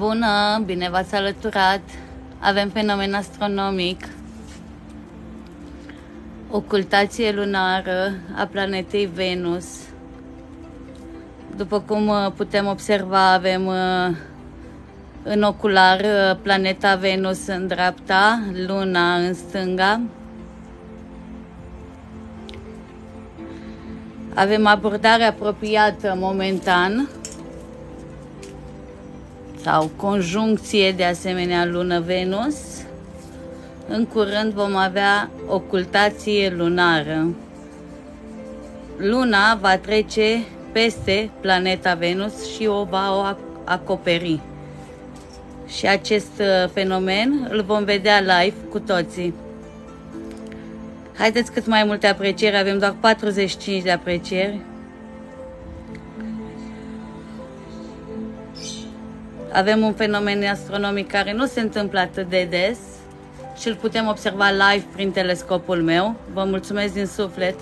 Bună, bine v-ați alăturat. Avem fenomen astronomic. Ocultație lunară a planetei Venus. După cum uh, putem observa, avem uh, în ocular uh, planeta Venus în dreapta, Luna în stânga. Avem abordare apropiată momentan sau conjuncție de asemenea lună-Venus. În curând vom avea ocultație lunară. Luna va trece peste planeta Venus și o va acoperi. Și acest uh, fenomen îl vom vedea live cu toții. Haideți cât mai multe aprecieri, avem doar 45 de aprecieri. Avem un fenomen astronomic care nu se întâmplă atât de des și îl putem observa live prin telescopul meu. Vă mulțumesc din suflet.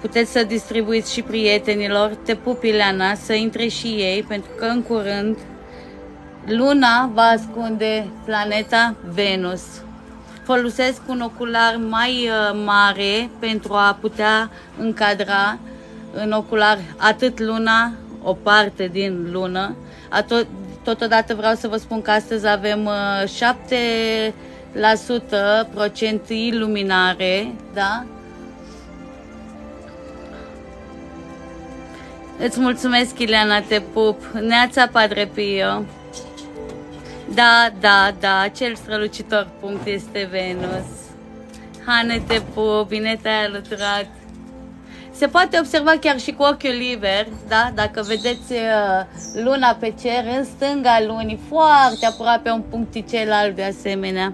Puteți să distribuiți și prietenilor, te pup Ileana, să intre și ei, pentru că în curând Luna va ascunde planeta Venus. Folosesc un ocular mai uh, mare pentru a putea încadra în ocular atât luna, o parte din lună. Tot, totodată vreau să vă spun că astăzi avem 7% uh, procent iluminare, da? Îți mulțumesc, Ileana, te pup. Neața, Padre Pio. Da, da, da, cel strălucitor punct este Venus. Hane, te pup, bine te-ai alăturat. Se poate observa chiar și cu ochiul liber, da? Dacă vedeți uh, luna pe cer, în stânga lunii, foarte aproape un puncticel alb de asemenea.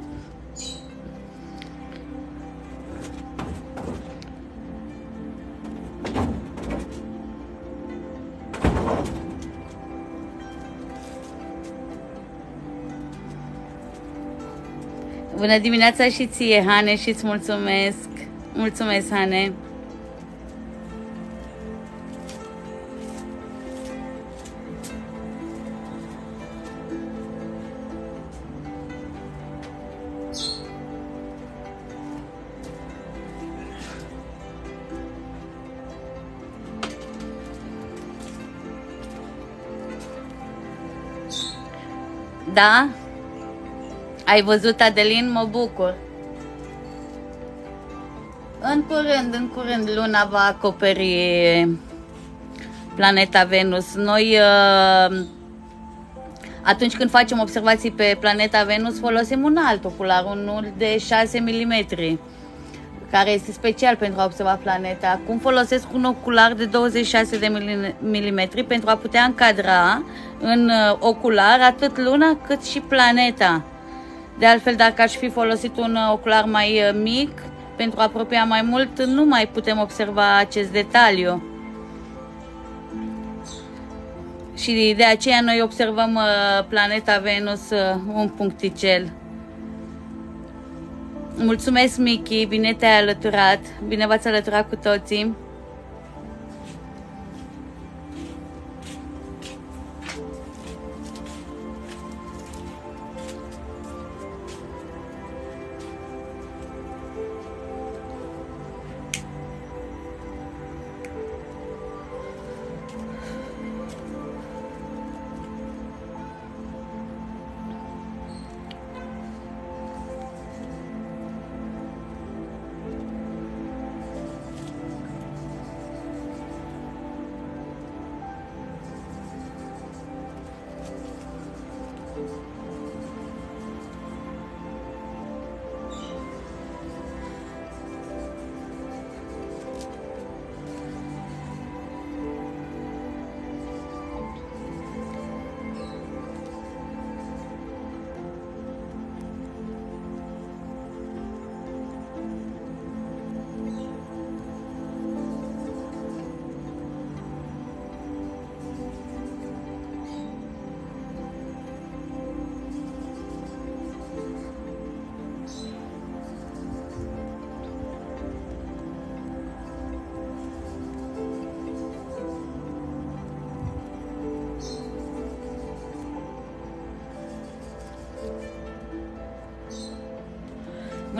Bună dimineața și ție, Hane, și îți mulțumesc. Mulțumesc, Hane. Da? Ai văzut, Adelin? Mă bucur. În curând, în curând, luna va acoperi planeta Venus. Noi, uh, atunci când facem observații pe planeta Venus, folosim un alt ocular, unul de 6 mm, care este special pentru a observa planeta. Acum folosesc un ocular de 26 de mm pentru a putea încadra în uh, ocular atât luna cât și planeta. De altfel, dacă aș fi folosit un uh, ocular mai uh, mic, pentru a apropia mai mult, nu mai putem observa acest detaliu. Și de aceea noi observăm uh, planeta Venus un puncticel. Mulțumesc, Miki, bine te-ai alăturat, bine v-ați alăturat cu toții.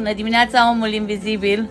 Bună dimineața, omul invizibil!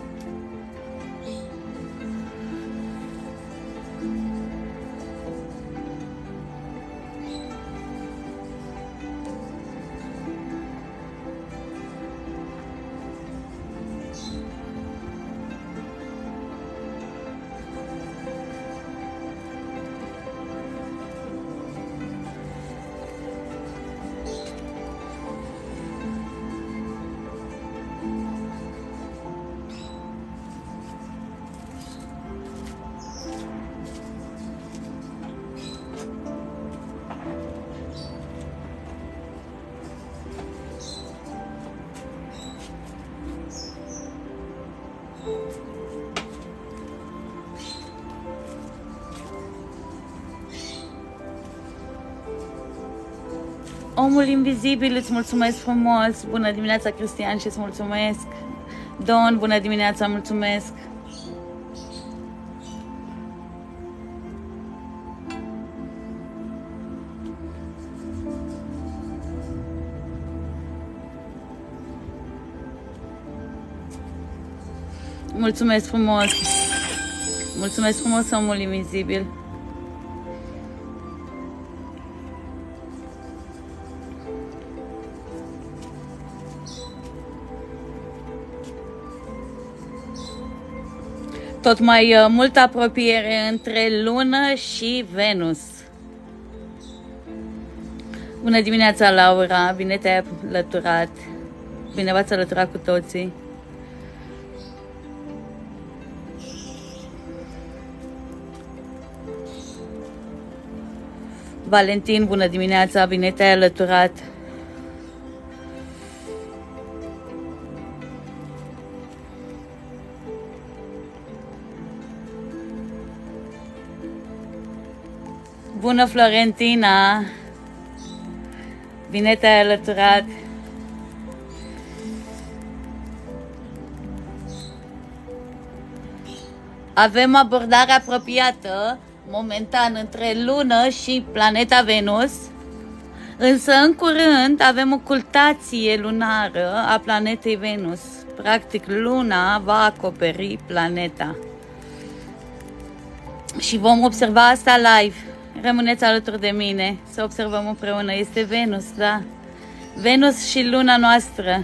Omul invizibil, îți mulțumesc frumos. Bună dimineața, Cristian, și îți mulțumesc. Don, bună dimineața, mulțumesc. Mulțumesc frumos. Mulțumesc frumos, omul invizibil. Tot mai uh, multă apropiere între Lună și Venus. Bună dimineața, Laura! Bine te-ai alăturat! Bine v-ați alăturat cu toții! Valentin, bună dimineața! Bine te-ai alăturat! Bună, Florentina! Bine te-ai alăturat! Avem abordare apropiată momentan între Lună și planeta Venus, însă în curând avem ocultație lunară a planetei Venus. Practic, Luna va acoperi planeta. Și vom observa asta live. Rămâneți alături de mine să observăm împreună. Este Venus, da? Venus și luna noastră.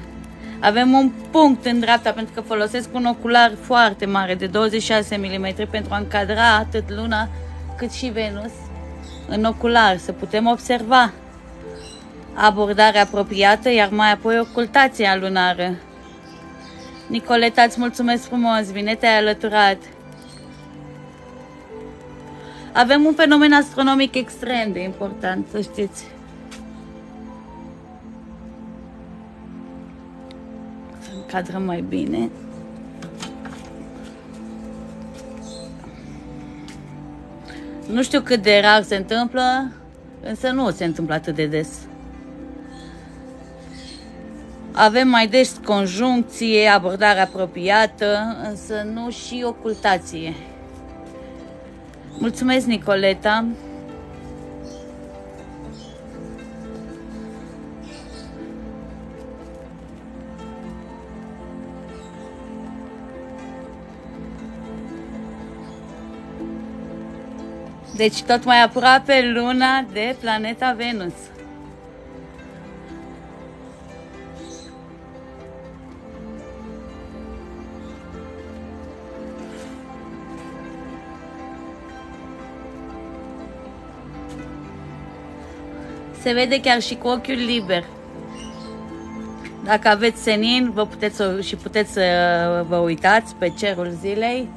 Avem un punct în dreapta pentru că folosesc un ocular foarte mare de 26 mm pentru a încadra atât luna cât și Venus în ocular, să putem observa abordarea apropiată, iar mai apoi ocultația lunară. Nicoleta, îți mulțumesc frumos, bine te-ai alăturat. Avem un fenomen astronomic extrem de important, să știți. Să încadrăm mai bine. Nu știu cât de rar se întâmplă, însă nu se întâmplă atât de des. Avem mai des conjuncție, abordare apropiată, însă nu și ocultație. Mulțumesc, Nicoleta. Deci tot mai aproape luna de planeta Venus. Se vede chiar și cu ochiul liber. Dacă aveți senin, vă puteți și puteți să vă uitați pe cerul zilei.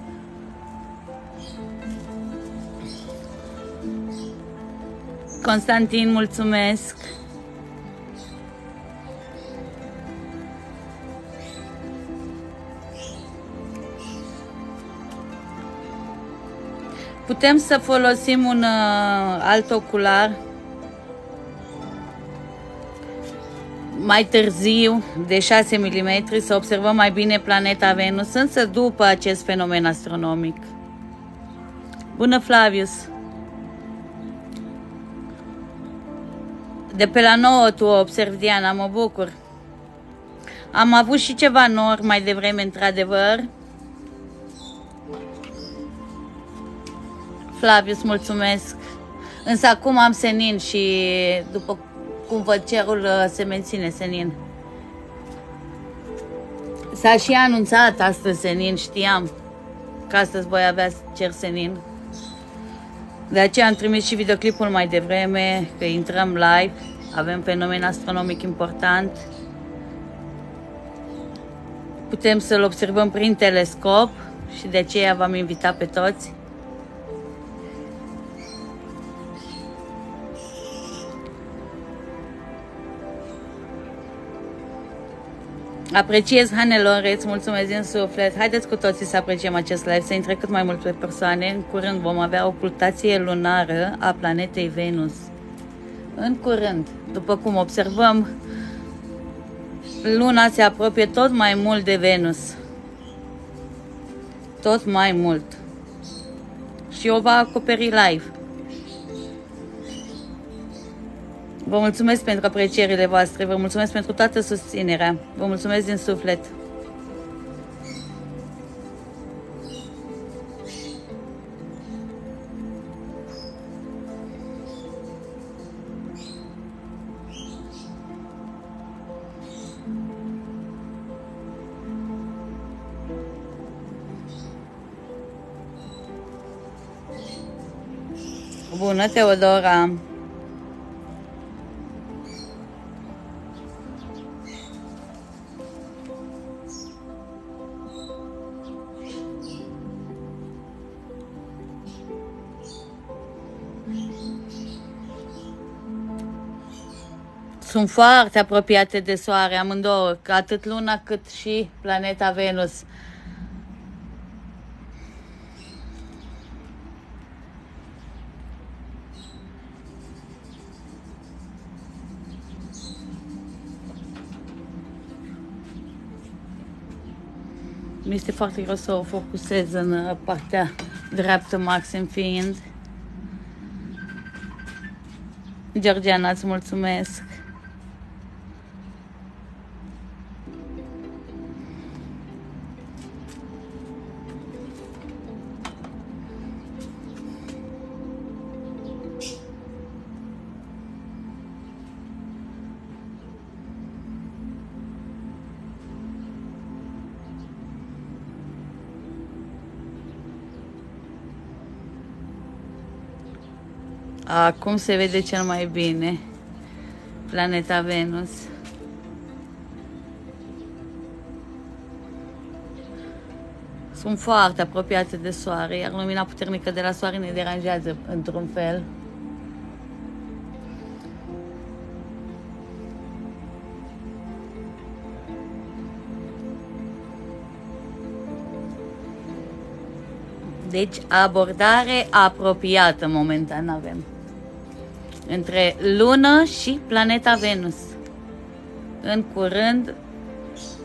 Constantin, mulțumesc! Putem să folosim un uh, alt ocular mai târziu, de 6 mm, să observăm mai bine planeta Venus, însă după acest fenomen astronomic. Bună, Flavius! De pe la 9 tu observi, Diana, mă bucur. Am avut și ceva nor mai devreme, într-adevăr. Flavius, mulțumesc. Însă acum am senin și după cum văd cerul uh, se menține senin. S-a și anunțat astăzi senin, știam că astăzi voi avea cer senin. De aceea am trimis și videoclipul mai devreme, că intrăm live, avem fenomen astronomic important. Putem să-l observăm prin telescop și de aceea v-am invitat pe toți. Apreciez, Hanelor, îți mulțumesc din suflet. Haideți cu toții să apreciem acest live, să intre cât mai multe persoane. În curând vom avea ocultație lunară a planetei Venus. În curând, după cum observăm, luna se apropie tot mai mult de Venus. Tot mai mult. Și o va acoperi live. Vă mulțumesc pentru aprecierile voastre, vă mulțumesc pentru toată susținerea, vă mulțumesc din suflet. Bună, Teodora! Sunt foarte apropiate de Soare, amândouă, atât Luna cât și planeta Venus. Mi este foarte greu să o focusez în partea dreaptă maxim fiind. Georgiana, îți mulțumesc. Acum se vede cel mai bine planeta Venus. Sunt foarte apropiate de soare, iar lumina puternică de la soare ne deranjează într-un fel. Deci abordare apropiată momentan avem între Lună și planeta Venus. În curând,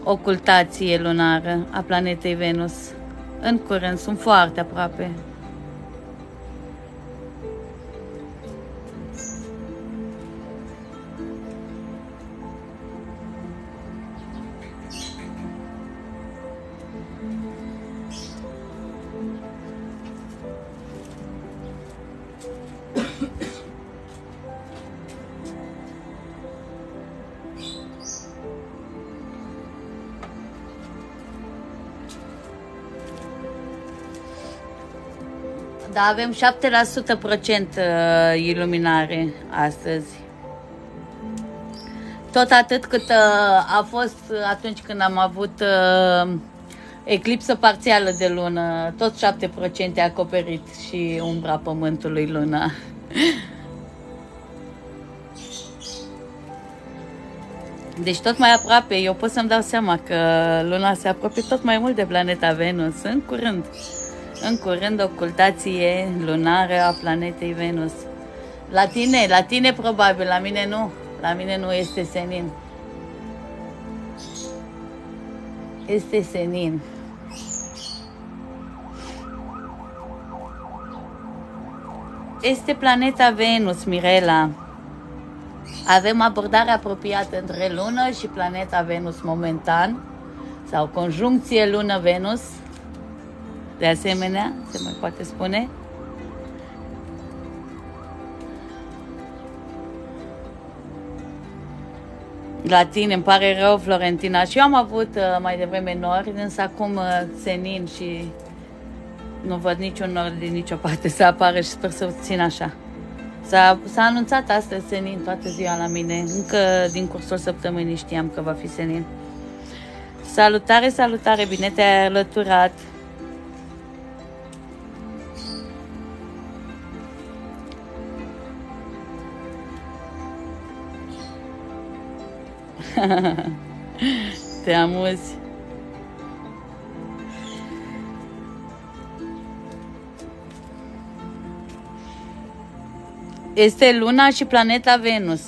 ocultație lunară a planetei Venus. În curând, sunt foarte aproape. Avem 7% procent uh, iluminare astăzi. Tot atât cât uh, a fost atunci când am avut uh, eclipsă parțială de lună, tot 7% acoperit și umbra pământului luna. Deci tot mai aproape, eu pot să-mi dau seama că luna se apropie tot mai mult de planeta Venus în curând în curând ocultație lunară a planetei Venus. La tine, la tine probabil, la mine nu. La mine nu este senin. Este senin. Este planeta Venus, Mirela. Avem abordare apropiată între lună și planeta Venus momentan, sau conjuncție lună-Venus, de asemenea, se mai poate spune. La tine, îmi pare rău, Florentina. Și eu am avut uh, mai devreme nori, însă acum uh, senin și nu văd niciun nor din nicio parte să apară și sper să țin așa. S-a, s-a anunțat astăzi senin toată ziua la mine. Încă din cursul săptămânii știam că va fi senin. Salutare, salutare, bine te-ai alăturat. te amuzi. Este Luna și planeta Venus.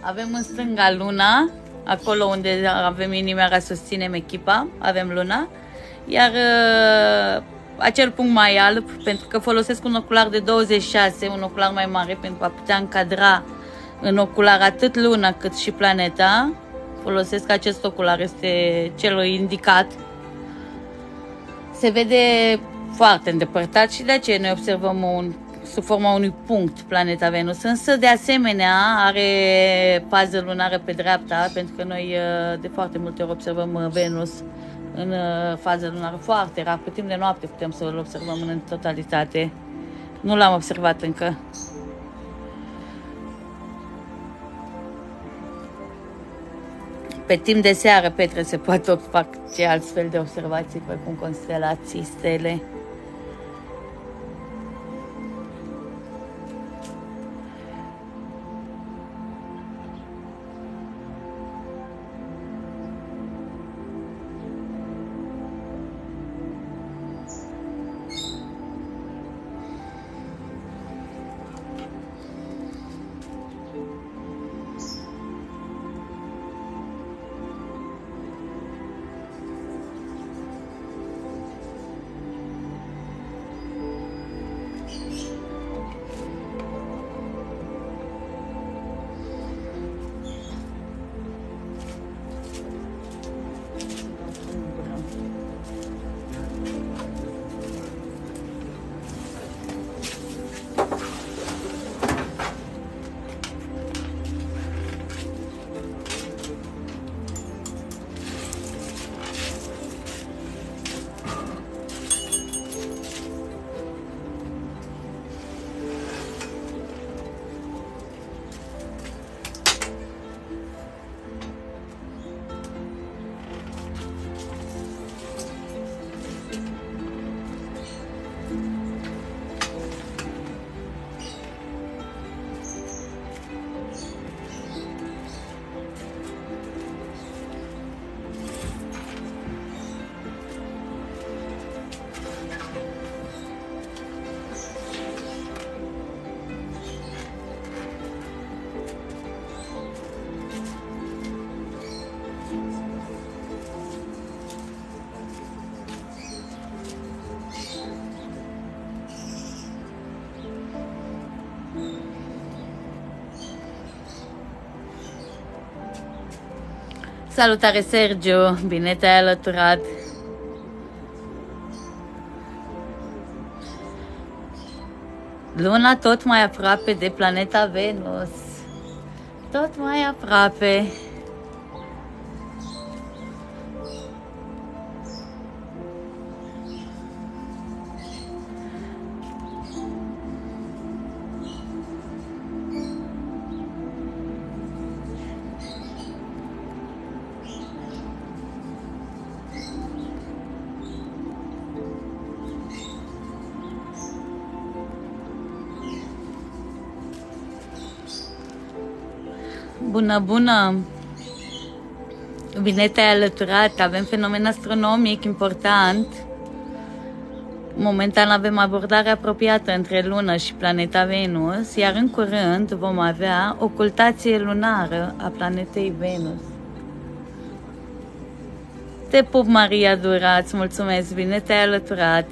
Avem în stânga Luna, acolo unde avem inima ca susținem echipa, avem Luna, iar uh, acel punct mai alb, pentru că folosesc un ocular de 26, un ocular mai mare pentru a putea încadra în ocular atât Luna cât și planeta, folosesc acest ocular, este cel indicat. Se vede foarte îndepărtat și de aceea noi observăm un sub forma unui punct planeta Venus, însă de asemenea are fază lunară pe dreapta, pentru că noi uh, de foarte multe ori observăm uh, Venus în uh, fază lunară foarte rar, pe timp de noapte putem să-l observăm în totalitate. Nu l-am observat încă. Pe timp de seară, Petre, se poate face altfel de observații, precum constelații, stele. Salutare Sergio, bine te-ai alăturat. Luna tot mai aproape de planeta Venus. Tot mai aproape. Bună, bună! Bine te-ai alăturat, avem fenomen astronomic important. Momentan avem abordare apropiată între Lună și planeta Venus, iar în curând vom avea ocultație lunară a planetei Venus. Te pup, Maria Dura, îți mulțumesc, bine te-ai alăturat.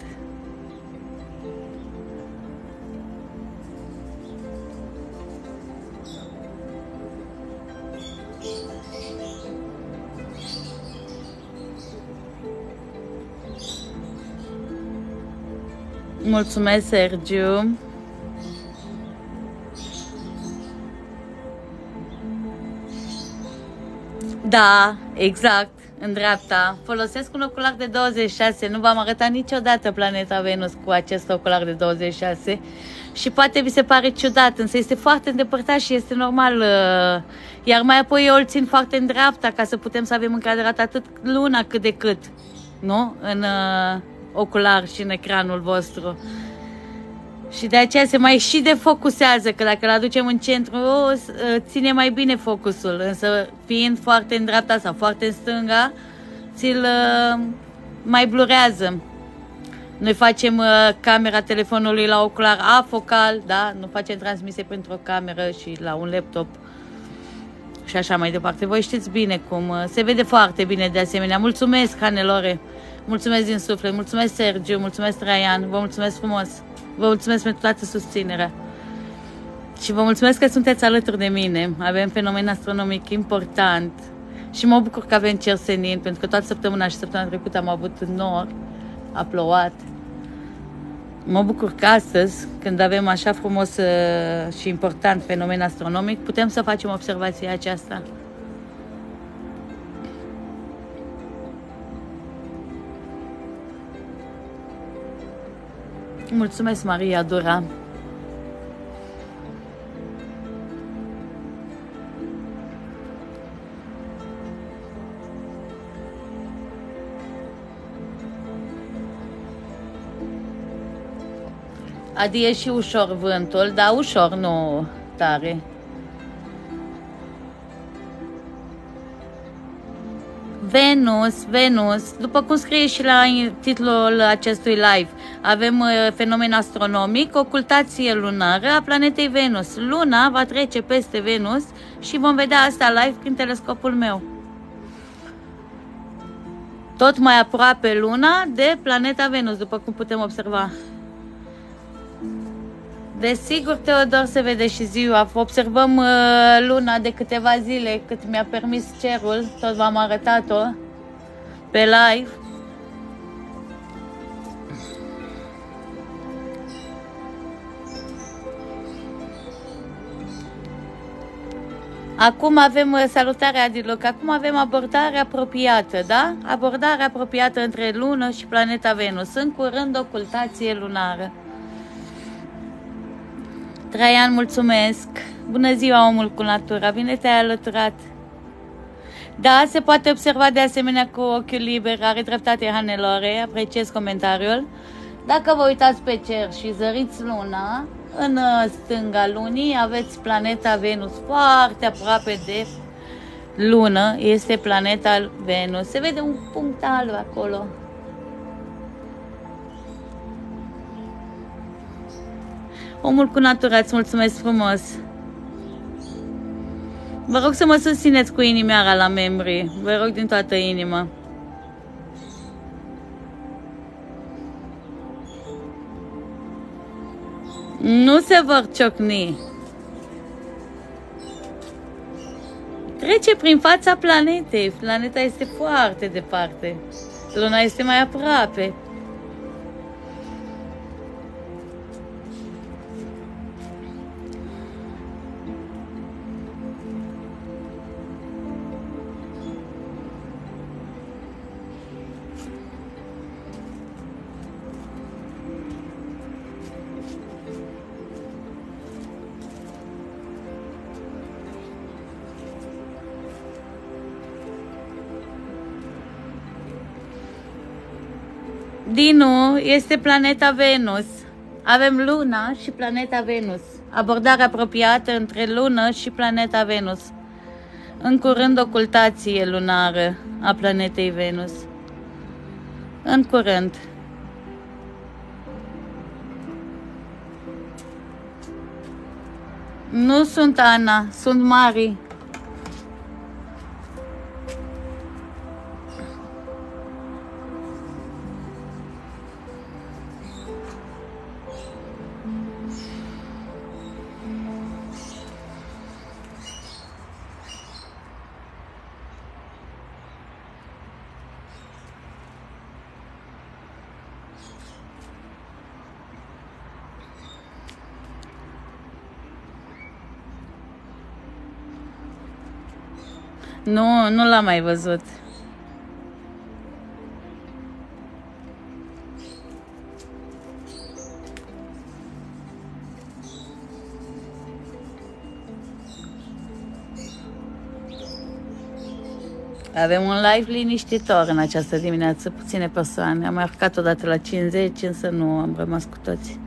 Mulțumesc, Sergiu. Da, exact, în dreapta. Folosesc un ocular de 26. Nu v-am arătat niciodată planeta Venus cu acest ocular de 26. Și poate vi se pare ciudat, însă este foarte îndepărtat și este normal. Uh, iar mai apoi eu îl țin foarte în dreapta ca să putem să avem încadrat atât luna cât de cât, nu? În uh, ocular și în ecranul vostru. Și de aceea se mai și defocusează, că dacă îl aducem în centru, o, ține mai bine focusul, însă fiind foarte în dreapta sau foarte în stânga, ți-l uh, mai blurează. Noi facem uh, camera telefonului la ocular afocal, da? Nu facem transmisie pentru o cameră și la un laptop și așa mai departe. Voi știți bine cum uh, se vede foarte bine de asemenea. Mulțumesc, Hanelore! Mulțumesc din suflet, mulțumesc Sergiu, mulțumesc Traian, vă mulțumesc frumos! Vă mulțumesc pentru toată susținerea. Și vă mulțumesc că sunteți alături de mine. Avem fenomen astronomic important. Și mă bucur că avem cer senin, pentru că toată săptămâna și săptămâna trecută am avut nor, a plouat. Mă bucur că astăzi, când avem așa frumos uh, și important fenomen astronomic, putem să facem observația aceasta. Mulțumesc, Maria Dura. Adie și ușor vântul, dar ușor, nu tare. Venus, Venus, după cum scrie și la titlul acestui live, avem uh, fenomen astronomic, ocultație lunară a planetei Venus. Luna va trece peste Venus și vom vedea asta live prin telescopul meu. Tot mai aproape Luna de planeta Venus, după cum putem observa. Desigur, Teodor se vede și ziua. Observăm uh, luna de câteva zile, cât mi-a permis cerul, tot v-am arătat-o pe live. Acum avem uh, salutarea Adiloc, acum avem abordare apropiată, da? Abordare apropiată între lună și planeta Venus. În curând ocultație lunară. Traian, mulțumesc! Bună ziua, omul cu natura! Bine te-ai alăturat! Da, se poate observa de asemenea cu ochiul liber, are dreptate Hanelore, apreciez comentariul. Dacă vă uitați pe cer și zăriți luna, în stânga lunii aveți planeta Venus foarte aproape de lună, este planeta Venus. Se vede un punct alb acolo, Omul cu natura, îți mulțumesc frumos. Vă rog să mă susțineți cu inimioara la membri. Vă rog din toată inima. Nu se vor ciocni. Trece prin fața planetei. Planeta este foarte departe. Luna este mai aproape. Dinu este planeta Venus. Avem Luna și planeta Venus. Abordare apropiată între Lună și planeta Venus. În curând ocultație lunară a planetei Venus. În curând. Nu sunt Ana, sunt Mari. Nu, nu l-am mai văzut. Avem un live liniștitor în această dimineață, puține persoane. Am marcat odată la 50, însă nu am rămas cu toți.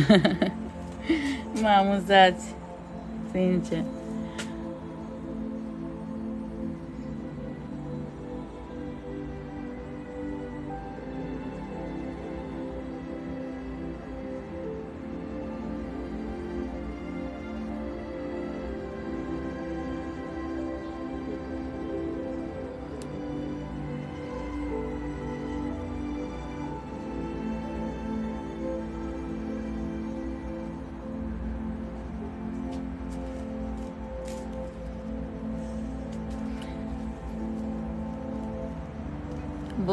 mă amuzați, sincer.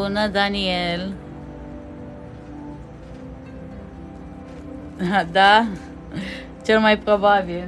Bună, Daniel! Da? Cel mai probabil.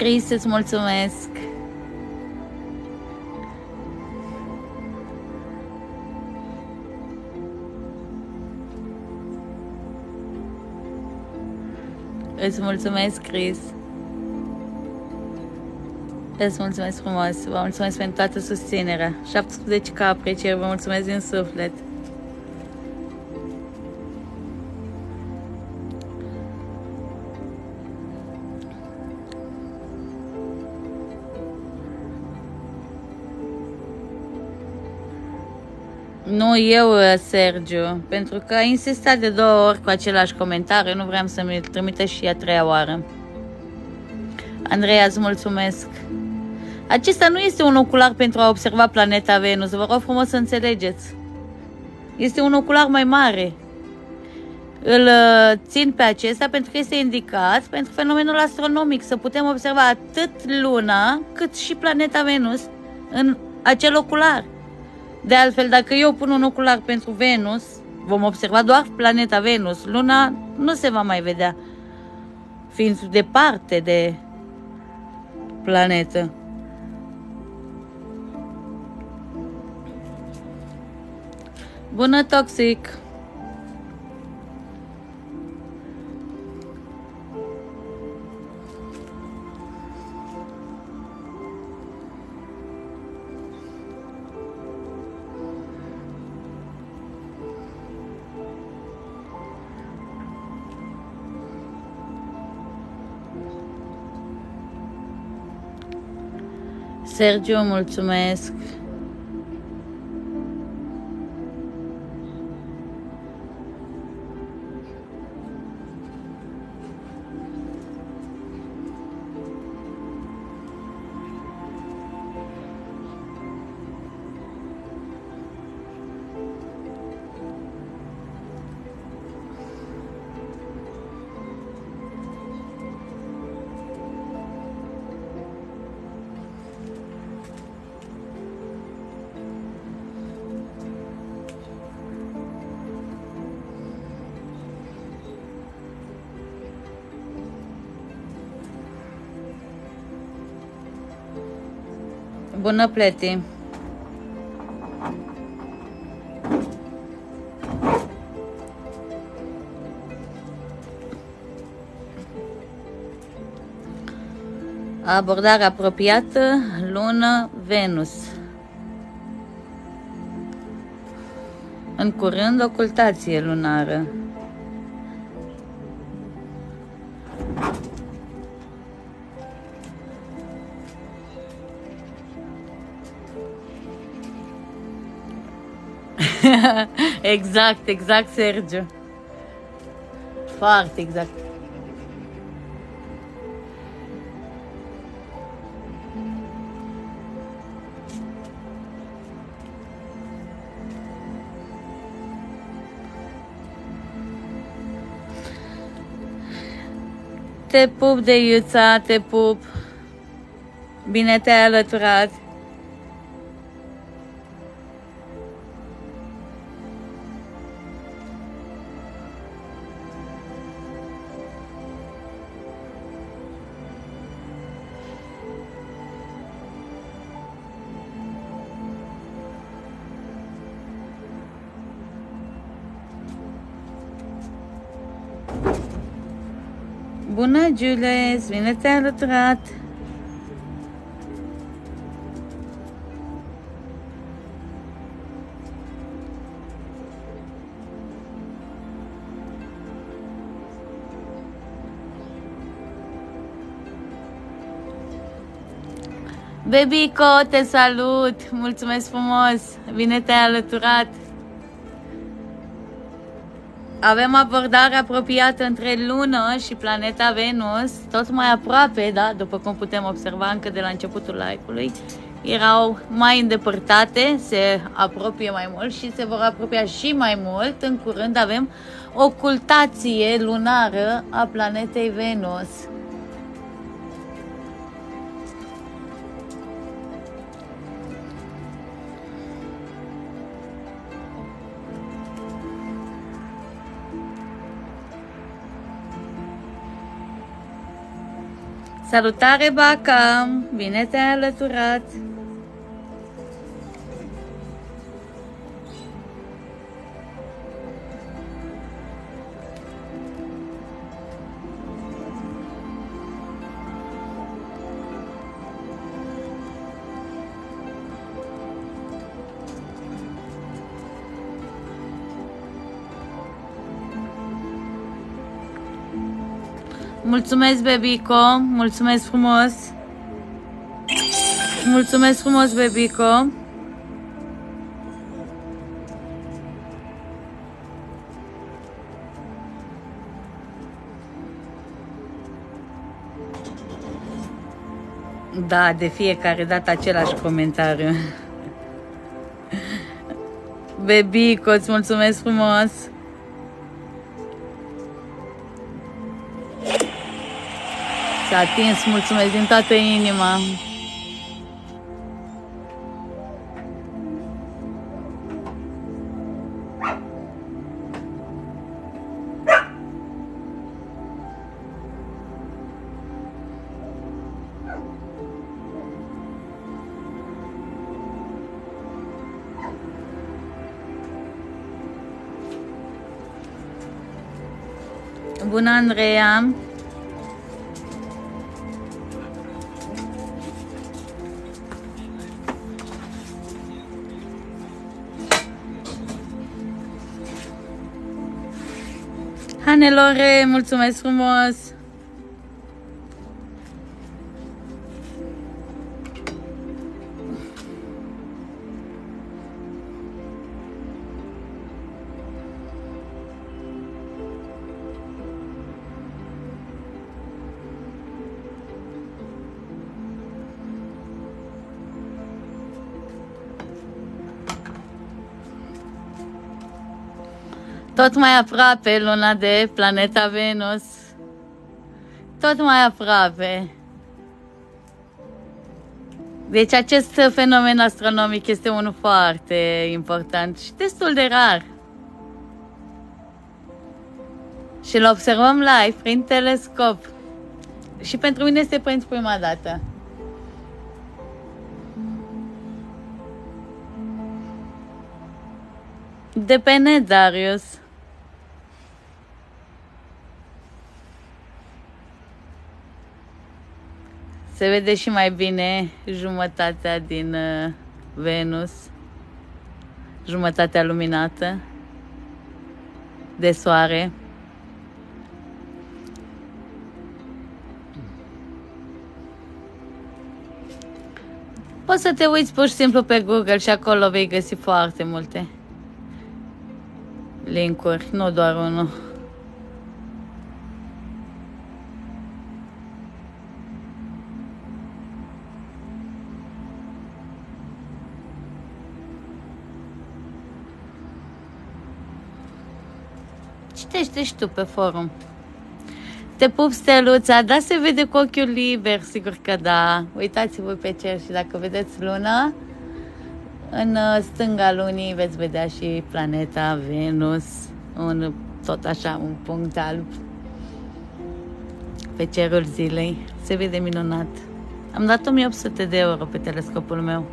Cris, îți mulțumesc! Îți mulțumesc, Cris! Îți mulțumesc frumos, vă mulțumesc pentru toată susținerea. 17 ca apreciere, vă mulțumesc din suflet. Eu, Sergiu, pentru că a insistat de două ori cu același comentariu, nu vreau să mi-l trimite și a treia oară. Andreea, îți mulțumesc. Acesta nu este un ocular pentru a observa planeta Venus, vă rog frumos să înțelegeți. Este un ocular mai mare. Îl uh, țin pe acesta pentru că este indicat pentru fenomenul astronomic, să putem observa atât Luna cât și planeta Venus în acel ocular. De altfel, dacă eu pun un ocular pentru Venus, vom observa doar planeta Venus. Luna nu se va mai vedea, fiind departe de planetă. Bună, Toxic! Sergio, mulțumesc! Bună pleti! Abordare apropiată, lună, Venus. În curând, ocultație lunară. exact, exact, Sergio. Foarte exact. Te pup de iuța, te pup. Bine te-ai alăturat. Bună, Jules! Bine te-ai alăturat! Bebico, te salut! Mulțumesc frumos! Bine te-ai alăturat! Avem abordare apropiată între Lună și planeta Venus, tot mai aproape, da, după cum putem observa încă de la începutul live-ului, erau mai îndepărtate, se apropie mai mult și se vor apropia și mai mult. În curând avem ocultație lunară a planetei Venus. Salutare, Baca! Bine te-ai alăturat! Mulțumesc, Bebico, mulțumesc frumos. Mulțumesc frumos, Bebico. Da, de fiecare dată același comentariu. Bebico, îți mulțumesc frumos. S-a atins, mulțumesc din toată inima. Bună, Andreea! Hanelore, mulțumesc frumos! Tot mai aproape luna de planeta Venus. Tot mai aproape. Deci acest fenomen astronomic este unul foarte important și destul de rar. Și îl observăm live prin telescop. Și pentru mine este pentru prima dată. Depinde, Darius. Se vede și mai bine jumătatea din uh, Venus, jumătatea luminată de soare. Poți să te uiți pur și simplu pe Google și acolo vei găsi foarte multe linkuri, nu doar unul. Citește și tu pe forum. Te pup, Steluța, da, se vede cu ochiul liber, sigur că da. Uitați-vă pe cer și dacă vedeți luna, în uh, stânga lunii veți vedea și planeta Venus, un, tot așa, un punct alb pe cerul zilei. Se vede minunat. Am dat 1800 de euro pe telescopul meu.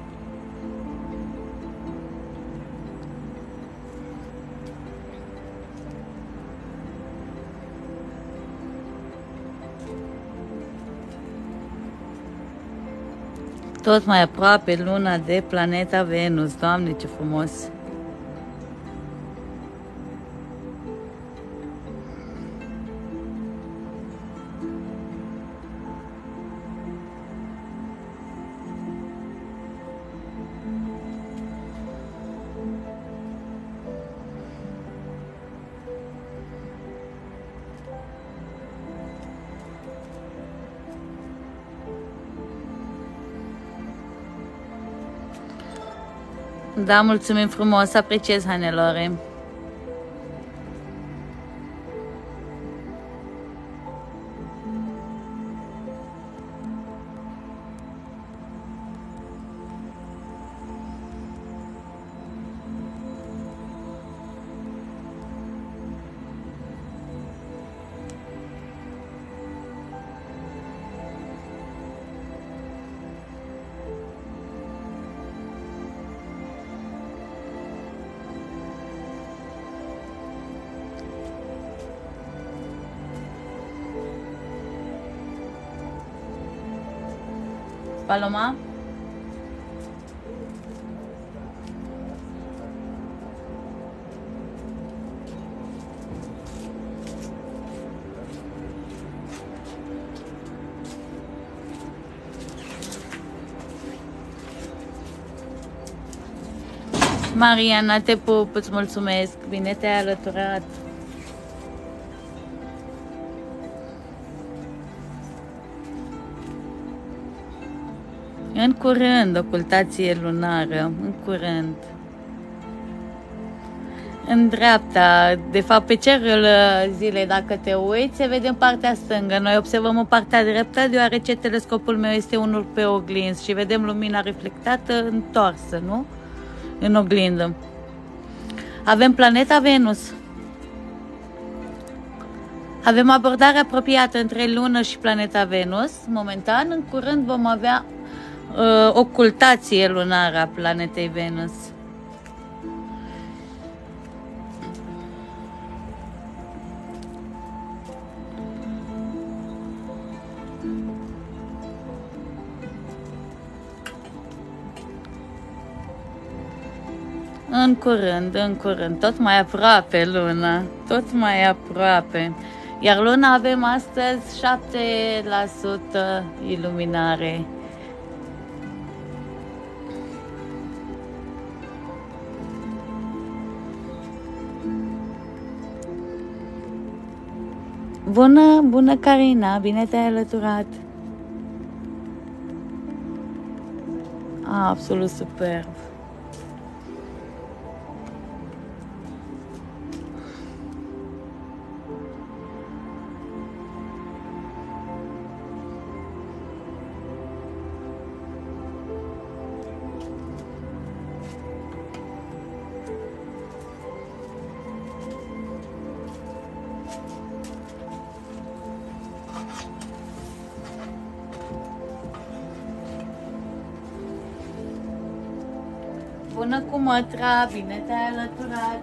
Tot mai aproape luna de planeta Venus. Doamne, ce frumos! Da, mulțumim frumos, apreciez hanelore. Paloma. Mariana, te pup, îți mulțumesc, bine te-ai alăturat. În curând, ocultație lunară, în curând. În dreapta, de fapt pe cerul uh, zilei, dacă te uiți, se vede în partea stângă. Noi observăm în partea dreaptă, deoarece telescopul meu este unul pe oglins și vedem lumina reflectată întoarsă, nu? În oglindă. Avem planeta Venus. Avem abordare apropiată între lună și planeta Venus. Momentan, în curând vom avea uh, ocultație lunară a planetei Venus. În curând, în curând, tot mai aproape luna, tot mai aproape. Iar luna avem astăzi 7% iluminare. Bună, bună Carina, bine te-ai alăturat. Absolut superb. Bună cu mătra, bine te-ai alăturat!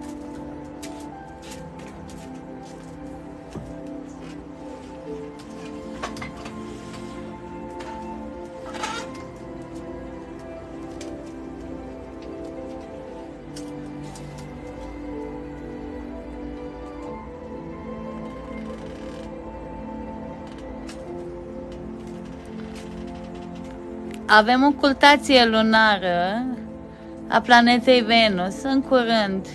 Avem o cultație lunară a planetei Venus în curând.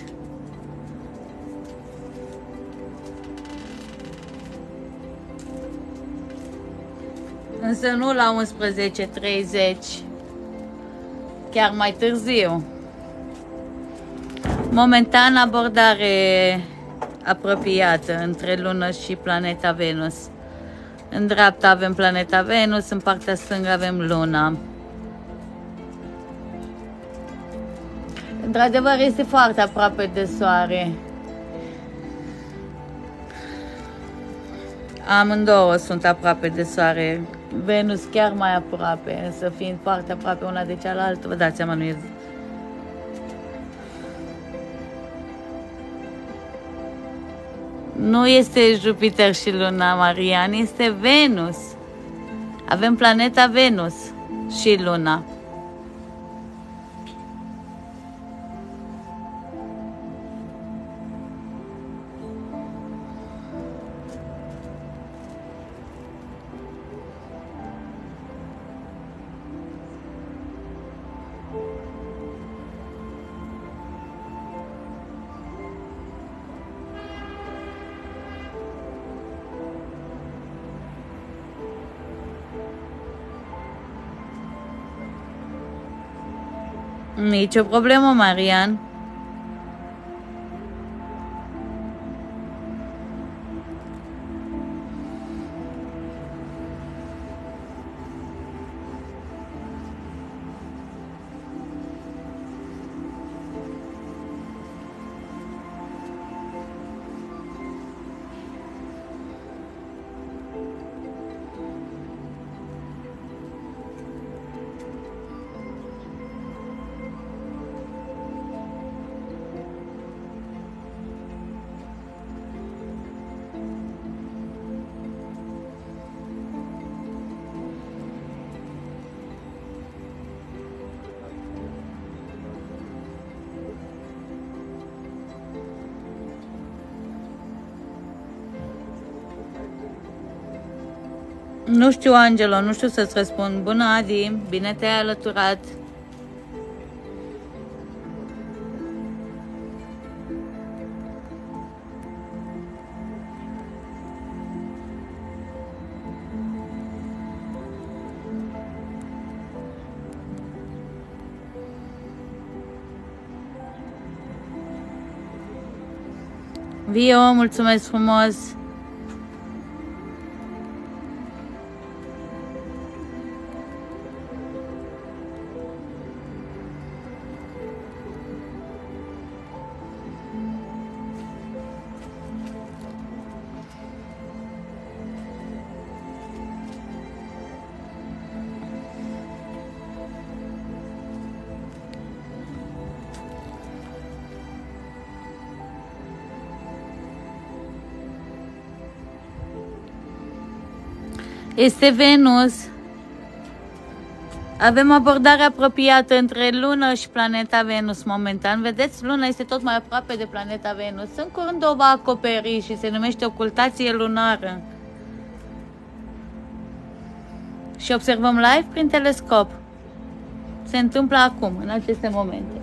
Însă nu la 11.30, chiar mai târziu. Momentan abordare apropiată între Lună și planeta Venus. În dreapta avem planeta Venus, în partea stângă avem Luna. Într-adevăr, este foarte aproape de soare. Amândouă sunt aproape de soare. Venus chiar mai aproape, însă fiind foarte aproape una de cealaltă, vă dați seama, nu e Nu este Jupiter și Luna, Marian, este Venus. Avem planeta Venus și Luna. Nicio problemă, Marian. Nu știu, Angelo, nu știu să-ți răspund. Bună, Adi, bine te-ai alăturat. Vio, mulțumesc frumos! Este Venus. Avem abordare apropiată între Lună și planeta Venus momentan. Vedeți, Luna este tot mai aproape de planeta Venus. În curând o va acoperi și se numește ocultație lunară. Și observăm live prin telescop. Se întâmplă acum, în aceste momente.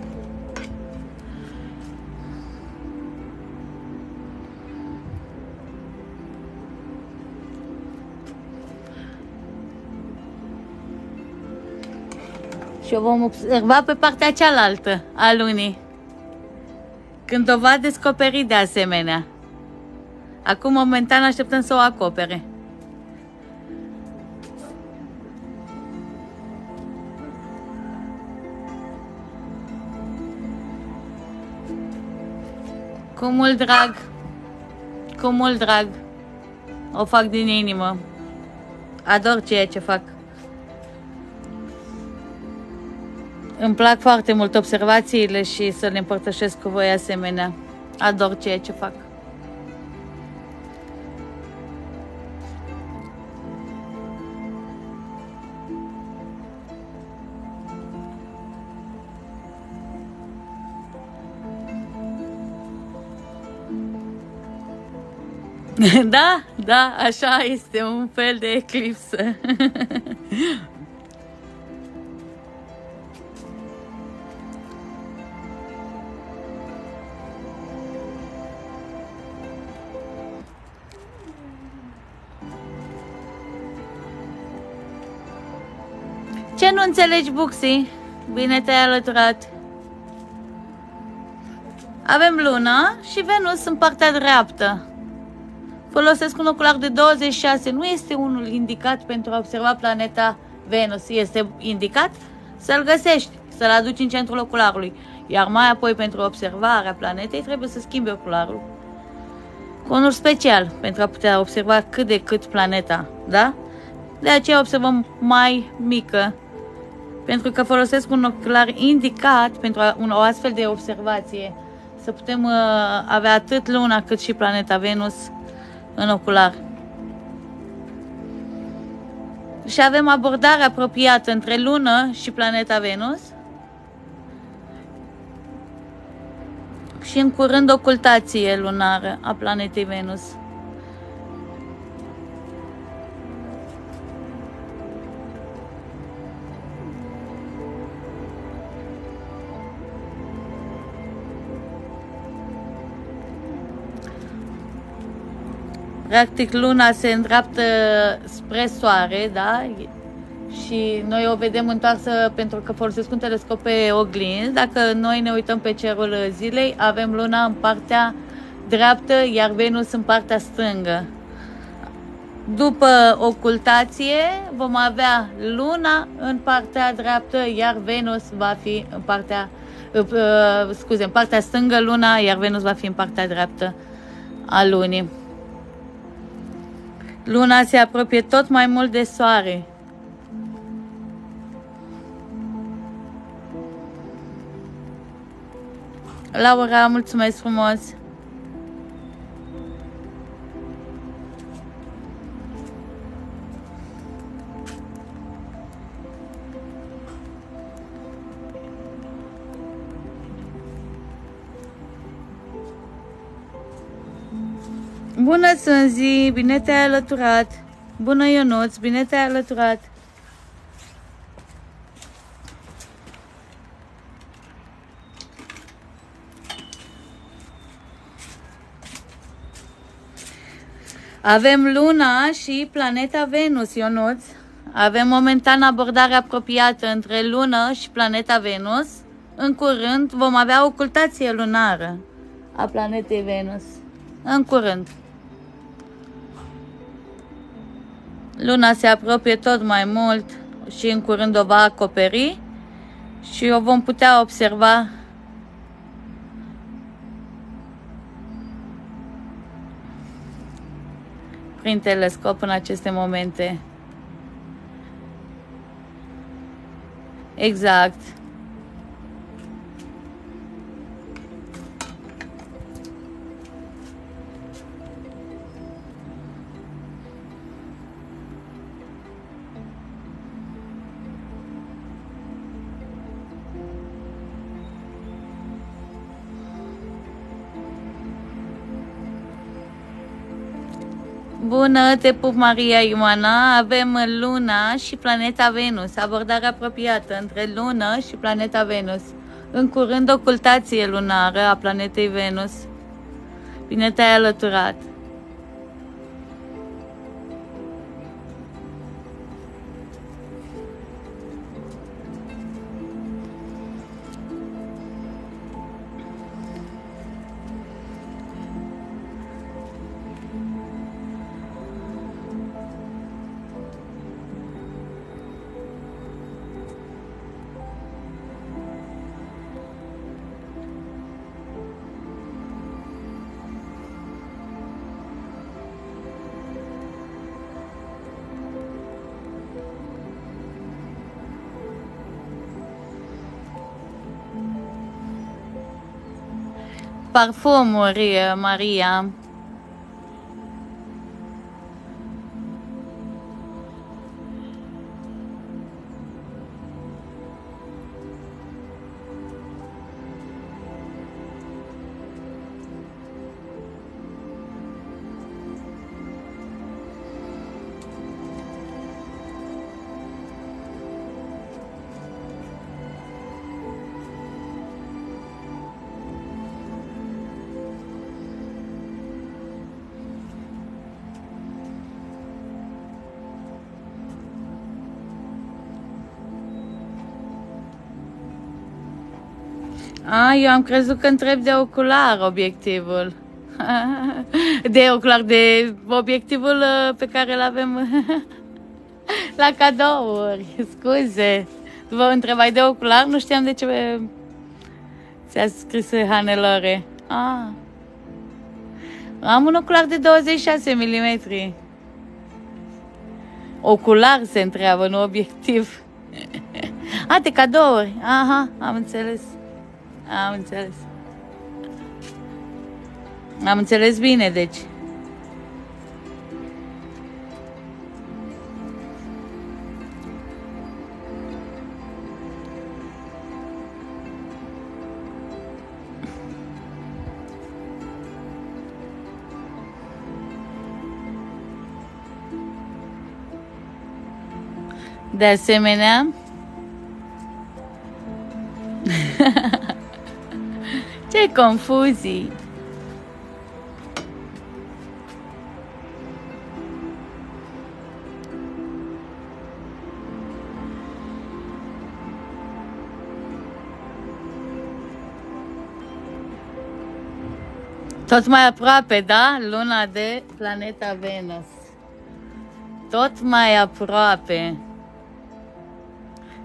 Și o vom observa pe partea cealaltă a lunii. Când o va descoperi de asemenea. Acum, momentan, așteptăm să o acopere. Cu mult drag, cu mult drag, o fac din inimă. Ador ceea ce fac. Îmi plac foarte mult observațiile și să le împărtășesc cu voi asemenea. Ador ceea ce fac. Da, da, așa este un fel de eclipsă. Ce nu înțelegi, Buxi? Bine te-ai alăturat. Avem Luna și Venus în partea dreaptă. Folosesc un ocular de 26. Nu este unul indicat pentru a observa planeta Venus. Este indicat să-l găsești, să-l aduci în centrul ocularului. Iar mai apoi, pentru observarea planetei, trebuie să schimbi ocularul cu unul special pentru a putea observa cât de cât planeta, da? De aceea observăm mai mică pentru că folosesc un ocular indicat pentru un, o astfel de observație, să putem uh, avea atât Luna cât și planeta Venus în ocular. Și avem abordare apropiată între Lună și planeta Venus. Și în curând ocultație lunară a planetei Venus. Practic luna se îndreaptă spre soare, da? Și noi o vedem întoarsă pentru că folosesc un telescop pe oglinzi. Dacă noi ne uităm pe cerul zilei, avem luna în partea dreaptă, iar Venus în partea stângă. După ocultație vom avea luna în partea dreaptă, iar Venus va fi în partea, uh, scuze, în partea stângă luna, iar Venus va fi în partea dreaptă a lunii. Luna se apropie tot mai mult de soare. Laura, mulțumesc frumos! Bună, Sânzi, bine te-ai alăturat. Bună, Ionuț, bine te-ai alăturat. Avem Luna și planeta Venus, Ionuț. Avem momentan abordare apropiată între Lună și planeta Venus. În curând vom avea ocultație lunară a planetei Venus în curând. Luna se apropie tot mai mult și în curând o va acoperi și o vom putea observa prin telescop în aceste momente. Exact. Bună, te pup Maria Ioana, avem Luna și planeta Venus, abordare apropiată între Lună și planeta Venus. În curând ocultație lunară a planetei Venus. Bine te-ai alăturat. Parfumuri, Maria. Eu am crezut că întreb de ocular obiectivul. De ocular, de obiectivul uh, pe care îl avem la cadouri. Scuze. Vă întrebai de ocular? Nu știam de ce ți-a scris Hanelore. Ah. Am un ocular de 26 mm. Ocular se întreabă, nu obiectiv. A, de cadouri. Aha, am înțeles. Am înțeles. Am înțeles bine, deci. De asemenea, Ce confuzii! Tot mai aproape, da? Luna de planeta Venus. Tot mai aproape.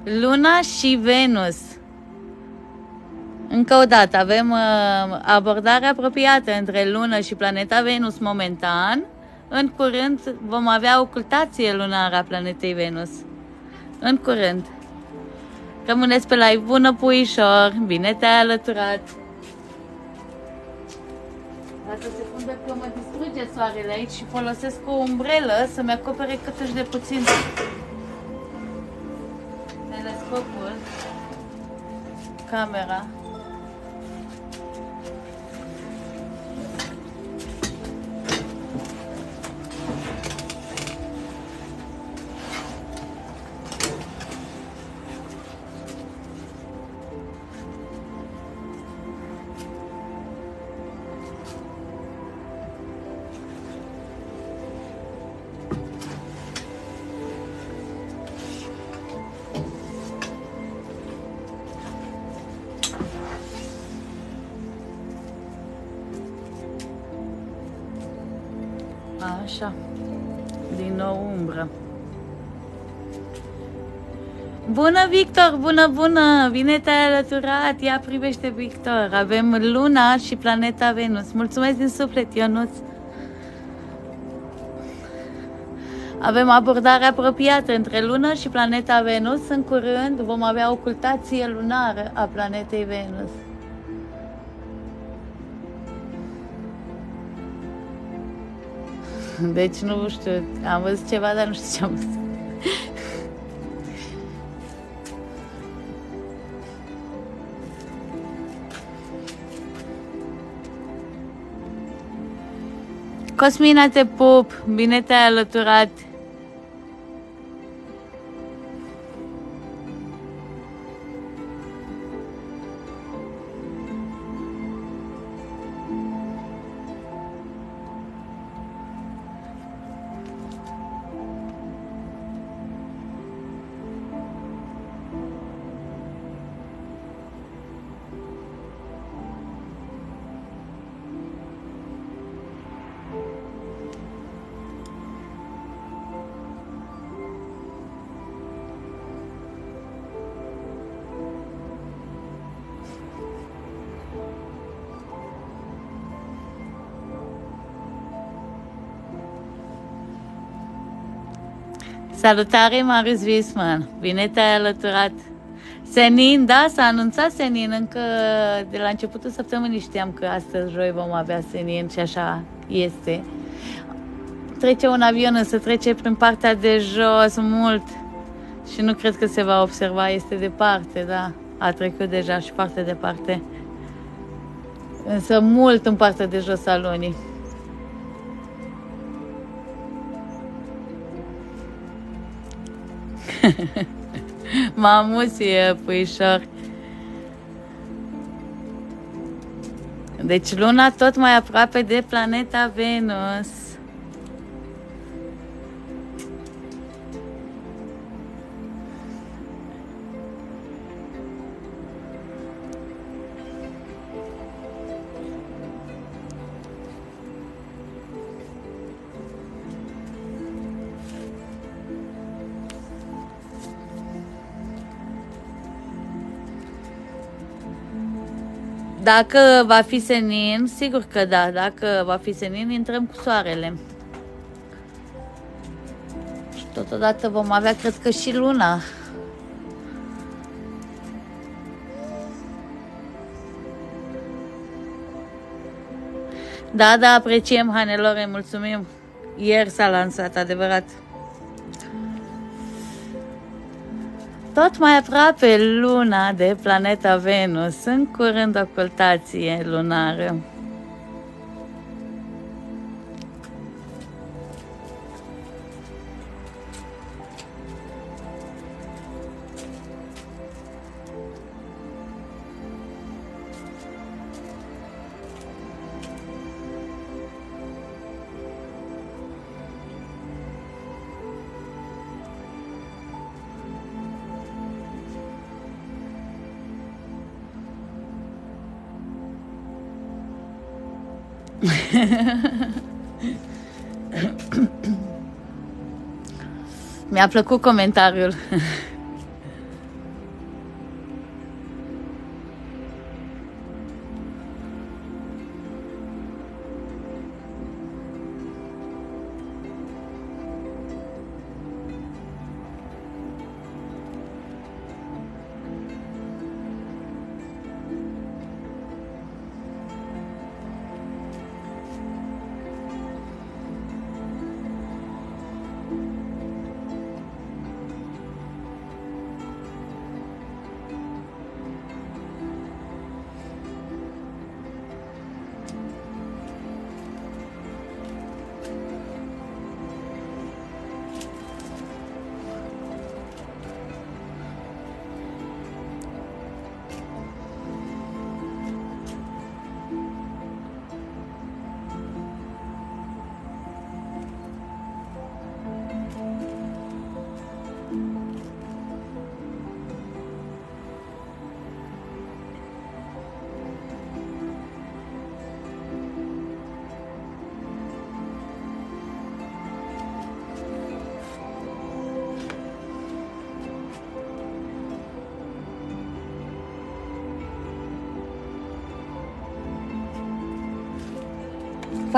Luna și Venus încă o dată, avem uh, abordare apropiată între Lună și planeta Venus momentan. În curând vom avea ocultație lunară a planetei Venus. În curând. Rămâneți pe live. Bună, puișor! Bine te-ai alăturat! Asta se funde că mă distruge soarele aici și folosesc o umbrelă să-mi acopere cât de puțin telescopul, camera. Bună, Victor! Bună, bună! Bine te-ai alăturat! Ia privește, Victor! Avem Luna și planeta Venus. Mulțumesc din suflet, Ionuț! Avem abordare apropiată între Lună și planeta Venus. În curând vom avea ocultație lunară a planetei Venus. Deci nu știu, am văzut ceva, dar nu știu ce am văzut. Cosmina, te pup! Bine te-ai alăturat! Salutare, Marius Wiesman! Bine te-ai alăturat! Senin, da, s-a anunțat Senin încă de la începutul săptămânii știam că astăzi, joi, vom avea Senin și așa este. Trece un avion, însă trece prin partea de jos mult și nu cred că se va observa, este departe, da, a trecut deja și foarte departe. Însă mult în partea de jos a lunii. Mamusie, puișor. Deci luna tot mai aproape de planeta Venus. Dacă va fi senin, sigur că da, dacă va fi senin, intrăm cu soarele. Și totodată vom avea, cred că și luna. Da, da, apreciem, Hanelore, mulțumim. Ieri s-a lansat, adevărat. Tot mai aproape luna de planeta Venus, în curând ocultație lunară. Mi-a plăcut comentariul.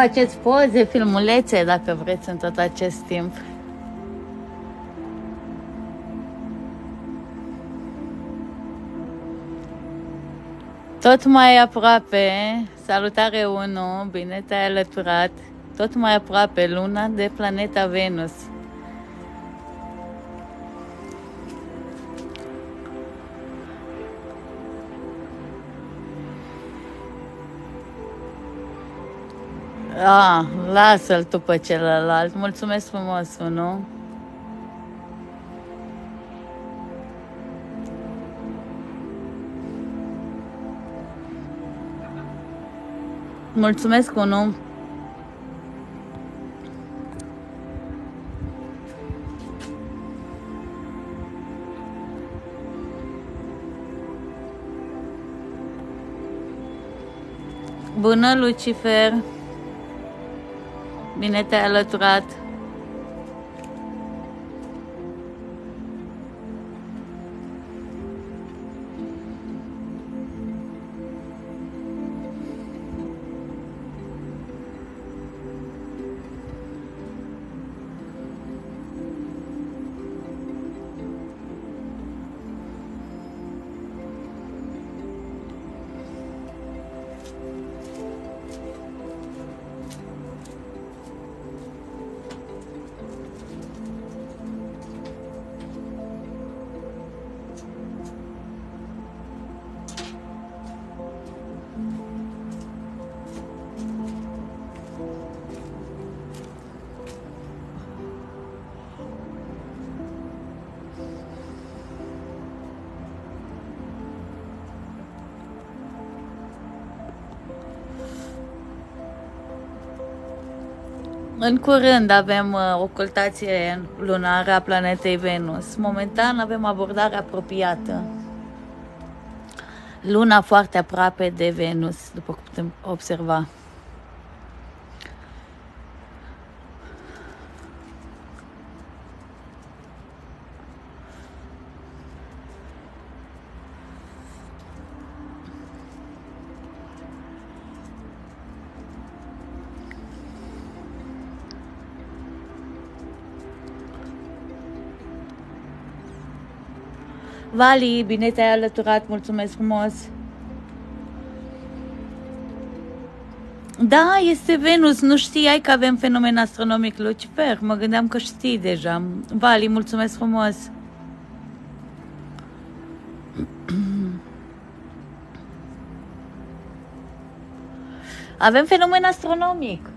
Faceți poze, filmulețe, dacă vreți, în tot acest timp. Tot mai aproape, salutare 1, bine te-ai alăturat, tot mai aproape luna de planeta Venus. Ah, lasă-l tu pe celălalt. Mulțumesc frumos, nu? Mulțumesc, unu. Bună, Lucifer! Bine te-ai alăturat! În curând avem uh, ocultație lunară a planetei Venus. Momentan avem abordare apropiată. Luna foarte aproape de Venus, după cum putem observa. Vali, bine te-ai alăturat, mulțumesc frumos! Da, este Venus, nu știai că avem fenomen astronomic Lucifer, mă gândeam că știi deja. Vali, mulțumesc frumos! Avem fenomen astronomic.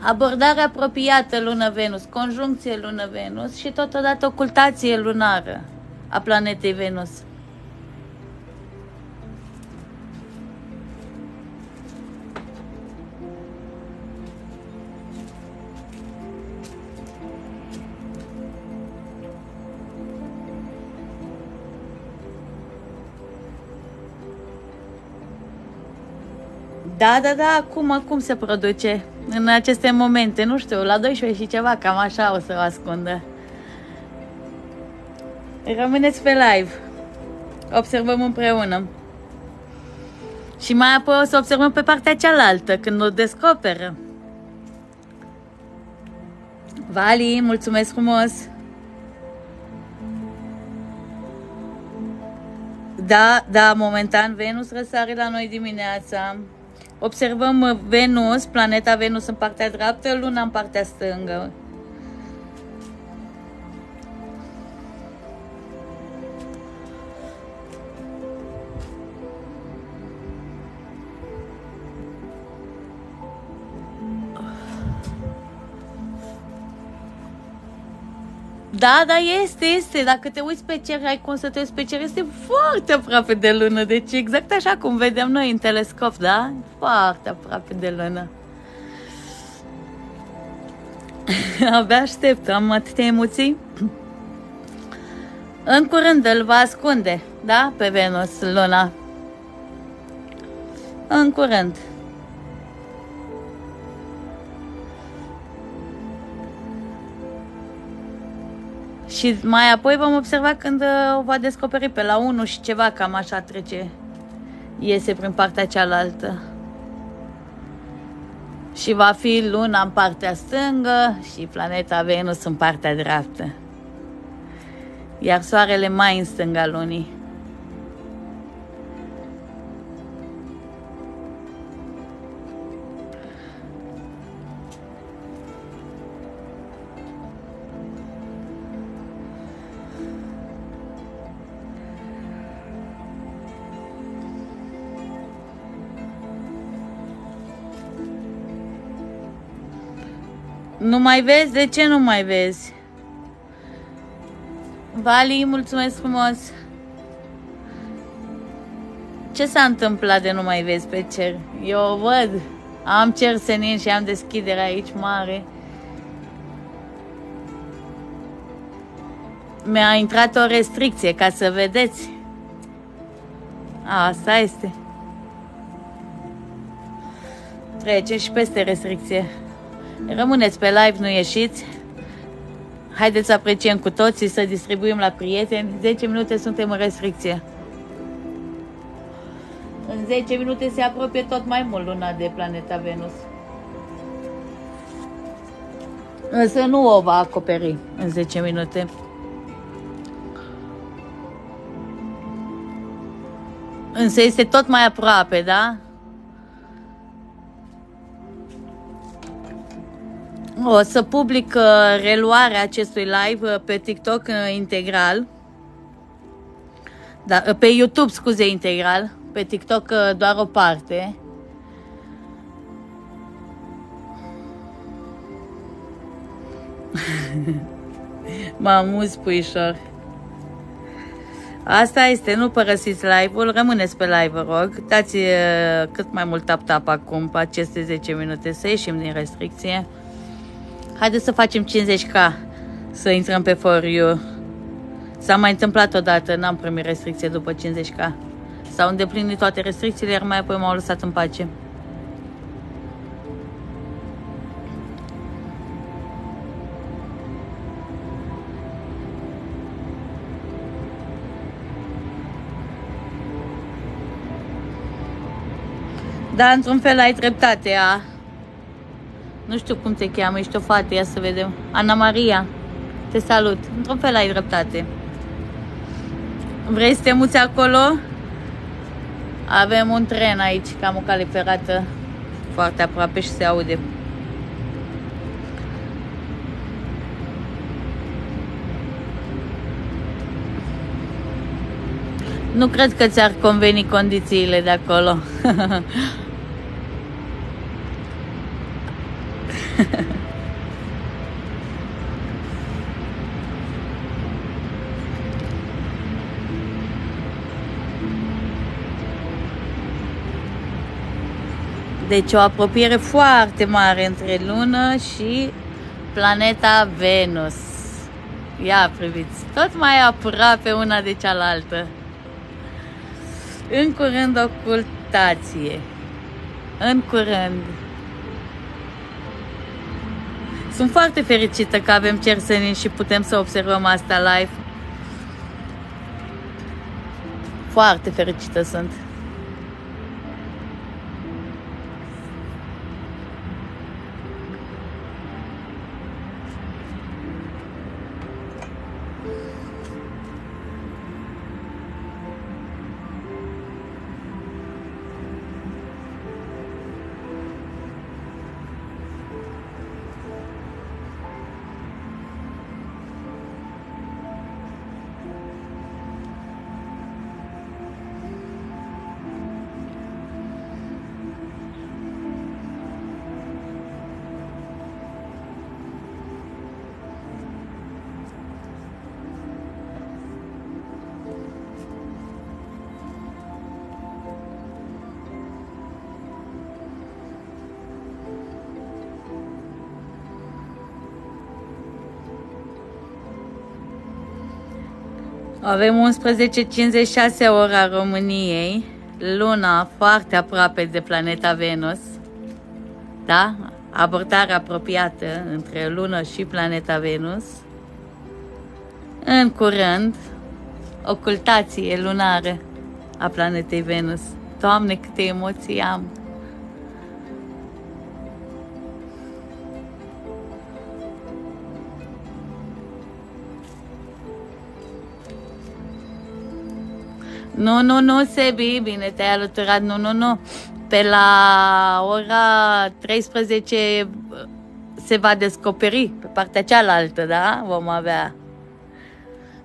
Abordare apropiată lună-Venus, conjuncție lună-Venus și totodată ocultație lunară a planetei Venus. Da, da, da, acum, acum se produce în aceste momente, nu știu, la 12 și ceva, cam așa o să o ascundă. Rămâneți pe live. Observăm împreună. Și mai apoi o să observăm pe partea cealaltă, când o descoperă. Vali, mulțumesc frumos! Da, da, momentan Venus răsare la noi dimineața. Observăm uh, Venus, planeta Venus în partea dreaptă, Luna în partea stângă. Da, da, este, este. Dacă te uiți pe cer, ai cum să te uiți pe cer, este foarte aproape de lună. Deci exact așa cum vedem noi în telescop, da? Foarte aproape de lună. Abia aștept, am atâtea emoții. În curând îl va ascunde, da? Pe Venus, luna. În curând. Și mai apoi vom observa când uh, o va descoperi pe la 1 și ceva, cam așa trece. Iese prin partea cealaltă. Și va fi luna în partea stângă și planeta Venus în partea dreaptă. Iar soarele mai în stânga lunii. Nu mai vezi? De ce nu mai vezi? Vali, mulțumesc frumos! Ce s-a întâmplat de nu mai vezi pe cer? Eu văd, am cer senin și am deschidere aici mare. Mi-a intrat o restricție, ca să vedeți. A, asta este. Trece și peste restricție. Rămâneți pe live, nu ieșiți. Haideți să apreciem cu toții, să distribuim la prieteni. 10 minute suntem în restricție. În 10 minute se apropie tot mai mult luna de planeta Venus. Însă nu o va acoperi în 10 minute. Însă este tot mai aproape, da? O să public uh, reluarea acestui live uh, pe TikTok uh, integral. Da, pe YouTube, scuze, integral. Pe TikTok doar o parte. mă amuz, puișor. Asta este, nu părăsiți live-ul, rămâneți pe live, vă rog. Dați uh, cât mai mult tap-tap acum pe aceste 10 minute să ieșim din restricție. Haideți să facem 50k, să intrăm pe For You. S-a mai întâmplat odată, n-am primit restricție după 50k. S-au îndeplinit toate restricțiile, iar mai apoi m-au lăsat în pace. Da, într-un fel ai dreptate, a. Nu știu cum te cheamă, ești o fată, ia să vedem. Ana Maria, te salut. Într-un fel ai dreptate. Vrei să te muți acolo? Avem un tren aici, cam o cale ferată foarte aproape și se aude. Nu cred că ți-ar conveni condițiile de acolo. Deci o apropiere foarte mare între lună și planeta Venus. Ia priviți, tot mai aproape una de cealaltă. În curând ocultație. În curând. Sunt foarte fericită că avem cer senin și putem să observăm asta live. Foarte fericită sunt. Avem 11.56 ora României, luna foarte aproape de planeta Venus, da? Abordare apropiată între lună și planeta Venus. În curând, ocultație lunară a planetei Venus. Doamne, câte emoții am! Nu, nu, nu, Sebi, bine te-ai alăturat, nu, nu, nu. Pe la ora 13 se va descoperi pe partea cealaltă, da? Vom avea.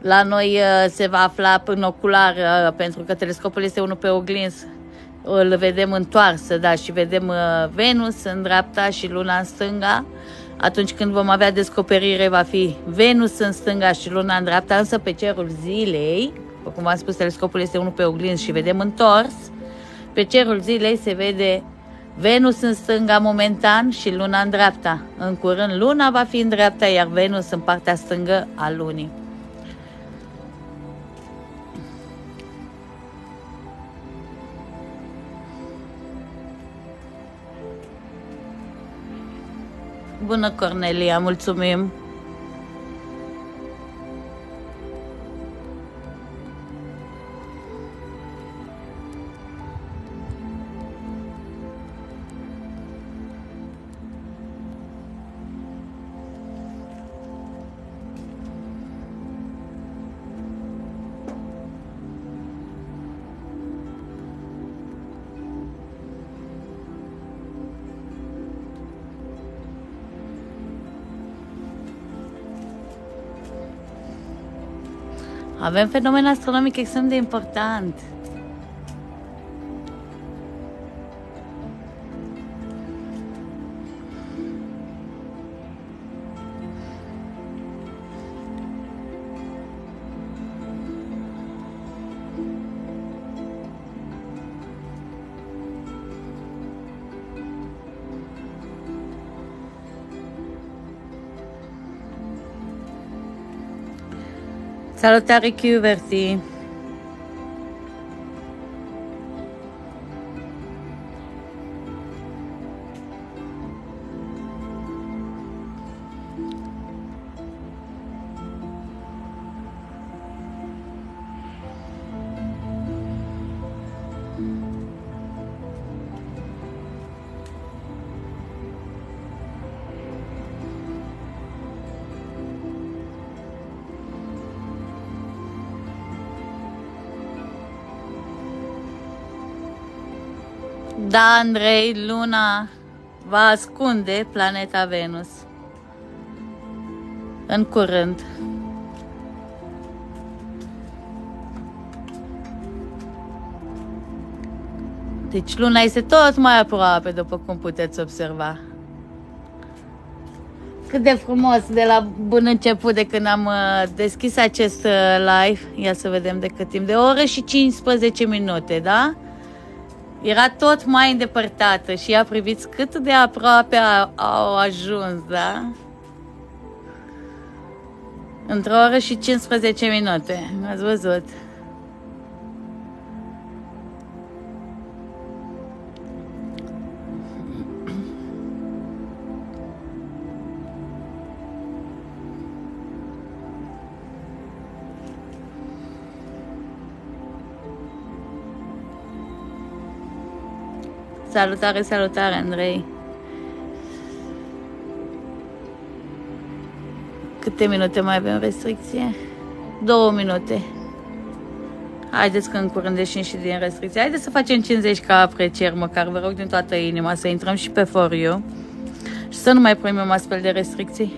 La noi uh, se va afla în ocular, uh, pentru că telescopul este unul pe oglins. Îl vedem întoarsă, da, și vedem uh, Venus în dreapta și Luna în stânga. Atunci când vom avea descoperire, va fi Venus în stânga și Luna în dreapta, însă pe cerul zilei, cum v-am spus, telescopul este unul pe oglins și vedem întors, pe cerul zilei se vede Venus în stânga momentan și Luna în dreapta. În curând Luna va fi în dreapta, iar Venus în partea stângă a Lunii. Bună, Cornelia, mulțumim! Avem fenomen astronomic extrem de important. Salutare Chiuverti! Da, Andrei, luna va ascunde planeta Venus. În curând. Deci luna este tot mai aproape, după cum puteți observa. Cât de frumos de la bun început de când am uh, deschis acest uh, live. Ia să vedem de cât timp. De o oră și 15 minute, da? Era tot mai îndepărtată și a privit cât de aproape au ajuns, da? Într-o oră și 15 minute. Ați văzut? Salutare, salutare, Andrei. Câte minute mai avem restricție? Două minute. Haideți că în curând ieșim și din restricție. Haideți să facem 50 ca aprecieri, măcar vă rog din toată inima să intrăm și pe For You și să nu mai primim astfel de restricții.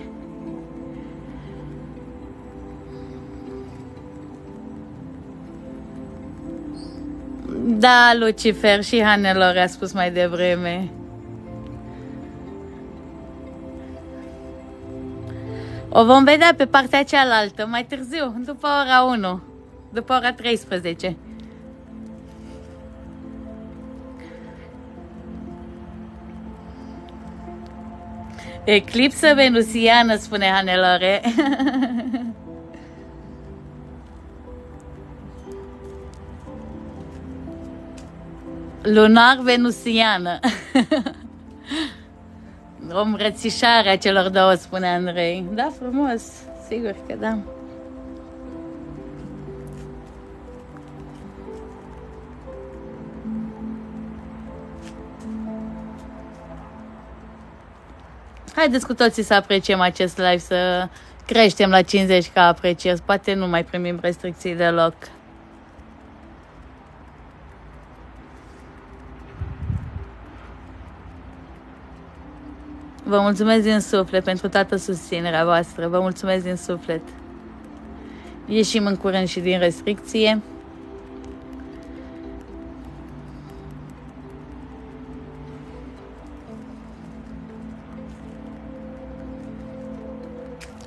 Da, Lucifer și Hanelor a spus mai devreme. O vom vedea pe partea cealaltă, mai târziu, după ora 1, după ora 13. Eclipsă venusiană, spune Hanelore. Lunar venusiană. o îmbrățișare a celor două, spune Andrei. Da, frumos, sigur că da. Haideți cu toții să apreciem acest live, să creștem la 50 ca apreciez. Poate nu mai primim restricții deloc. Vă mulțumesc din suflet pentru toată susținerea voastră. Vă mulțumesc din suflet. Ieșim în curând și din restricție.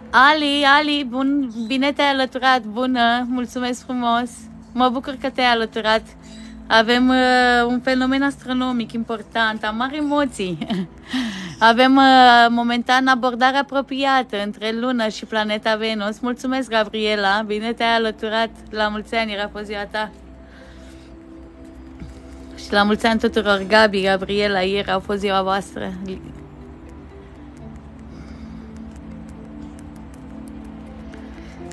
Ali, Ali, bun, bine te-ai alăturat, bună, mulțumesc frumos. Mă bucur că te-ai alăturat. Avem uh, un fenomen astronomic important, am mari emoții. Avem uh, momentan abordare apropiată între Lună și planeta Venus. Mulțumesc, Gabriela, bine te-ai alăturat. La mulți ani era fost ziua ta. Și la mulți ani tuturor, Gabi, Gabriela, ieri a fost ziua voastră.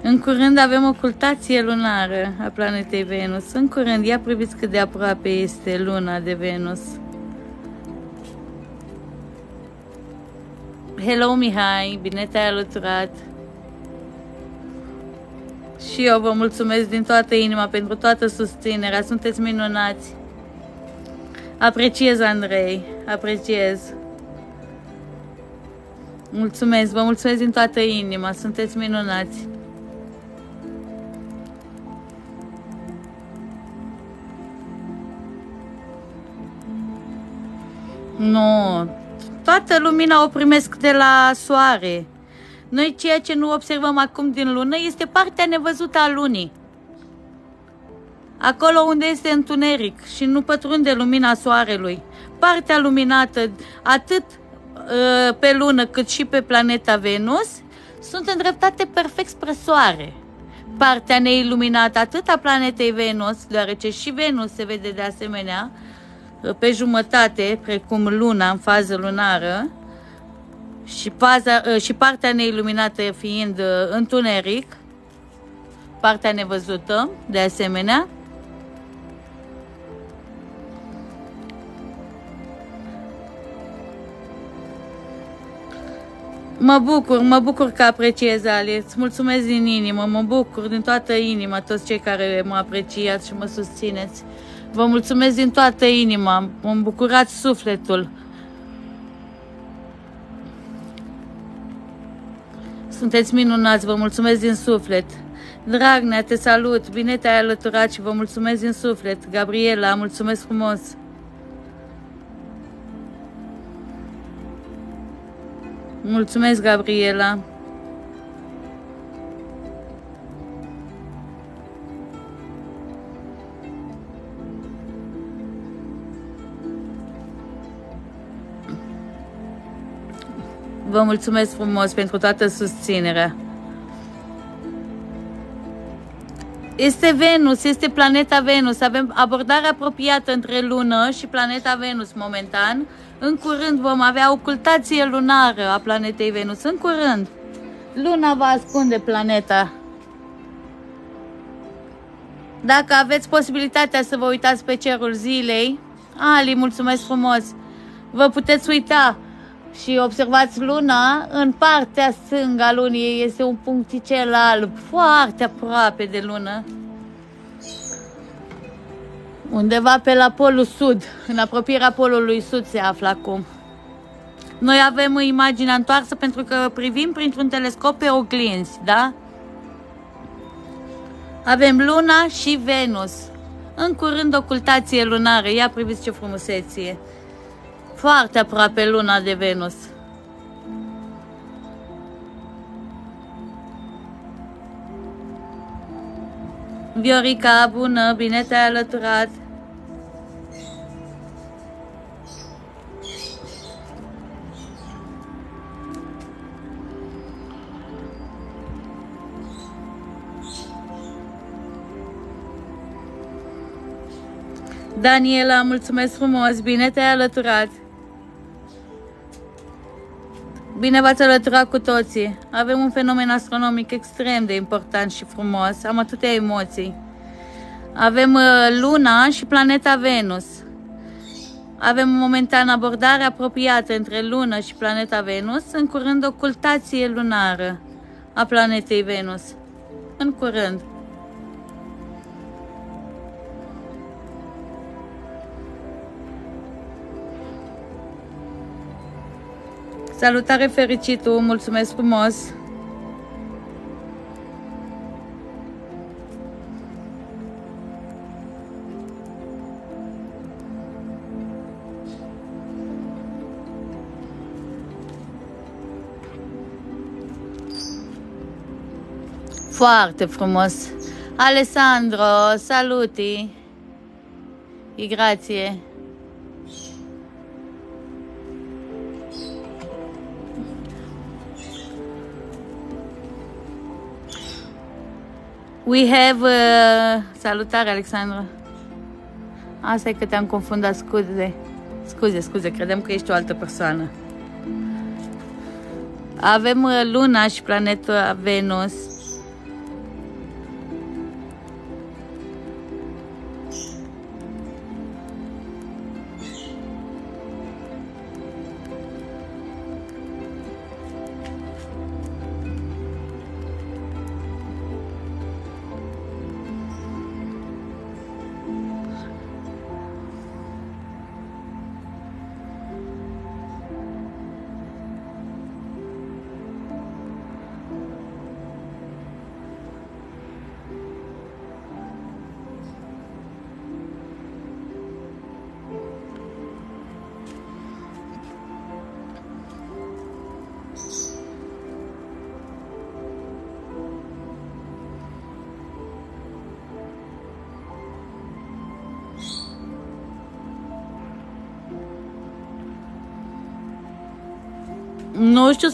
În curând avem ocultație lunară a planetei Venus. În curând, ia priviți cât de aproape este luna de Venus. Hello, Mihai, bine te-ai alăturat. Și eu vă mulțumesc din toată inima pentru toată susținerea. Sunteți minunați. Apreciez, Andrei, apreciez. Mulțumesc, vă mulțumesc din toată inima. Sunteți minunați. Nu, toată lumina o primesc de la soare. Noi ceea ce nu observăm acum din lună este partea nevăzută a lunii. Acolo unde este întuneric și nu pătrunde lumina soarelui. Partea luminată atât uh, pe lună cât și pe planeta Venus sunt îndreptate perfect spre soare. Partea neiluminată atât a planetei Venus, deoarece și Venus se vede de asemenea, pe jumătate, precum luna în fază lunară, și, paza, ă, și partea neiluminată fiind ă, întuneric, partea nevăzută, de asemenea, Mă bucur, mă bucur că apreciezi, Ali. Îți mulțumesc din inimă, mă bucur din toată inima toți cei care mă apreciați și mă susțineți. Vă mulțumesc din toată inima, mă bucurați sufletul. Sunteți minunați, vă mulțumesc din suflet. Dragnea, te salut, bine te-ai alăturat și vă mulțumesc din suflet. Gabriela, mulțumesc frumos. Mulțumesc, Gabriela. Vă mulțumesc frumos pentru toată susținerea. Este Venus, este planeta Venus. Avem abordare apropiată între lună și planeta Venus momentan. În curând vom avea ocultație lunară a planetei Venus. În curând. Luna va ascunde planeta. Dacă aveți posibilitatea să vă uitați pe cerul zilei, Ali, mulțumesc frumos, vă puteți uita și observați luna, în partea stângă a lunii este un puncticel alb, foarte aproape de lună. Undeva pe la polul sud, în apropierea polului sud se află acum. Noi avem imaginea întoarsă pentru că privim printr-un telescop pe oglinzi, da? Avem Luna și Venus. În curând ocultație lunară. Ia priviți ce frumuseție foarte aproape luna de Venus. Viorica, bună, bine te-ai alăturat! Daniela, mulțumesc frumos, bine te-ai alăturat! Bine v-ați alăturat cu toții. Avem un fenomen astronomic extrem de important și frumos. Am atâtea emoții. Avem uh, Luna și planeta Venus. Avem momentan abordare apropiată între Lună și planeta Venus, în curând ocultație lunară a planetei Venus. În curând. Salutare fericitul, mulțumesc frumos! Foarte frumos. Alessandro, saluti. E grazie. We have... Uh, salutare, Alexandra. Asta e că te-am confundat, scuze. Scuze, scuze, credem că ești o altă persoană. Avem uh, Luna și planeta Venus.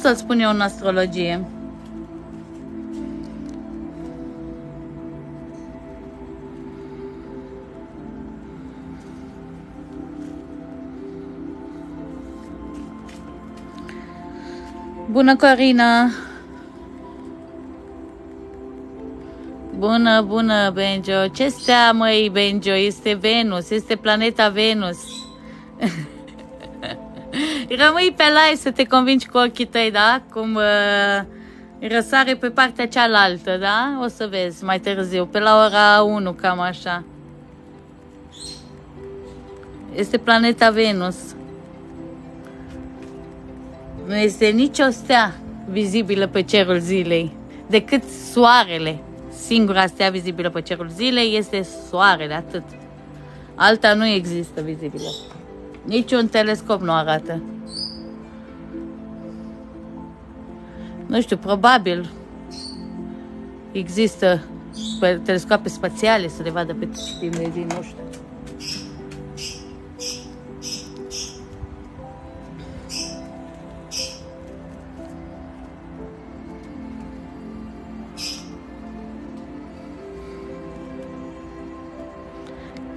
Nu știu să-ți spun eu în astrologie. Bună, Corina! Bună, bună, Benjo! Ce stea, măi, Benjo? Este Venus, este planeta Venus. Rămâi pe live să te convingi cu ochii tăi, da? Cum uh, răsare pe partea cealaltă, da? O să vezi mai târziu, pe la ora 1, cam așa. Este planeta Venus. Nu este nicio stea vizibilă pe cerul zilei, decât soarele. Singura stea vizibilă pe cerul zilei este soarele, atât. Alta nu există vizibilă. Niciun telescop nu arată. Nu știu, probabil există telescoape spațiale să le vadă pe timp de zi, nu știu.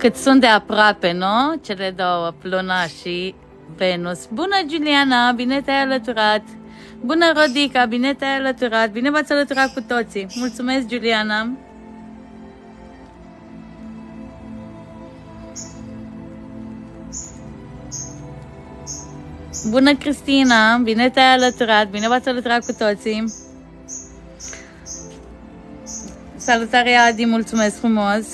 Cât sunt de aproape, nu? Cele două, Luna și Venus. Bună, Juliana, bine te-ai alăturat! Bună, Rodica, bine te-ai alăturat, bine v-ați alăturat cu toții. Mulțumesc, Juliana. Bună, Cristina, bine te-ai alăturat, bine v-ați alăturat cu toții. Salutare, Adi, mulțumesc frumos.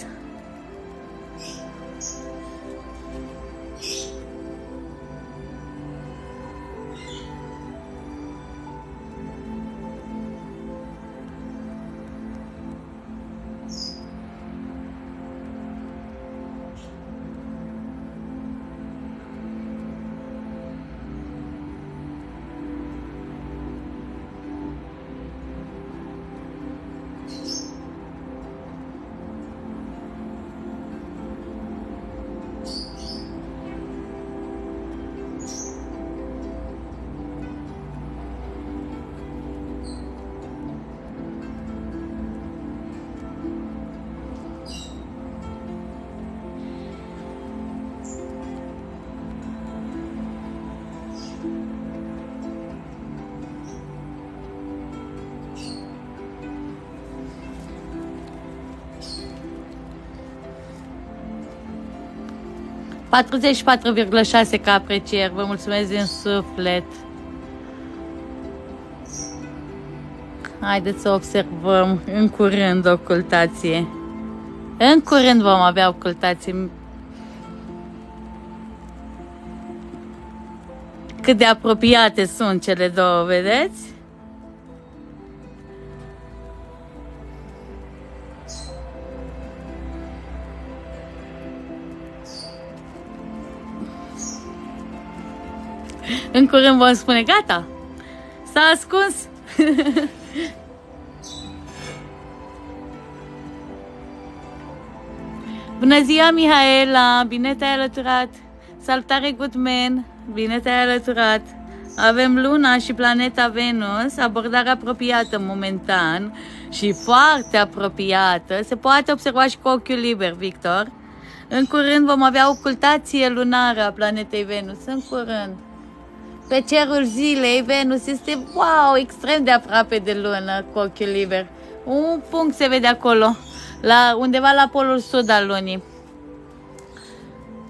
44,6 ca aprecieri. Vă mulțumesc din suflet. Haideți să observăm în curând ocultație. În curând vom avea ocultație. cât de apropiate sunt cele două, vedeți? În curând vom spune gata. S-a ascuns. Bună ziua, Mihaela! Bine te-ai alăturat! Salutare, Goodman! Bine te-ai alăturat! Avem Luna și planeta Venus, abordare apropiată momentan și foarte apropiată. Se poate observa și cu ochiul liber, Victor. În curând vom avea ocultație lunară a planetei Venus. În curând. Pe cerul zilei, Venus este, wow, extrem de aproape de lună cu ochiul liber. Un punct se vede acolo, la, undeva la polul sud al lunii.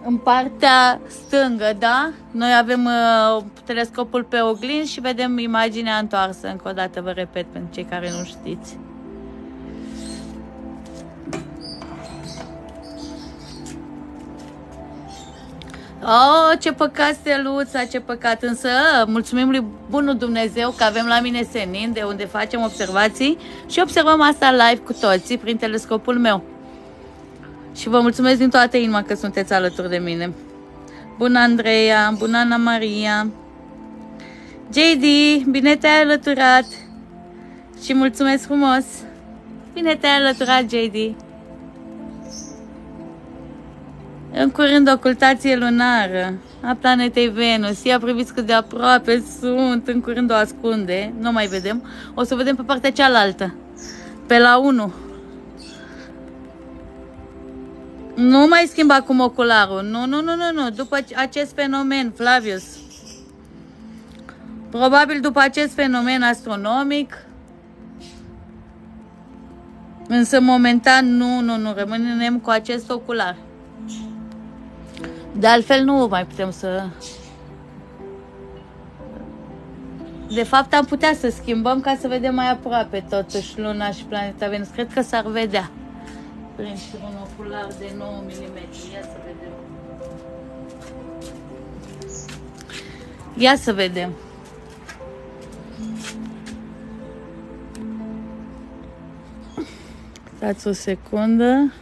În partea stângă, da? Noi avem uh, telescopul pe oglin și vedem imaginea întoarsă. Încă o dată vă repet pentru cei care nu știți. Oh, ce păcat, Steluța, ce păcat. Însă, mulțumim lui Bunul Dumnezeu că avem la mine senin, de unde facem observații și observăm asta live cu toții prin telescopul meu. Și vă mulțumesc din toată inima că sunteți alături de mine. Bună, Andreea! Bună, Ana Maria! JD, bine te-ai alăturat! Și mulțumesc frumos! Bine te-ai alăturat, JD! În curând ocultație lunară a planetei Venus. Ia priviți cât de aproape sunt. În curând o ascunde. Nu mai vedem. O să vedem pe partea cealaltă. Pe la 1. Nu mai schimba acum ocularul. Nu, nu, nu, nu, nu. După acest fenomen, Flavius. Probabil după acest fenomen astronomic. Însă momentan nu, nu, nu. Rămânem cu acest ocular. De altfel nu mai putem să... De fapt am putea să schimbăm ca să vedem mai aproape totuși Luna și planeta Venus. Cred că s-ar vedea prin un ocular de 9 mm. Ia să vedem. Ia să vedem. Dați o secundă.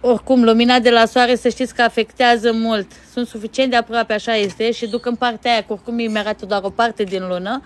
Oricum, lumina de la soare să știți că afectează mult. Sunt suficient de aproape, așa este, și duc în partea aia, că oricum mi arată doar o parte din lună.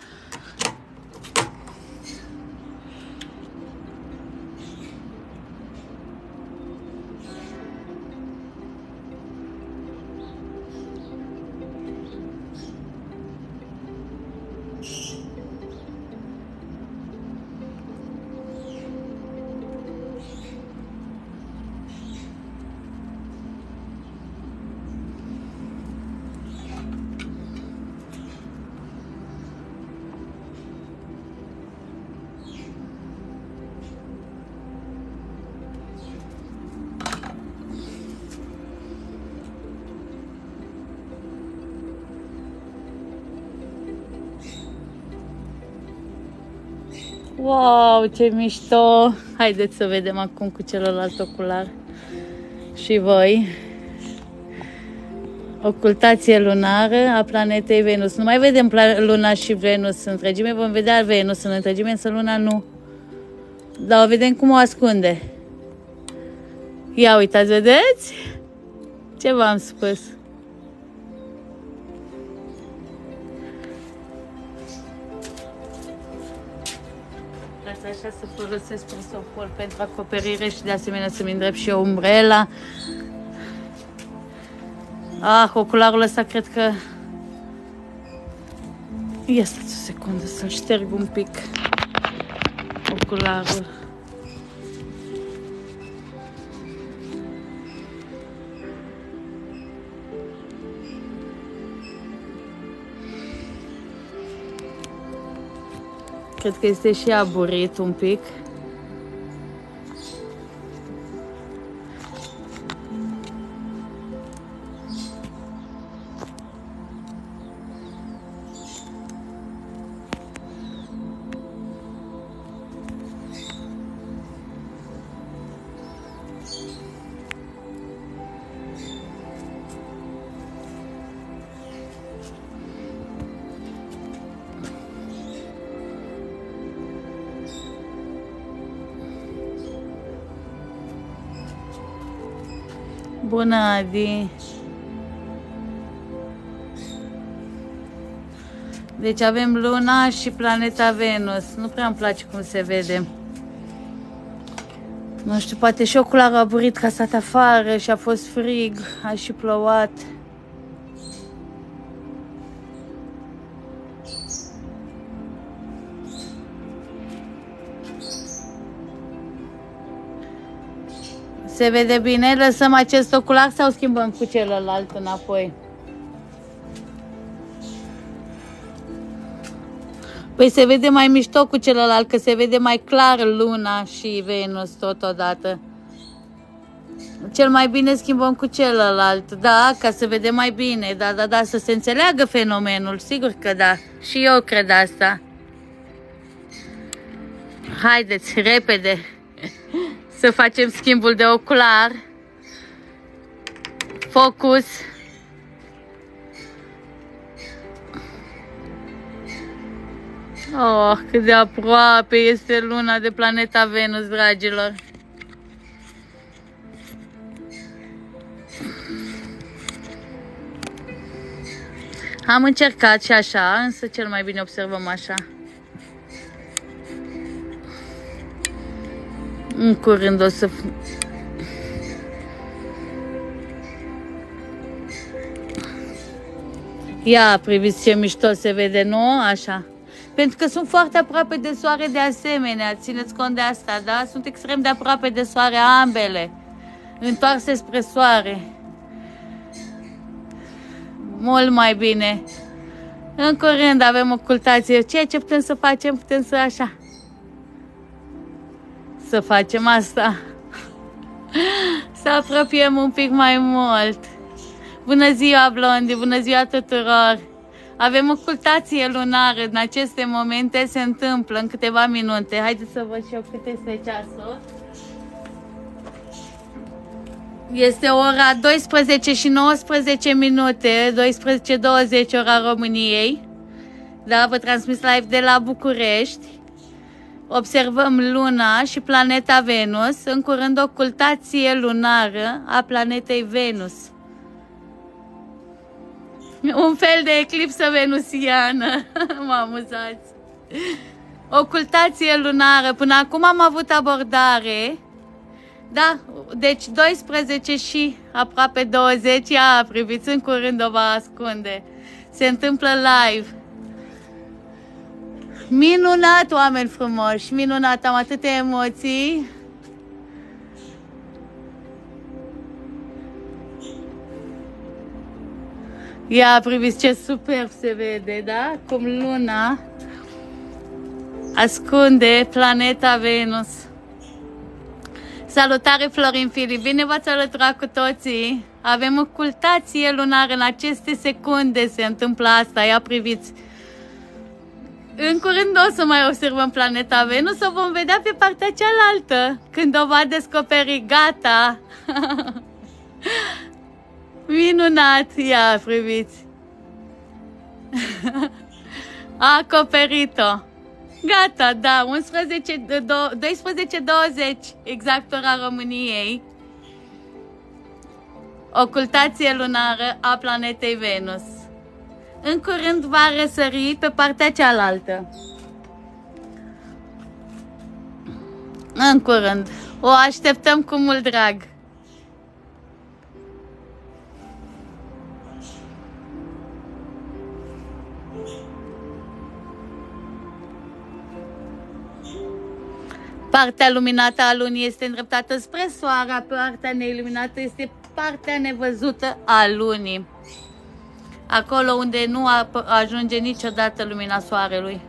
Wow, ce mișto! Haideți să vedem acum cu celălalt ocular și voi. Ocultație lunară a planetei Venus. Nu mai vedem Luna și Venus în întregime, vom vedea Venus în întregime, însă Luna nu. Dar o vedem cum o ascunde. Ia uitați, vedeți? Ce v-am spus? Așa să folosesc prosopol pentru acoperire și de asemenea să-mi îndrept și o umbrela. Ah, ocularul ăsta cred că... Ia stați o secundă să-l șterg un pic. Ocularul. Cred că este și aburit un pic. Bună, Adi! Deci avem Luna și planeta Venus. Nu prea îmi place cum se vede. Nu știu, poate și ocularul a burit ca stat afară și a fost frig, a și plouat. Se vede bine? Lăsăm acest ocular sau schimbăm cu celălalt înapoi? Păi se vede mai mișto cu celălalt, că se vede mai clar luna și Venus totodată. Cel mai bine schimbăm cu celălalt, da, ca să vedem mai bine, da, da, da, să se înțeleagă fenomenul, sigur că da, și eu cred asta. Haideți, repede, să facem schimbul de ocular. Focus. Oh, cât de aproape este luna de planeta Venus, dragilor. Am încercat și așa, însă cel mai bine observăm așa. În curând o să... Ia, priviți ce mișto se vede, nu? Așa. Pentru că sunt foarte aproape de soare de asemenea, țineți cont de asta, da? Sunt extrem de aproape de soare ambele, întoarse spre soare. Mult mai bine. În curând avem ocultație. Ceea ce putem să facem, putem să așa. Să facem asta. Să apropiem un pic mai mult. Bună ziua, Blondi! Bună ziua tuturor! Avem ocultație lunară în aceste momente, se întâmplă în câteva minute. Haideți să văd și eu cât este ceasul. Este ora 12 și 19 minute, 12.20 ora României. Da, vă transmis live de la București. Observăm Luna și planeta Venus, în curând ocultație lunară a planetei Venus. Un fel de eclipsă venusiană. mă amuzați. Ocultație lunară. Până acum am avut abordare. Da, deci 12 și aproape 20. Ia, priviți, în curând o va ascunde. Se întâmplă live. Minunat, oameni frumoși, minunat, am atâtea emoții. Ia, priviți ce superb se vede, da? Cum luna ascunde planeta Venus. Salutare Florin Filip, bine v-ați alăturat cu toții. Avem ocultație lunară în aceste secunde se întâmplă asta, ia priviți. În curând o să mai observăm planeta Venus, o vom vedea pe partea cealaltă, când o va descoperi, gata. Minunat! Ia, priviți! A acoperit-o! Gata, da, 11, 12.20, exact ora României. Ocultație lunară a planetei Venus. În curând va răsări pe partea cealaltă. În curând. O așteptăm cu mult drag. Partea luminată a lunii este îndreptată spre soare, partea neiluminată este partea nevăzută a lunii. Acolo unde nu ajunge niciodată lumina soarelui.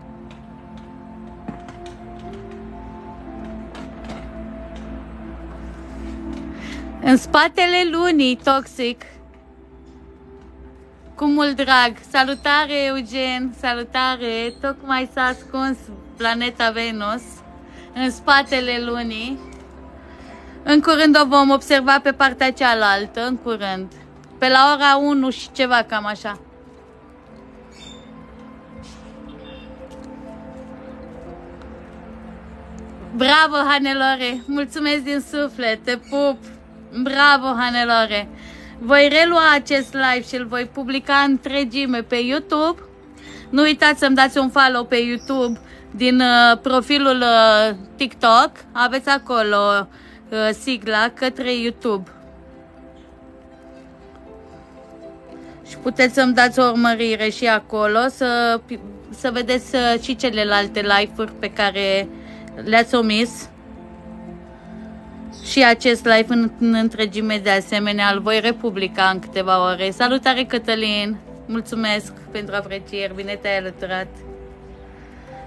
În spatele lunii, toxic, cu mult drag. Salutare, Eugen, salutare. Tocmai s-a ascuns planeta Venus în spatele lunii. În curând o vom observa pe partea cealaltă, în curând. Pe la ora 1 și ceva, cam așa. Bravo, Hanelore! Mulțumesc din suflet, te pup! Bravo, Hanelore! Voi relua acest live și îl voi publica întregime pe YouTube. Nu uitați să-mi dați un follow pe YouTube din uh, profilul uh, TikTok. Aveți acolo uh, sigla către YouTube. Și puteți să-mi dați o urmărire și acolo să, să vedeți uh, și celelalte live-uri pe care le-ați omis. Și acest live în, în întregime de asemenea îl voi republica în câteva ore. Salutare Cătălin! Mulțumesc pentru aprecieri, bine te-ai alăturat!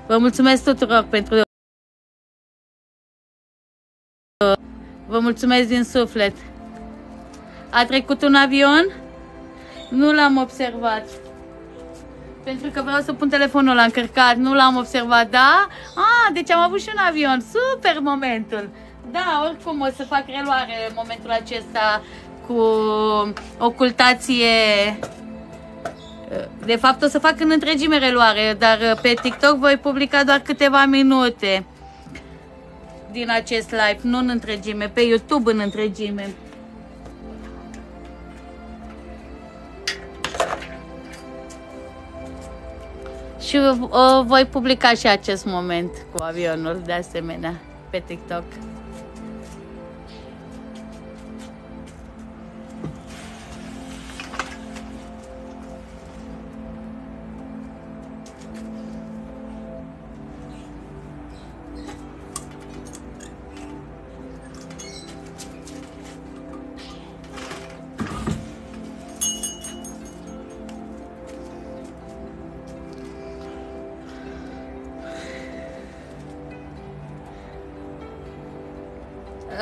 Vă mulțumesc tuturor pentru Vă mulțumesc din suflet. A trecut un avion? Nu l-am observat. Pentru că vreau să pun telefonul la încărcat, nu l-am observat, da? Ah, deci am avut și un avion. Super momentul. Da, oricum o să fac reluare în momentul acesta cu ocultație. De fapt o să fac în întregime reluare, dar pe TikTok voi publica doar câteva minute din acest live, nu în întregime, pe YouTube în întregime. Și o voi publica și acest moment cu avionul de asemenea pe TikTok.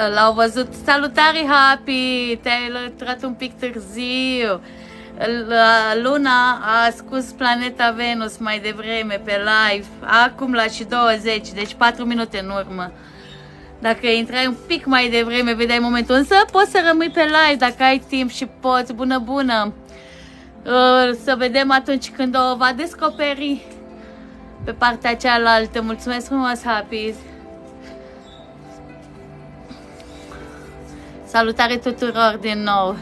L-au văzut. Salutare, Happy! Te-ai lătrat un pic târziu. Luna a scos planeta Venus mai devreme pe live, acum la și 20, deci 4 minute în urmă. Dacă intrai un pic mai devreme, vedeai momentul, însă poți să rămâi pe live dacă ai timp și poți, bună, bună. Uh, să vedem atunci când o va descoperi pe partea cealaltă. Mulțumesc frumos, Happy! Salutare tuturor din nou!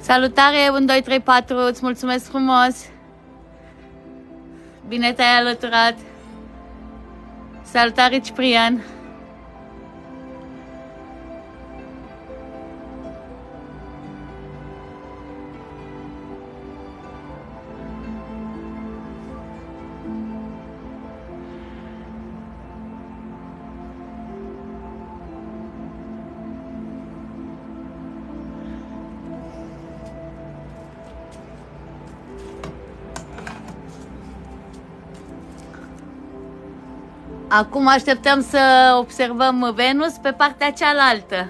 Salutare 1, 2, 3, 4, îți mulțumesc frumos! Bine te-ai alăturat! Salutare Ciprian! Acum așteptăm să observăm Venus pe partea cealaltă.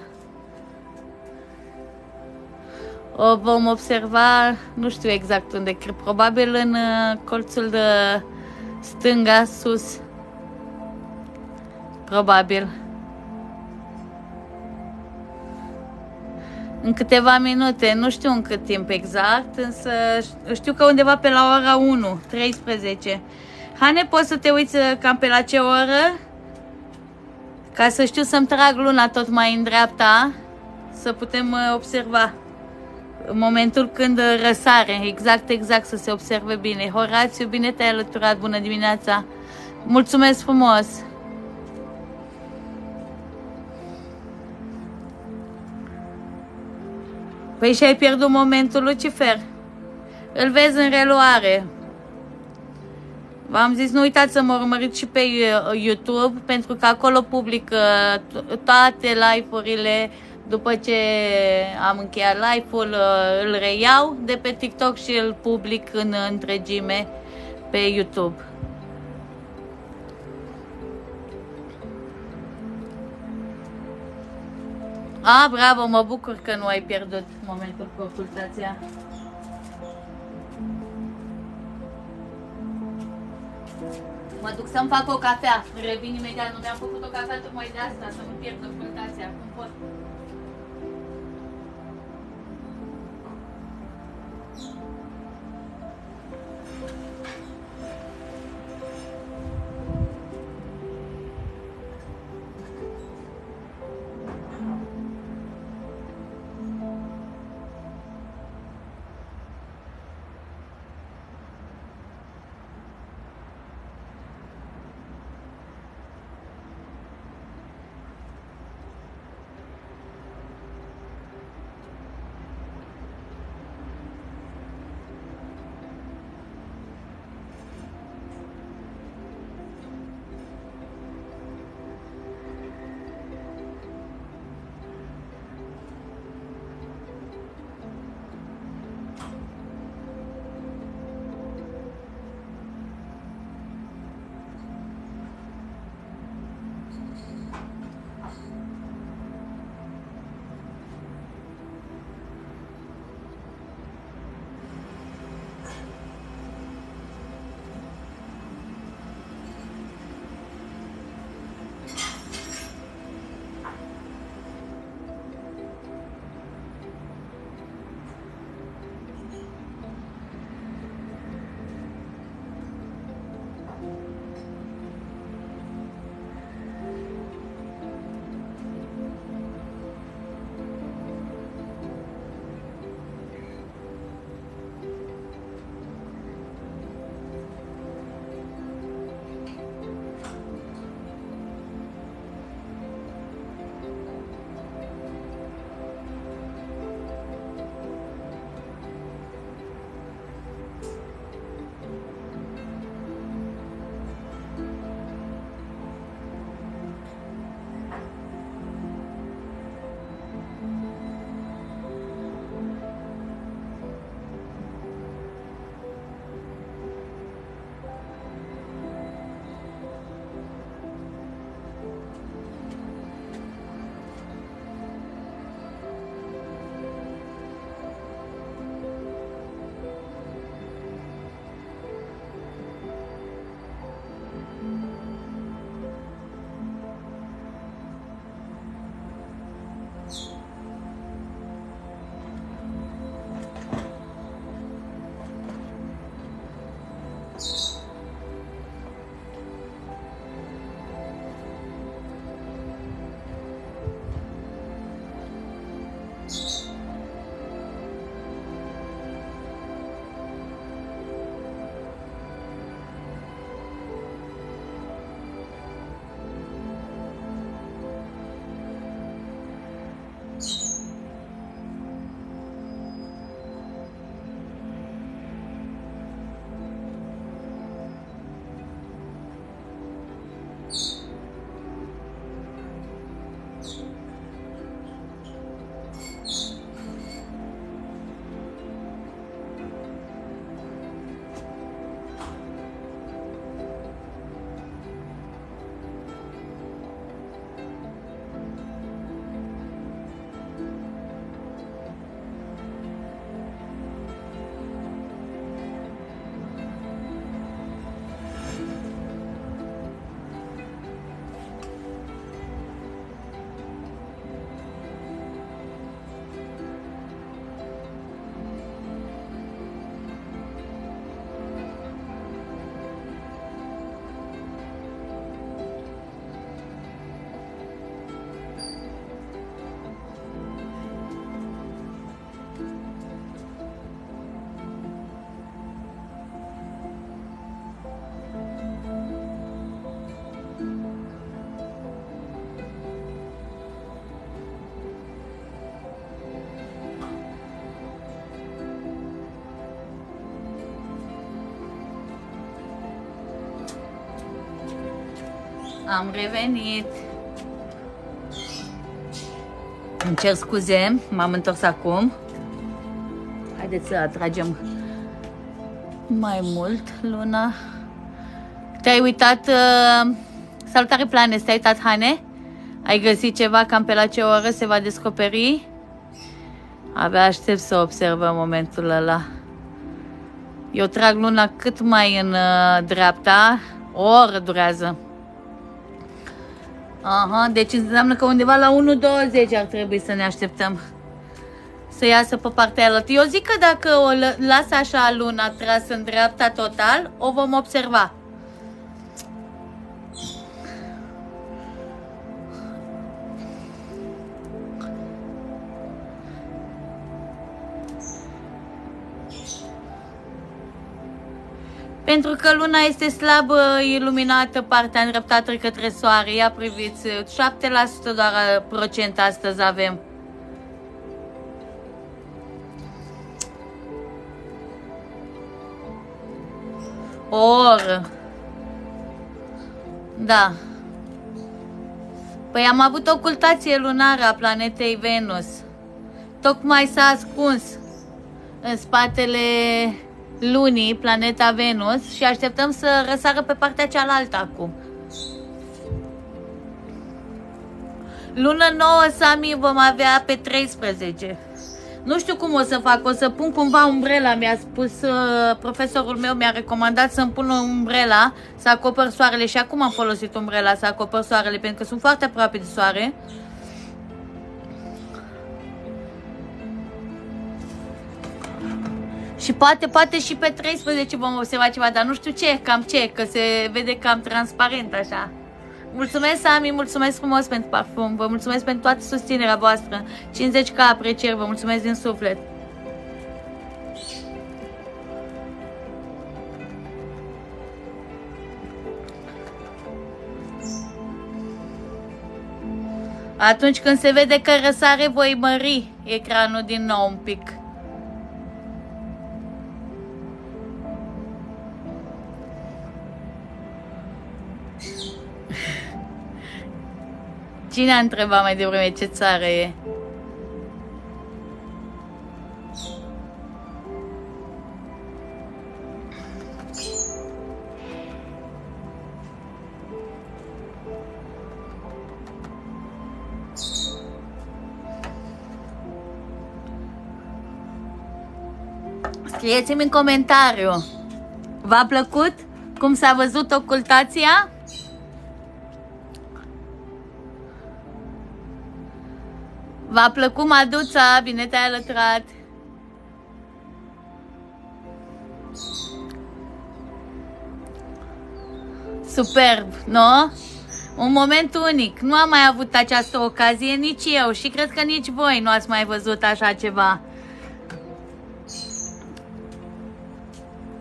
O vom observa, nu știu exact unde, probabil în uh, colțul de stânga, sus. Probabil. În câteva minute, nu știu în cât timp exact, însă știu că undeva pe la ora 1, 13. Hane, poți să te uiți uh, cam pe la ce oră? Ca să știu să-mi trag luna tot mai în dreapta, să putem uh, observa în momentul când uh, răsare, exact, exact, să se observe bine. Horațiu, bine te-ai alăturat, bună dimineața! Mulțumesc frumos! Păi și ai pierdut momentul, Lucifer? Îl vezi în reluare. V-am zis, nu uitați să mă urmăriți și pe uh, YouTube, pentru că acolo public toate live-urile după ce am încheiat live-ul, uh, îl reiau de pe TikTok și îl public în întregime pe YouTube. A, bravo, mă bucur că nu ai pierdut momentul cu ocultația. Mă duc să-mi fac o cafea. Revin imediat. Nu mi-am făcut o cafea tocmai de asta, să nu pierd ocultația. Cum pot? Am revenit. Îmi cer scuze, m-am întors acum. Haideți să atragem mai mult luna. Te-ai uitat... Uh... Salutare plane, te-ai uitat, Hane? Ai găsit ceva cam pe la ce oră se va descoperi? Abia aștept să observăm momentul ăla. Eu trag luna cât mai în uh, dreapta, o oră durează. Aha, deci înseamnă că undeva la 1.20 ar trebui să ne așteptăm să iasă pe partea aia. Eu zic că dacă o lasă așa luna trasă în dreapta total, o vom observa. Pentru că luna este slab iluminată, partea îndreptată către soare. Ia priviți, 7% doar uh, procent astăzi avem. O oră. Da. Păi am avut ocultație lunară a planetei Venus. Tocmai s-a ascuns în spatele lunii, planeta Venus, și așteptăm să răsară pe partea cealaltă acum. Lună nouă, Sami, vom avea pe 13. Nu știu cum o să fac, o să pun cumva umbrela, mi-a spus uh, profesorul meu, mi-a recomandat să-mi pun umbrela, să acopăr soarele și acum am folosit umbrela să acopăr soarele, pentru că sunt foarte aproape de soare. Și poate, poate și pe 13 vom observa ceva, dar nu știu ce, cam ce, că se vede cam transparent așa. Mulțumesc, Sami, mulțumesc frumos pentru parfum, vă mulțumesc pentru toată susținerea voastră. 50k aprecieri, vă mulțumesc din suflet. Atunci când se vede că răsare, voi mări ecranul din nou un pic. Cine a întrebat mai devreme ce țară e? Scrieți-mi în comentariu. V-a plăcut cum s-a văzut ocultația? V-a plăcut Maduța? Bine te-ai alăturat! Superb, nu? Un moment unic. Nu am mai avut această ocazie nici eu și cred că nici voi nu ați mai văzut așa ceva.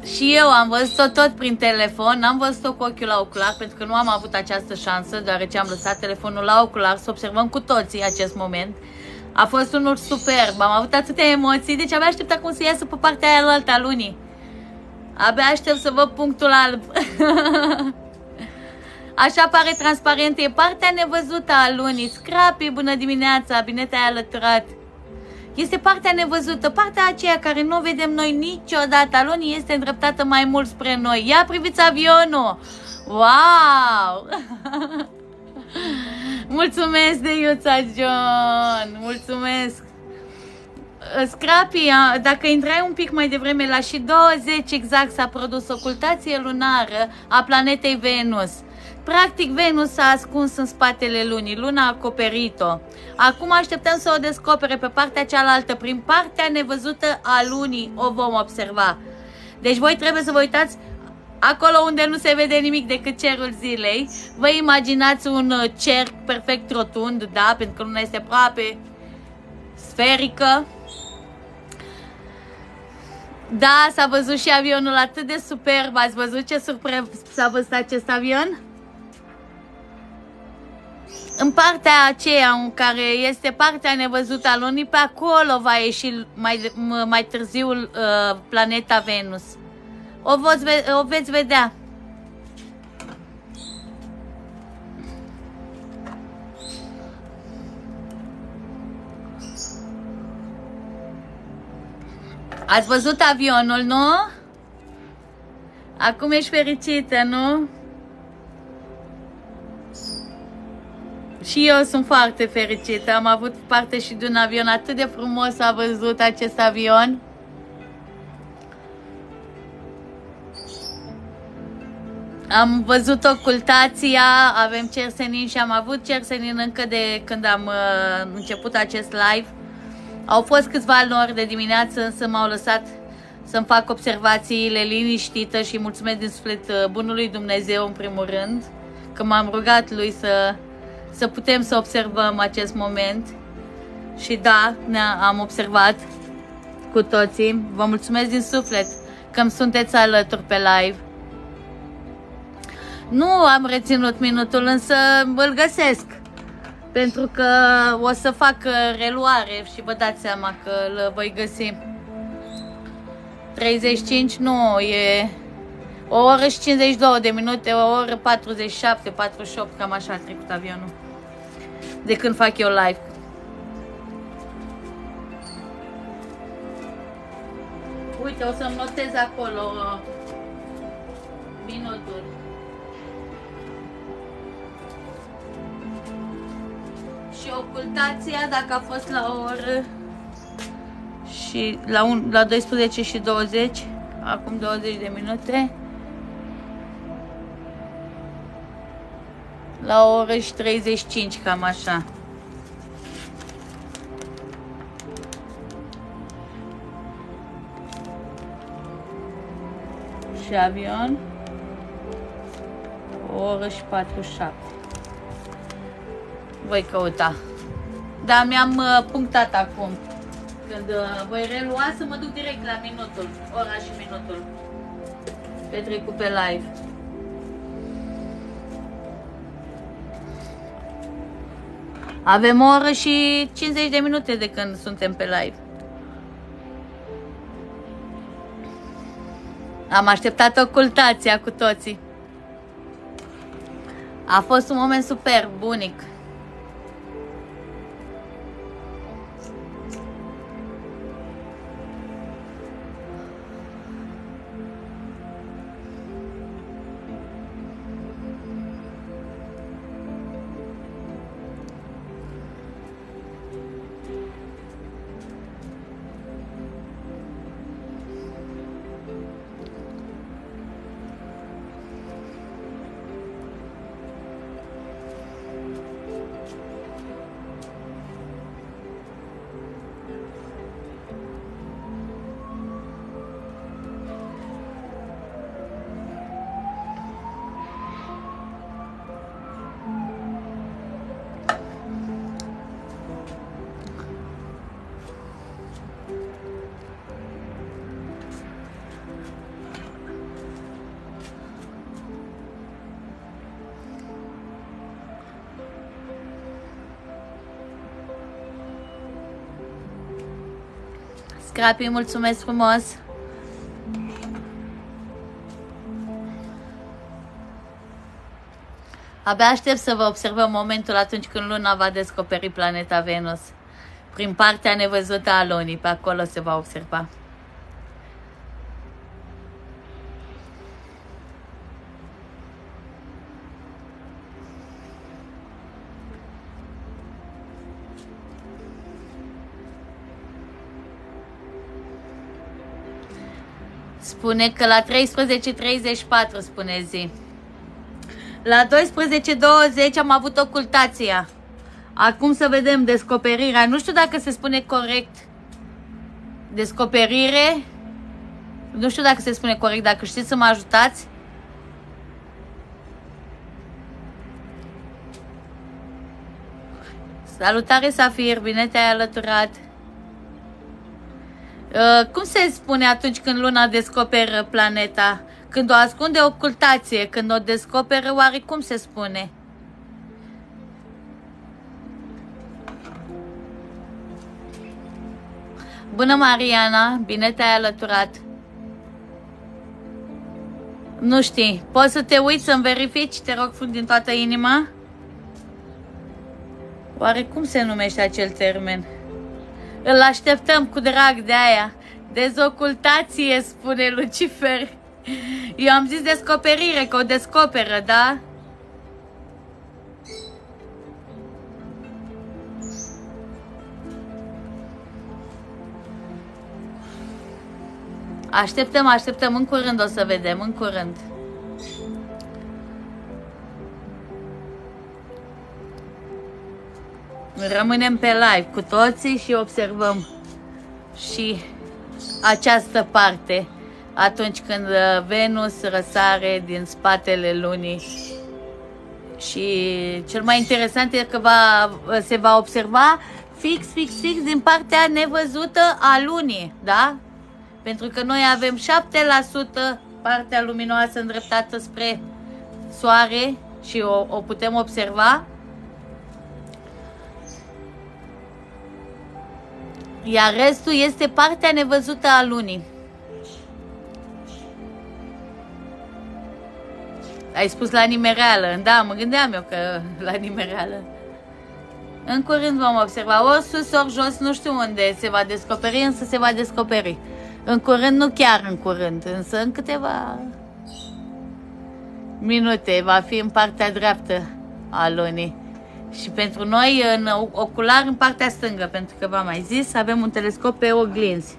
Și eu am văzut-o tot prin telefon, n-am văzut-o cu ochiul la ocular pentru că nu am avut această șansă, deoarece am lăsat telefonul la ocular să observăm cu toții acest moment. A fost unul superb, am avut atâtea emoții, deci abia aștept acum să iasă pe partea aia altă a lunii. Abia aștept să văd punctul alb. Așa pare transparent, e partea nevăzută a lunii. Scrapi, bună dimineața, bine te-ai alăturat. Este partea nevăzută, partea aceea care nu vedem noi niciodată. A lunii este îndreptată mai mult spre noi. Ia priviți avionul! Wow! Mulțumesc de Iuța John! Mulțumesc! Scrapi, dacă intrai un pic mai devreme, la și 20 exact s-a produs ocultație lunară a planetei Venus. Practic, Venus s-a ascuns în spatele lunii, luna a acoperit-o. Acum așteptăm să o descopere pe partea cealaltă, prin partea nevăzută a lunii o vom observa. Deci voi trebuie să vă uitați Acolo unde nu se vede nimic decât cerul zilei, vă imaginați un uh, cerc perfect rotund, da, pentru că luna este aproape sferică. Da, s-a văzut și avionul atât de superb. Ați văzut ce surpre s-a văzut acest avion? În partea aceea în care este partea nevăzută a lunii, pe acolo va ieși mai, mai târziu uh, planeta Venus. O, voți, o veți vedea. Ați văzut avionul, nu? Acum ești fericită, nu? Și eu sunt foarte fericită. Am avut parte și de un avion atât de frumos a văzut acest avion. Am văzut ocultația, avem cersenin și am avut cersenin încă de când am uh, început acest live. Au fost câțiva lor de dimineață, însă m-au lăsat să-mi fac observațiile liniștită și mulțumesc din suflet uh, bunului Dumnezeu în primul rând, că m-am rugat lui să, să putem să observăm acest moment. Și da, ne-am observat cu toții. Vă mulțumesc din suflet că îmi sunteți alături pe live. Nu am reținut minutul, însă îl găsesc. Pentru că o să fac uh, reluare și vă dați seama că îl voi găsi. 35 nu, e o oră și 52 de minute, o oră 47, 48, cam așa a trecut avionul. De când fac eu live. Uite, o să-mi notez acolo uh, minutul. Și ocultația, dacă a fost la o oră și la, un, la 12 și 20, acum 20 de minute, la o oră și 35, cam așa. Și avion, o oră și 47. Voi căuta. Dar mi-am uh, punctat acum. Când uh, voi relua să mă duc direct la minutul, ora și minutul. Petrecut pe live. Avem o oră și 50 de minute de când suntem pe live. Am așteptat ocultația cu toții. A fost un moment super, bunic. Scrapi, mulțumesc frumos! Abia aștept să vă observăm momentul atunci când Luna va descoperi planeta Venus. Prin partea nevăzută a lunii, pe acolo se va observa. Spune că la 13.34 spune zi. La 12.20 am avut ocultația. Acum să vedem descoperirea. Nu știu dacă se spune corect. Descoperire. Nu știu dacă se spune corect. Dacă știți să mă ajutați. Salutare, Safir. Bine te-ai alăturat. Uh, cum se spune atunci când luna descoperă planeta? Când o ascunde ocultație, când o descoperă, oare cum se spune? Bună, Mariana! Bine te-ai alăturat! Nu știi. Poți să te uiți să-mi verifici, te rog din toată inima? Oare cum se numește acel termen? Îl așteptăm cu drag de aia. Dezocultație, spune Lucifer. Eu am zis descoperire, că o descoperă, da? Așteptăm, așteptăm, în curând o să vedem, în curând. Rămânem pe live cu toții și observăm și această parte atunci când uh, Venus răsare din spatele lunii. Și cel mai interesant e că va, se va observa fix, fix, fix din partea nevăzută a lunii, da? Pentru că noi avem 7% partea luminoasă îndreptată spre soare și o, o putem observa. Iar restul este partea nevăzută a lunii. Ai spus la nimereală. Da, mă gândeam eu că la nimereală. În curând vom observa. Ori sus, ori jos, nu știu unde se va descoperi, însă se va descoperi. În curând, nu chiar în curând, însă în câteva minute va fi în partea dreaptă a lunii. Și pentru noi, în ocular, în partea stângă, pentru că v-am mai zis, avem un telescop pe oglinzi.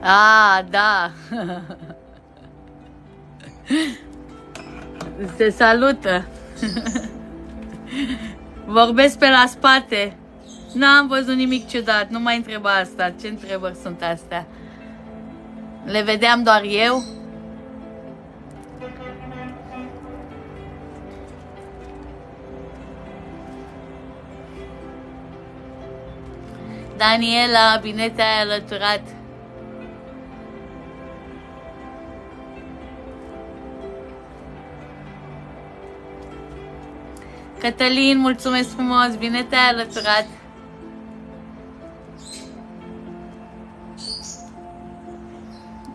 Ah, da. Se salută. Vorbesc pe la spate. N-am văzut nimic ciudat, nu mai întreba asta. Ce întrebări sunt astea? Le vedeam doar eu? Daniela, bine te-ai alăturat. Cătălin, mulțumesc frumos, bine te-ai alăturat.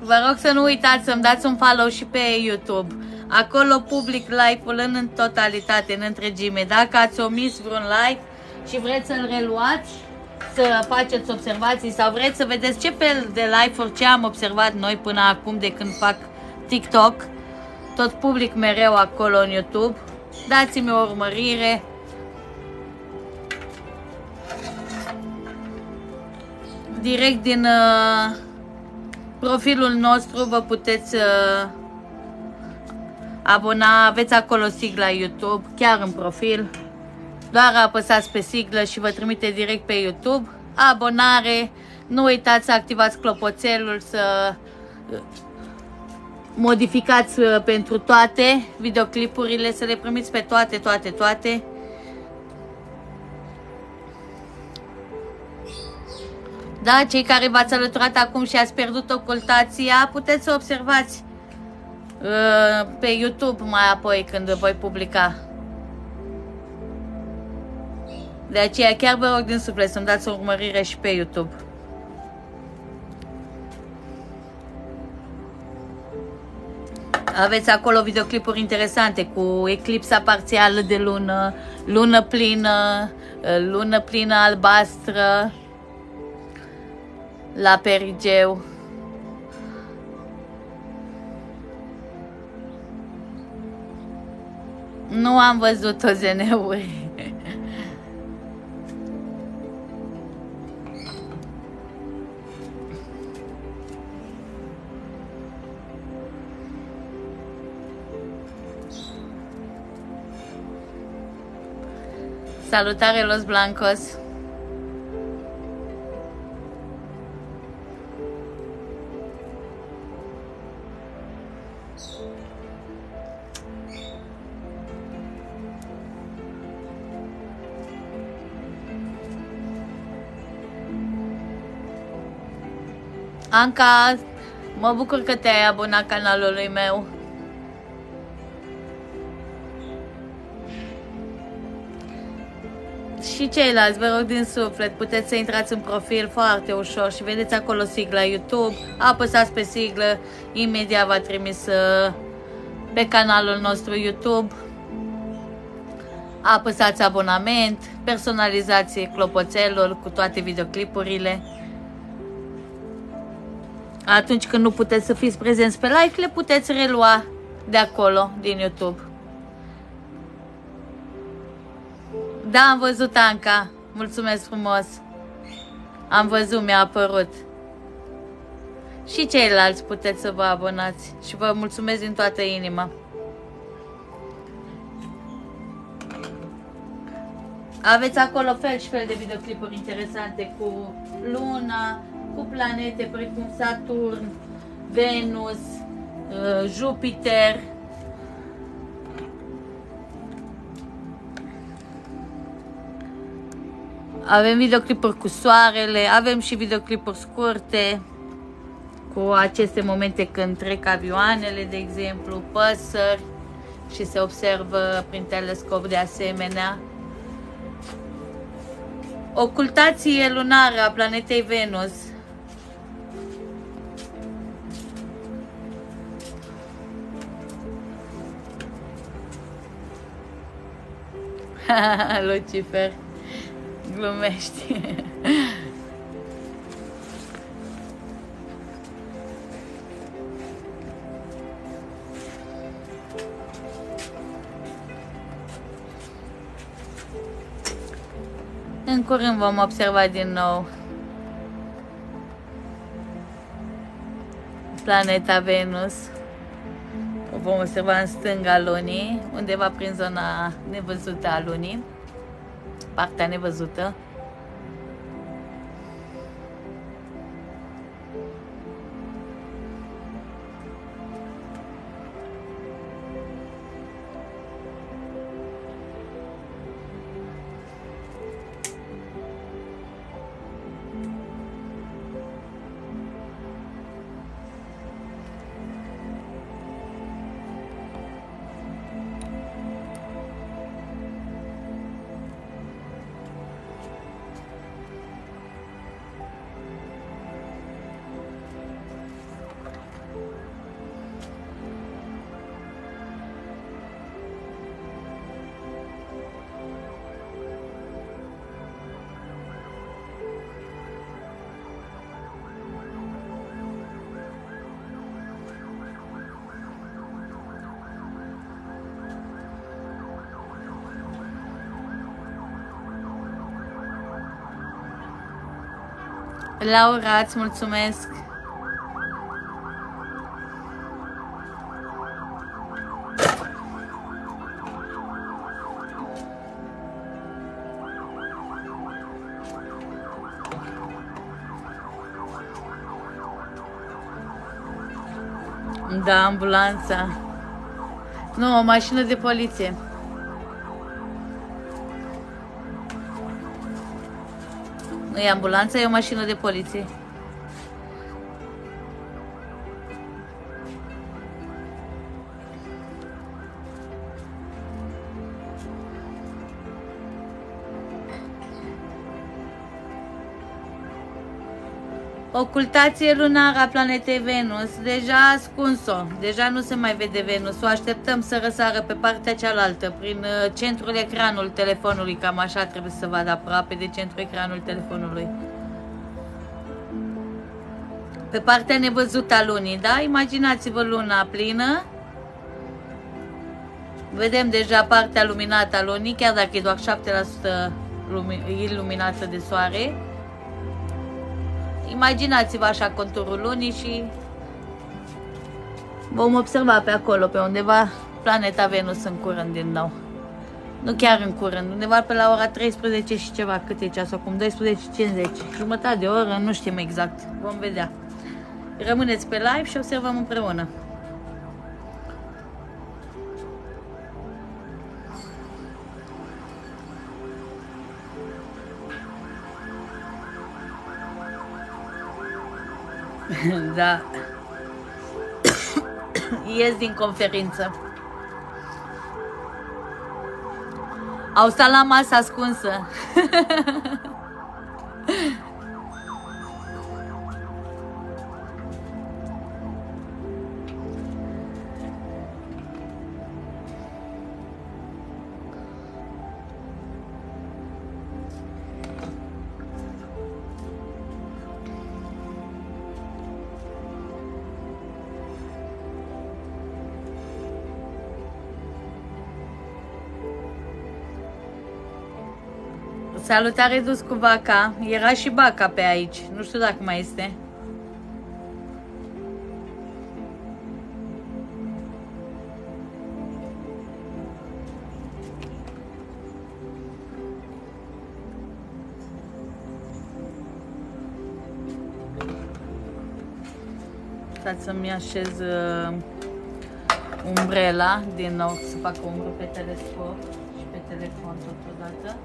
Vă rog să nu uitați să-mi dați un follow și pe YouTube. Acolo public live-ul în totalitate, în întregime. Dacă ați omis vreun live și vreți să-l reluați, să faceți observații sau vreți să vedeți ce fel de live-uri ce am observat noi până acum de când fac TikTok, tot public mereu acolo în YouTube dați-mi o urmărire. Direct din uh, profilul nostru vă puteți uh, abona, aveți acolo sigla YouTube, chiar în profil. Doar apăsați pe siglă și vă trimite direct pe YouTube. Abonare, nu uitați să activați clopoțelul, să modificați uh, pentru toate videoclipurile, să le primiți pe toate, toate, toate. Da, cei care v-ați alăturat acum și ați pierdut ocultația, puteți să observați uh, pe YouTube mai apoi când voi publica. De aceea chiar vă rog din suflet să-mi dați o urmărire și pe YouTube. Aveți acolo videoclipuri interesante cu eclipsa parțială de lună, lună plină, lună plină albastră la perigeu. Nu am văzut o zeneuri. Salutare Los Blancos! Anca, mă bucur că te-ai abonat canalului meu. și ceilalți, vă rog din suflet, puteți să intrați în profil foarte ușor și vedeți acolo sigla YouTube, apăsați pe siglă, imediat va trimis uh, pe canalul nostru YouTube apăsați abonament, personalizație clopoțelul cu toate videoclipurile. Atunci când nu puteți să fiți prezenți pe live, le puteți relua de acolo, din YouTube. Da, am văzut Anca. Mulțumesc frumos. Am văzut, mi-a apărut. Și ceilalți puteți să vă abonați. Și vă mulțumesc din toată inima. Aveți acolo fel și fel de videoclipuri interesante cu Luna, cu planete precum Saturn, Venus, uh, Jupiter. Avem videoclipuri cu soarele, avem și videoclipuri scurte cu aceste momente când trec avioanele, de exemplu, păsări și se observă prin telescop de asemenea. Ocultație lunară a planetei Venus. Lucifer, glumești. În curând vom observa din nou planeta Venus. O vom observa în stânga lunii, undeva prin zona nevăzută a lunii, partea nevăzută. Laura, îți mulțumesc. Da, ambulanța. Nu, o mașină de poliție. Nu e ambulanță, e o mașină de poliție. Ocultație lunară a planetei Venus. Deja a ascuns-o. Deja nu se mai vede Venus. O așteptăm să răsară pe partea cealaltă, prin uh, centrul ecranul telefonului. Cam așa trebuie să vadă aproape de centrul ecranul telefonului. Pe partea nevăzută a lunii, da? Imaginați-vă luna plină. Vedem deja partea luminată a lunii, chiar dacă e doar 7% iluminată de soare. Imaginați-vă așa conturul lunii și vom observa pe acolo, pe undeva, planeta Venus în curând din nou. Nu chiar în curând, undeva pe la ora 13 și ceva, cât e ceasul acum, 12.50, jumătate de oră, nu știm exact, vom vedea. Rămâneți pe live și observăm împreună. da. Ies din conferință. Au stat la masă ascunsă. Salutare dus cu vaca. Era și baca pe aici. Nu știu dacă mai este. Stați să-mi așez uh, umbrela din nou să fac umbră pe telescop și pe telefon totodată.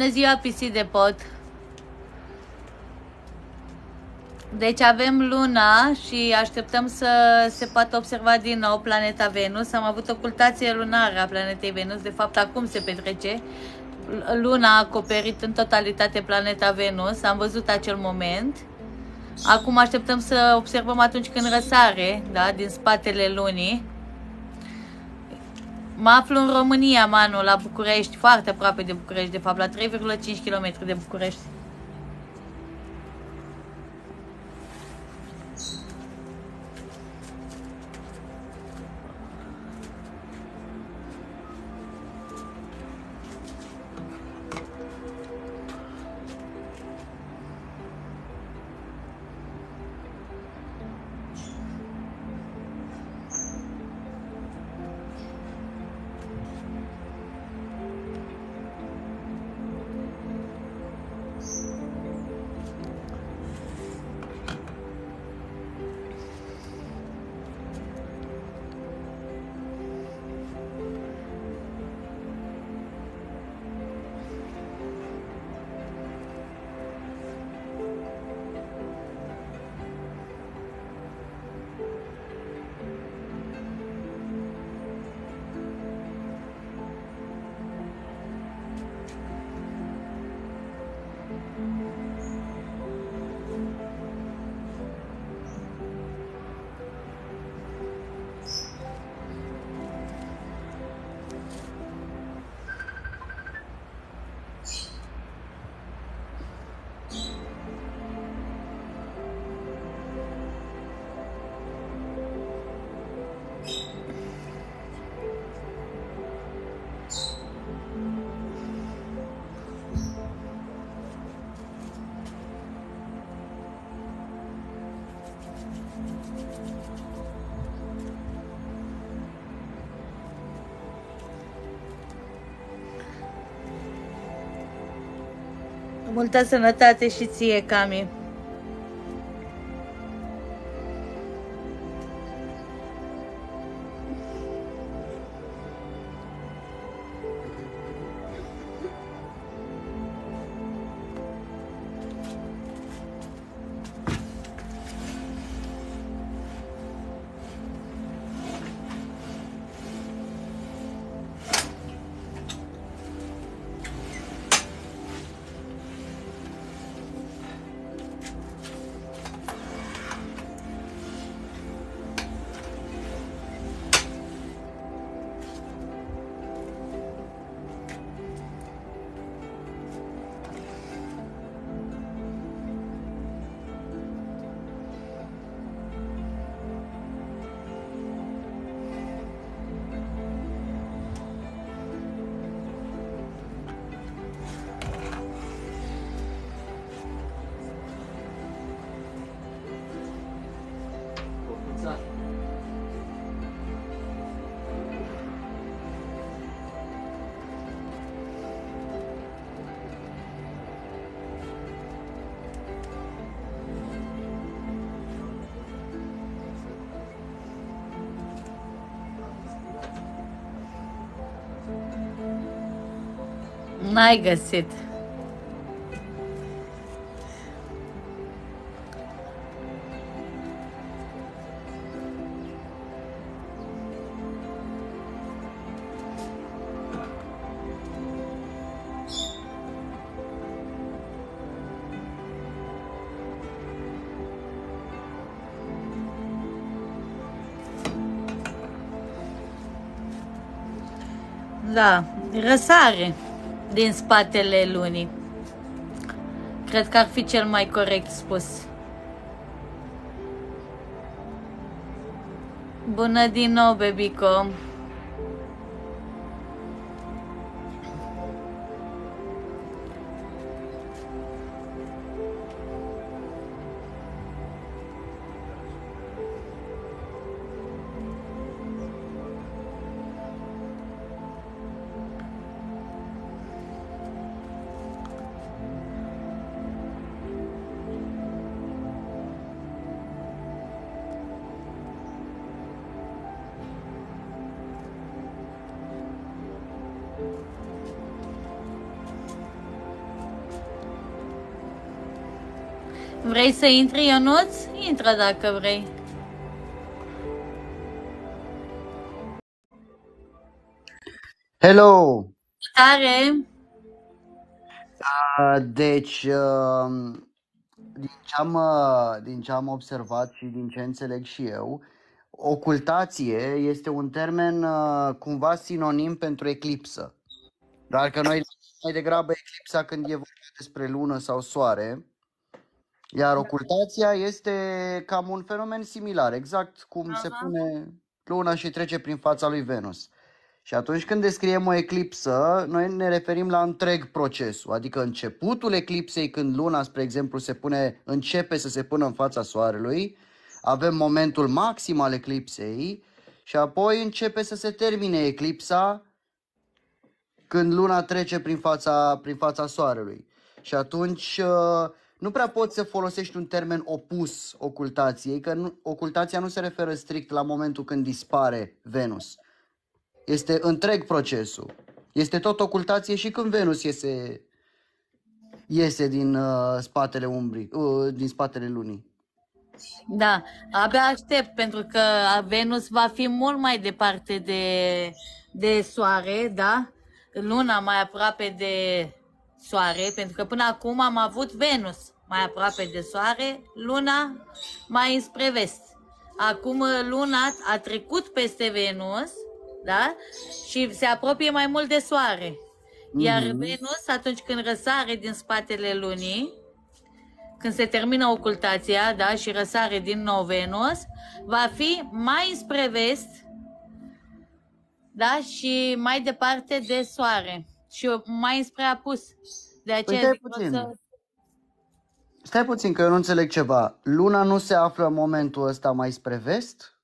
Bună ziua, pisici de pot! Deci avem luna și așteptăm să se poată observa din nou planeta Venus. Am avut ocultație lunară a planetei Venus, de fapt acum se petrece. Luna a acoperit în totalitate planeta Venus, am văzut acel moment. Acum așteptăm să observăm atunci când răsare, da, din spatele lunii. Mă aflu în România, Manu, la București, foarte aproape de București, de fapt, la 3,5 km de București. Multă sănătate și ție, Cami. N-ai găsit. Da, răsare din spatele lunii. Cred că ar fi cel mai corect spus. Bună din nou, bebico! Vrei să intri, Ionuț? Intră dacă vrei. Hello! Tare! Uh, Deci, uh, din ce am, uh, din ce am observat și din ce înțeleg și eu, ocultație este un termen uh, cumva sinonim pentru eclipsă. Doar că noi mai degrabă eclipsa când e vorba despre lună sau soare, iar ocultația este cam un fenomen similar, exact cum se Aha. pune luna și trece prin fața lui Venus. Și atunci când descriem o eclipsă, noi ne referim la întreg procesul, adică începutul eclipsei când luna, spre exemplu, se pune, începe să se pună în fața soarelui, avem momentul maxim al eclipsei și apoi începe să se termine eclipsa când luna trece prin fața, prin fața soarelui. Și atunci uh, nu prea poți să folosești un termen opus ocultației, că nu, ocultația nu se referă strict la momentul când dispare Venus. Este întreg procesul. Este tot ocultație și când Venus iese, iese din uh, spatele umbrii, uh, din spatele lunii. Da, abia aștept pentru că Venus va fi mult mai departe de, de soare, da? Luna mai aproape de soare, pentru că până acum am avut Venus mai aproape de soare, luna mai înspre vest. Acum luna a trecut peste Venus, da? Și se apropie mai mult de soare. Iar Mhm. Venus, atunci când răsare din spatele lunii, când se termină ocultația, da, și răsare din nou Venus, va fi mai spre vest, da, și mai departe de soare și mai spre apus. De Păi aceea stai zic, o puțin. să... Stai puțin că eu nu înțeleg ceva. Luna nu se află în momentul ăsta mai spre vest?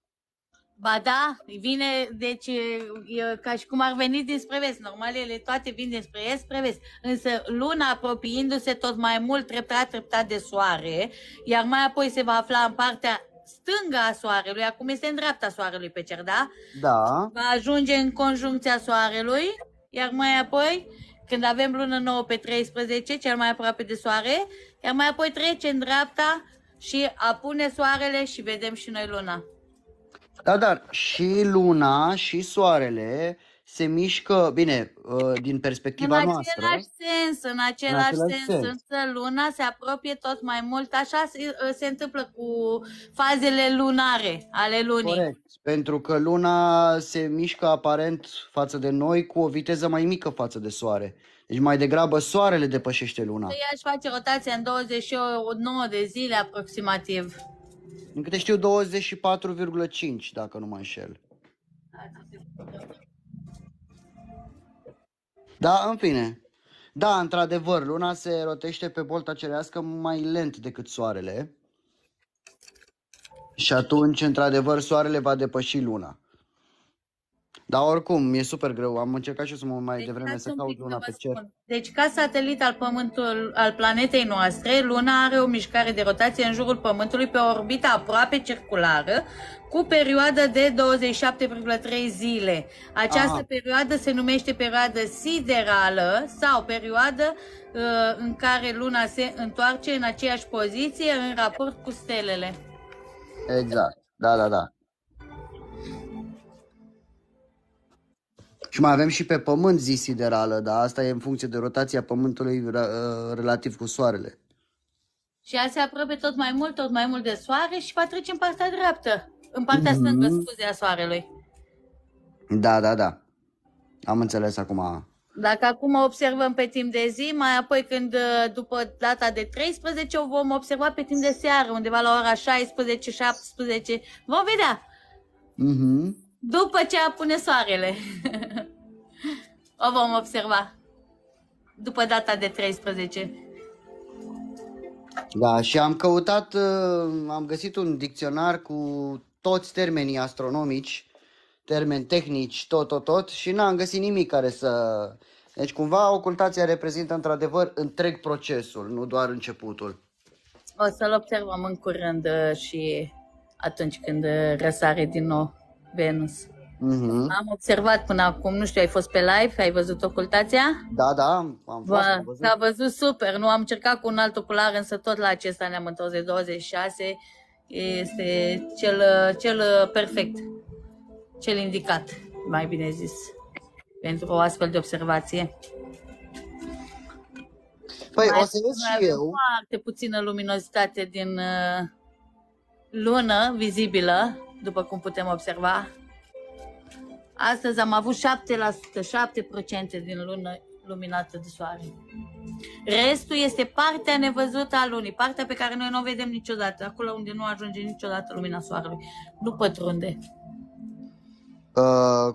Ba da, vine, deci e, e ca și cum ar veni dinspre vest. Normal, ele toate vin dinspre est, spre vest. Însă luna apropiindu-se tot mai mult treptat, treptat de soare, iar mai apoi se va afla în partea stângă a soarelui, acum este în dreapta soarelui pe cer, da? Da. Va ajunge în conjuncția soarelui, iar mai apoi, când avem lună nouă pe 13, cel mai aproape de soare, iar mai apoi trece în dreapta și apune soarele și vedem și noi luna. Da, dar și luna și soarele se mișcă, bine, uh, din În perspectiva noastră. același sens, în același același sens, sens. însă luna se apropie tot mai mult, așa se, se întâmplă cu fazele lunare ale lunii. Corect. Pentru că luna se mișcă aparent față de noi cu o viteză mai mică față de soare. Deci mai degrabă soarele depășește luna. Ea își face rotația în 29 de zile aproximativ. Din câte știu 24,5 dacă nu mă înșel. Da, în fine. Da, într-adevăr, luna se rotește pe bolta cerească mai lent decât soarele. Și atunci, într-adevăr, soarele va depăși luna. Dar oricum, e super greu. Am încercat și eu să mă mai Deci, devreme stați să un caut pic luna să vă pe cer. spun. Deci, ca satelit al Pământul, al planetei noastre, Luna are o mișcare de rotație în jurul Pământului pe o orbită aproape circulară, cu perioadă de 27,3 zile. Această Aha. perioadă se numește perioadă siderală sau perioadă uh, în care Luna se întoarce în aceeași poziție în raport cu stelele. Exact. Da, da, da. Și mai avem și pe Pământ zi siderală, dar asta e în funcție de rotația Pământului ra- uh, relativ cu Soarele. Și ea se apropie tot mai mult, tot mai mult de Soare și va trece în partea dreaptă, în partea Mhm. stângă, scuze, a Soarelui. Da, da, da. Am înțeles acum. Dacă acum o observăm pe timp de zi, mai apoi când uh, după data de 13 o vom observa pe timp de seară, undeva la ora 16-17, vom vedea. Mhm. După ce apune soarele. o vom observa. După data de 13. Da, și am căutat, uh, am găsit un dicționar cu toți termenii astronomici, termeni tehnici, tot, tot, tot și n-am găsit nimic care să... Deci cumva ocultația reprezintă într-adevăr întreg procesul, nu doar începutul. O să-l observăm în curând uh, și atunci când uh, răsare din nou Venus. Mhm. Am observat până acum, nu știu, ai fost pe live, ai văzut ocultația? Da, da, am am fost, am Bă, văzut. s-a văzut super. Nu am încercat cu un alt ocular, însă tot la acesta ne-am întors de 26. Este cel, cel perfect, cel indicat, mai bine zis, pentru o astfel de observație. Păi Mai o să ies mai și avem eu. foarte puțină luminozitate din uh, lună vizibilă, după cum putem observa. Astăzi am avut 7%, 7% din lună luminată de soare. Restul este partea nevăzută a lunii, partea pe care noi nu o vedem niciodată, acolo unde nu ajunge niciodată lumina soarelui. Nu pătrunde. Uh,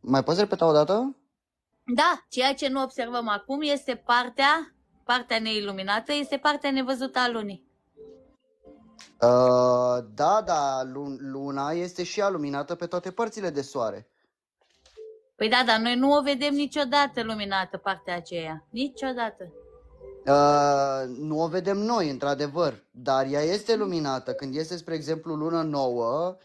mai poți repeta o dată? Da, ceea ce nu observăm acum este partea, partea neiluminată, este partea nevăzută a lunii. Uh, da, da, lu- luna este și ea luminată pe toate părțile de soare. Păi da, dar noi nu o vedem niciodată luminată partea aceea. Niciodată. Uh, nu o vedem noi, într-adevăr, dar ea este luminată. Când este, spre exemplu, lună nouă,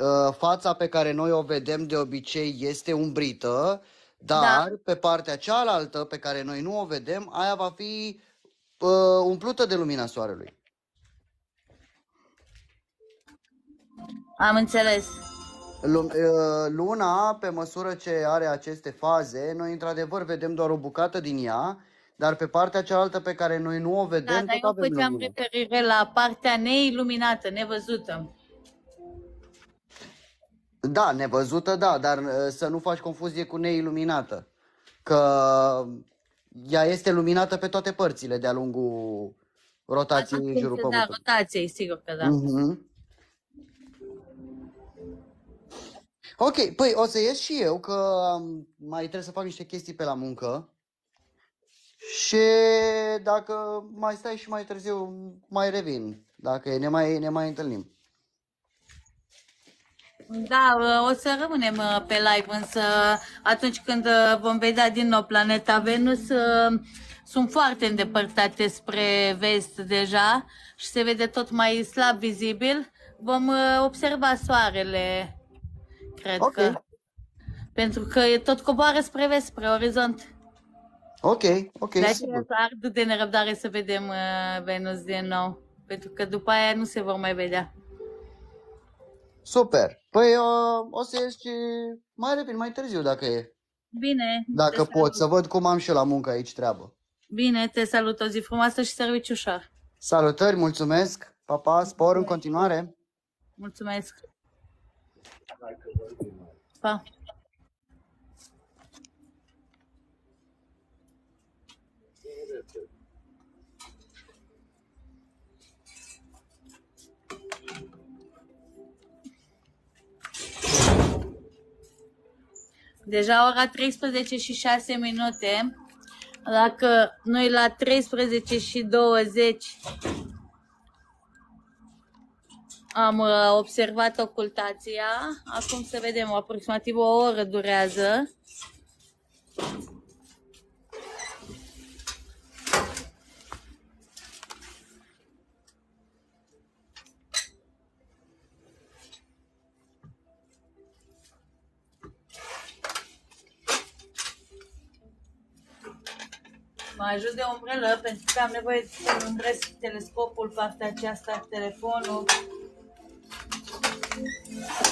uh, fața pe care noi o vedem de obicei este umbrită, dar pe partea cealaltă pe care noi nu o vedem, aia va fi uh, umplută de lumina soarelui. Am înțeles. Lu- uh, Luna, pe măsură ce are aceste faze, noi într-adevăr vedem doar o bucată din ea, dar pe partea cealaltă pe care noi nu o Da, vedem, dar tot eu avem făceam lumină. referire la partea neiluminată, nevăzută. Da, nevăzută, da, dar uh, să nu faci confuzie cu neiluminată. Că ea este luminată pe toate părțile de-a lungul rotației în jurul Da, Pământului. rotației, sigur că da. Mhm. Ok, păi o să ies și eu, că um, mai trebuie să fac niște chestii pe la muncă. Și dacă mai stai și mai târziu, mai revin. Dacă e, ne mai, ne mai întâlnim. Da, o să rămânem uh, pe live, însă atunci când uh, vom vedea din nou planeta Venus, uh, sunt foarte îndepărtate spre vest deja și se vede tot mai slab vizibil. Vom uh, observa soarele, cred Ok. că. Pentru că e tot coboară spre vest, spre orizont. Ok, ok, De aceea sigur. să ard de nerăbdare să vedem uh, Venus din nou. Pentru că după aia nu se vor mai vedea. Super. Păi uh, o să ies și mai revin mai târziu dacă e. Bine. Dacă te pot, salut. să văd cum am și eu la muncă aici treabă. Bine, te salut, o zi frumoasă și serviciu ușor. Salutări, mulțumesc. Pa, pa, spor în continuare. Mulțumesc. Pa. Deja ora 13 și 6 minute. Dacă noi la 13 și 20 Am uh, observat ocultația. Acum să vedem, aproximativ o oră durează. Mă ajut de umbrelă pentru că am nevoie să umbresc telescopul, partea aceasta, telefonul. Thank you.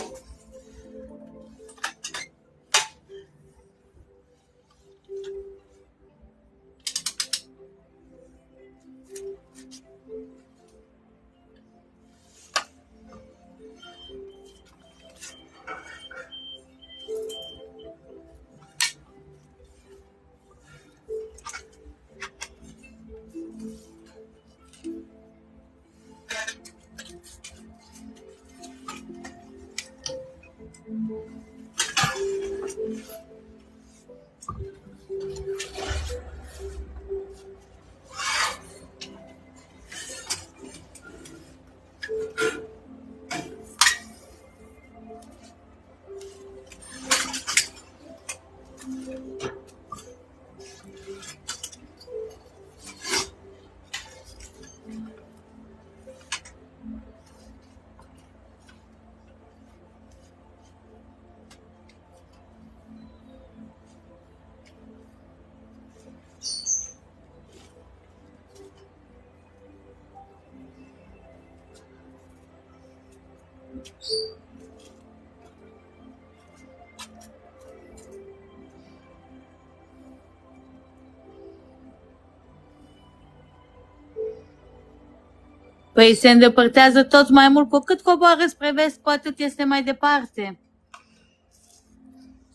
Păi se îndepărtează tot mai mult, cu cât coboară spre vest, cu atât este mai departe.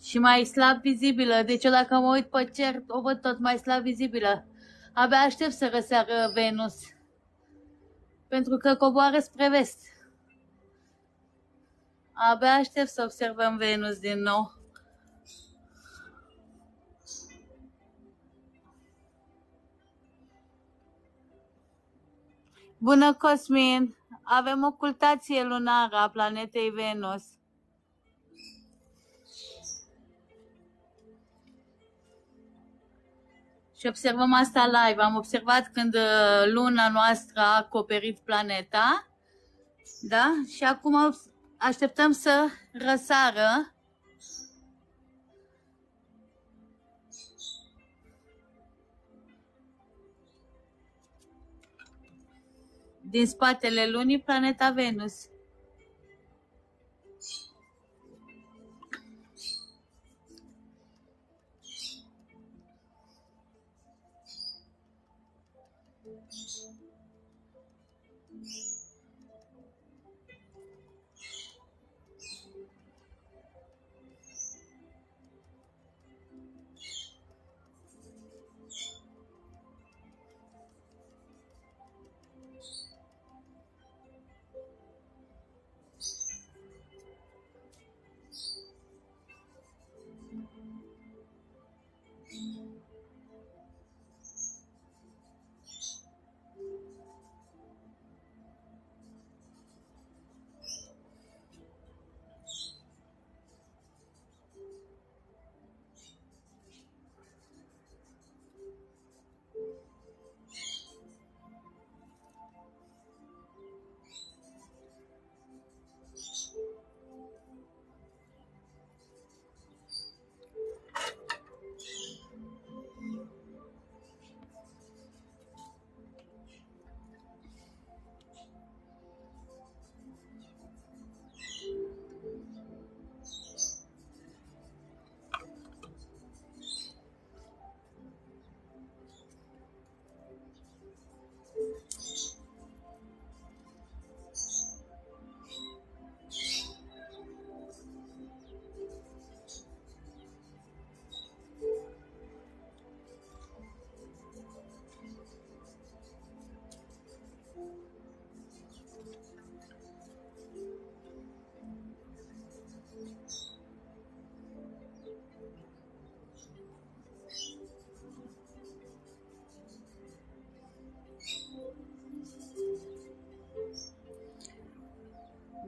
Și mai slab vizibilă. Deci eu dacă mă uit pe cer, o văd tot mai slab vizibilă. Abia aștept să răseară Venus. Pentru că coboară spre vest. Abia aștept să observăm Venus din nou. Bună, Cosmin! Avem ocultație lunară a planetei Venus. Și observăm asta live. Am observat când uh, luna noastră a acoperit planeta. Da? Și acum așteptăm să răsară. Din spatele lunii, planeta Venus.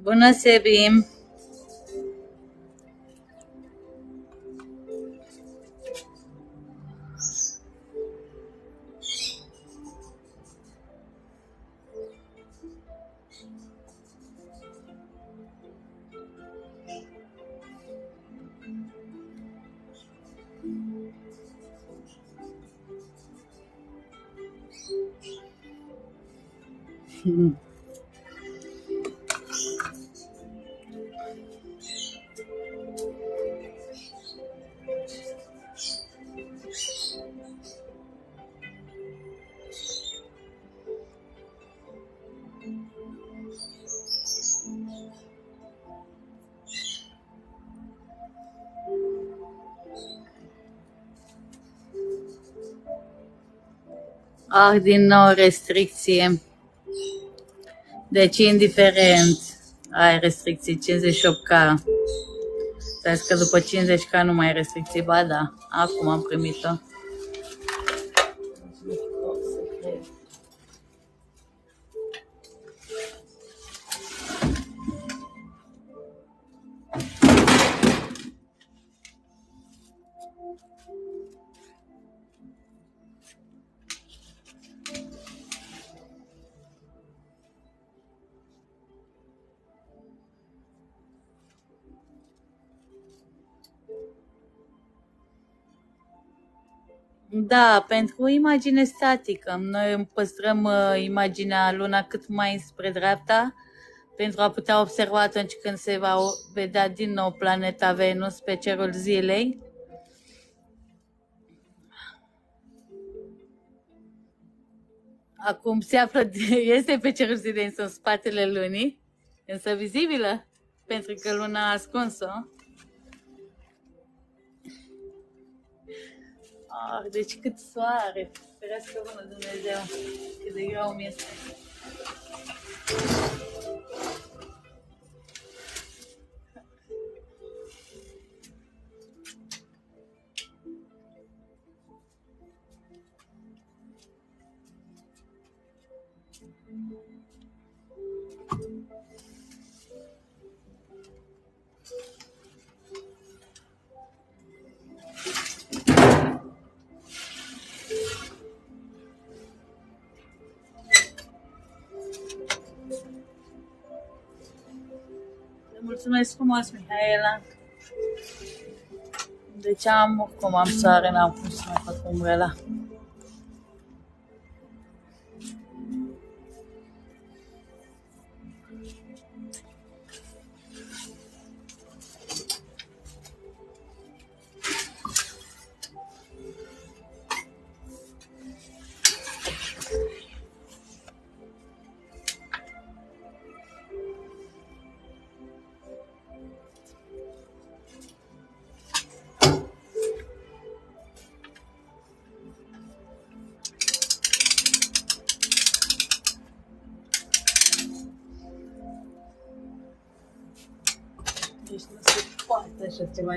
Bună, Sebi! Ah, din nou restricție. Deci, indiferent, ai restricții 58K. Dar că după 50K nu mai ai restricții. Ba da, acum am primit-o. Da, pentru imagine statică. Noi păstrăm uh, imaginea luna cât mai spre dreapta pentru a putea observa atunci când se va vedea din nou planeta Venus pe cerul zilei. Acum se află, este pe cerul zilei, însă în spatele lunii, însă vizibilă, pentru că luna a ascuns-o. Ah, deci cât soare! Ferească bună Dumnezeu! Cât de greu mi este! Mulțumesc frumos, Mihaela. Deci am, oricum am soare, n-am cum să mai fac umbrela.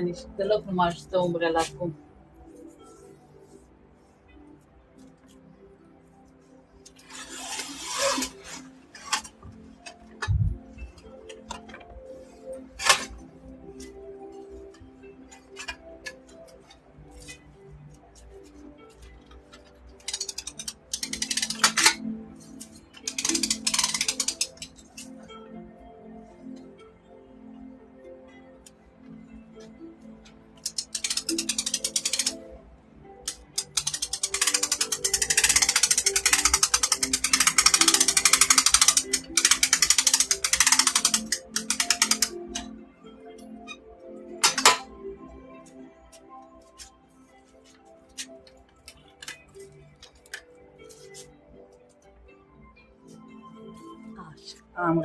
Nici deloc nu mă ajută umbrela acum.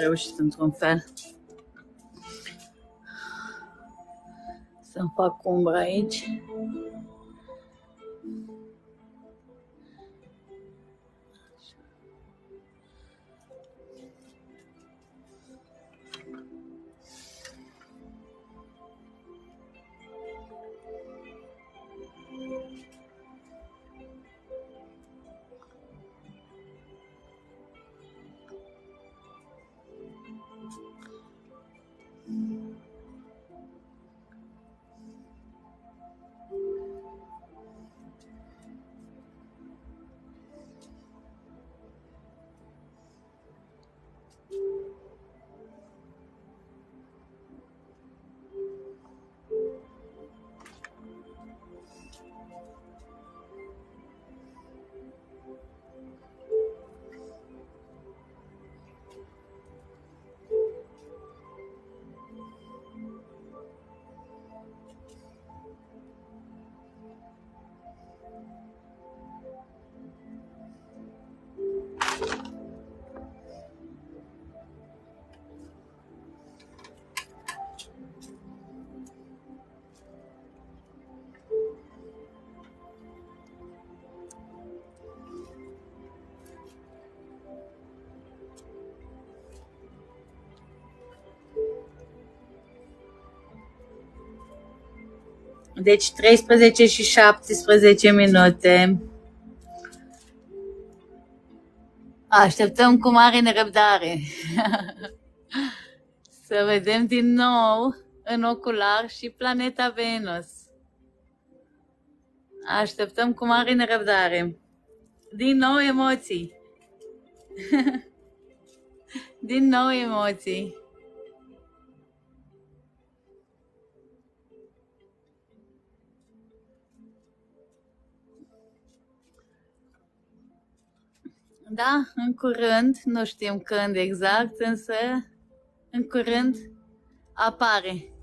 Reușit într-un fel. Să-mi fac umbra aici. Deci 13 și 17 minute. Așteptăm cu mare nerăbdare să vedem din nou în ocular și planeta Venus. Așteptăm cu mare nerăbdare. Din nou emoții. din nou emoții. Da, în curând, nu știm când exact, însă în curând apare.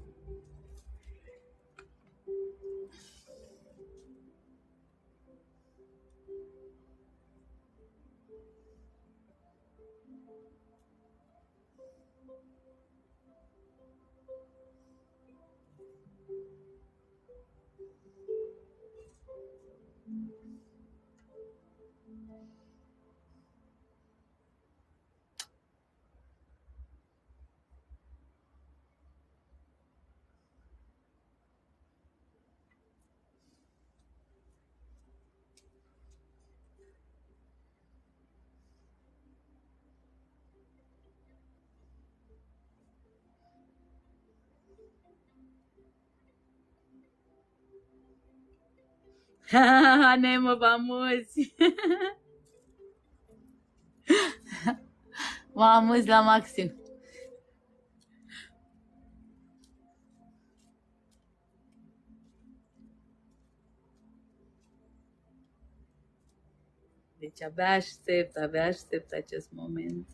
Nemo, vamos! vamos la maxim. Deci abia aștept, abia aștept acest moment.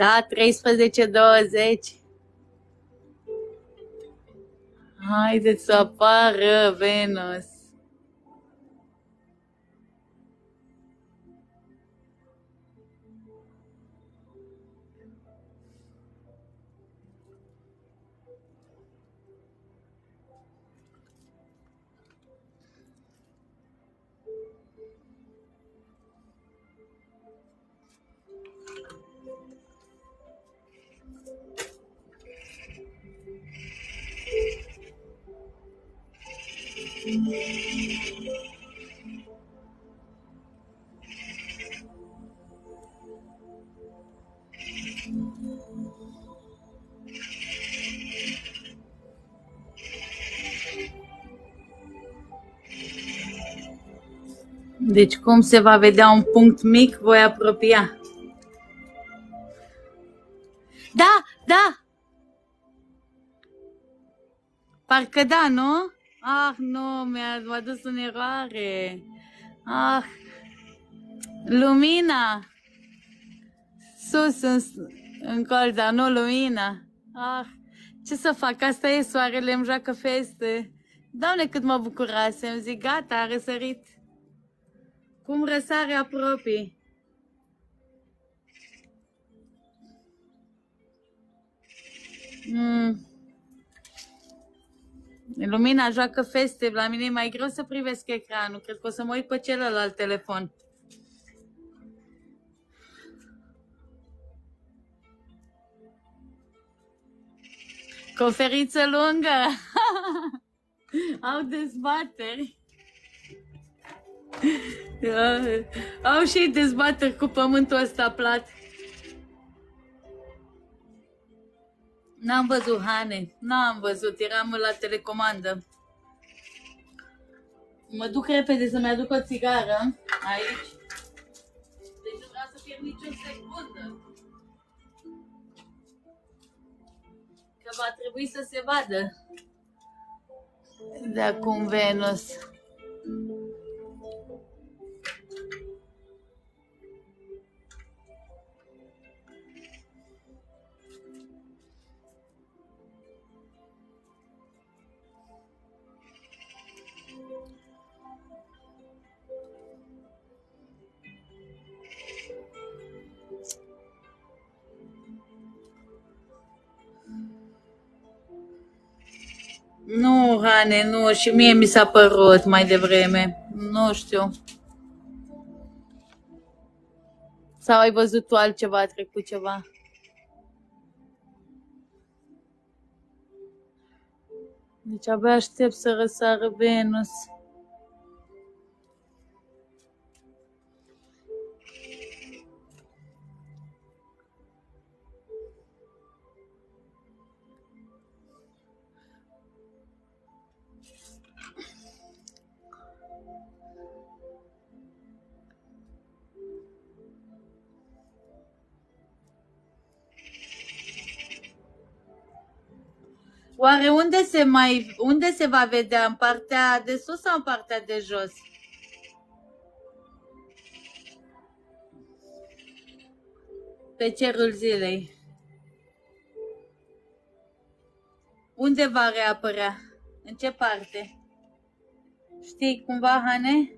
Da, 13-20. Haideți să apară Venus. Deci cum se va vedea un punct mic, voi apropia. Da, da! Parcă da, nu? Ah, nu, mi-a m-a dus în eroare. Ah, lumina! Sus, în, în colța, nu lumina. Ah, ce să fac? Asta e, soarele îmi joacă feste. Doamne, cât mă bucurasem. Zic, gata, a răsărit. Cum răsare apropii. Mm. Lumina joacă feste, la mine e mai greu să privesc ecranul, cred că o să mă uit pe celălalt telefon. Conferință lungă! Au dezbateri! Au și dezbateri cu pământul ăsta plat. N-am văzut, Hane, n-am văzut, eram la telecomandă. Mă duc repede să-mi aduc o țigară aici. Deci nu vreau să pierd nicio secundă. Că va trebui să se vadă de acum Venus. Nu, Hane, nu, și mie mi s-a părut mai devreme. Nu știu. Sau ai văzut tu altceva, a trecut ceva? Deci abia aștept să răsară Venus. Oare unde se mai, unde se va vedea? În partea de sus sau în partea de jos? Pe cerul zilei. Unde va reapărea? În ce parte? Știi cumva, Hane?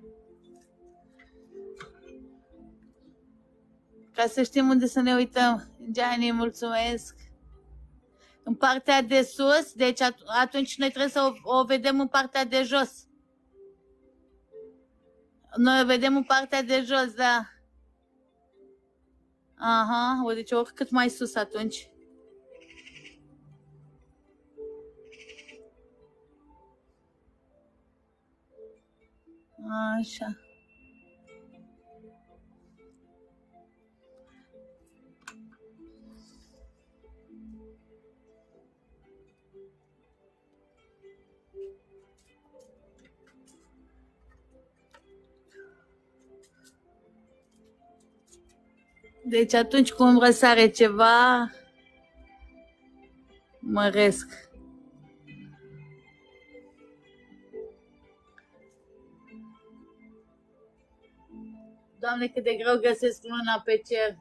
Ca să știm unde să ne uităm. Gianni, mulțumesc în partea de sus, deci atunci noi trebuie să o, o vedem în partea de jos. Noi o vedem în partea de jos, da. Aha, o deci oricât mai sus atunci. Așa. Deci atunci când răsare ceva, măresc. Doamne, cât de greu găsesc luna pe cer.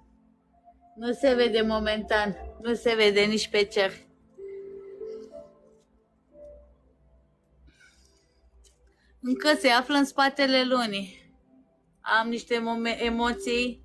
Nu se vede momentan, nu se vede nici pe cer. Încă se află în spatele lunii. Am niște emoții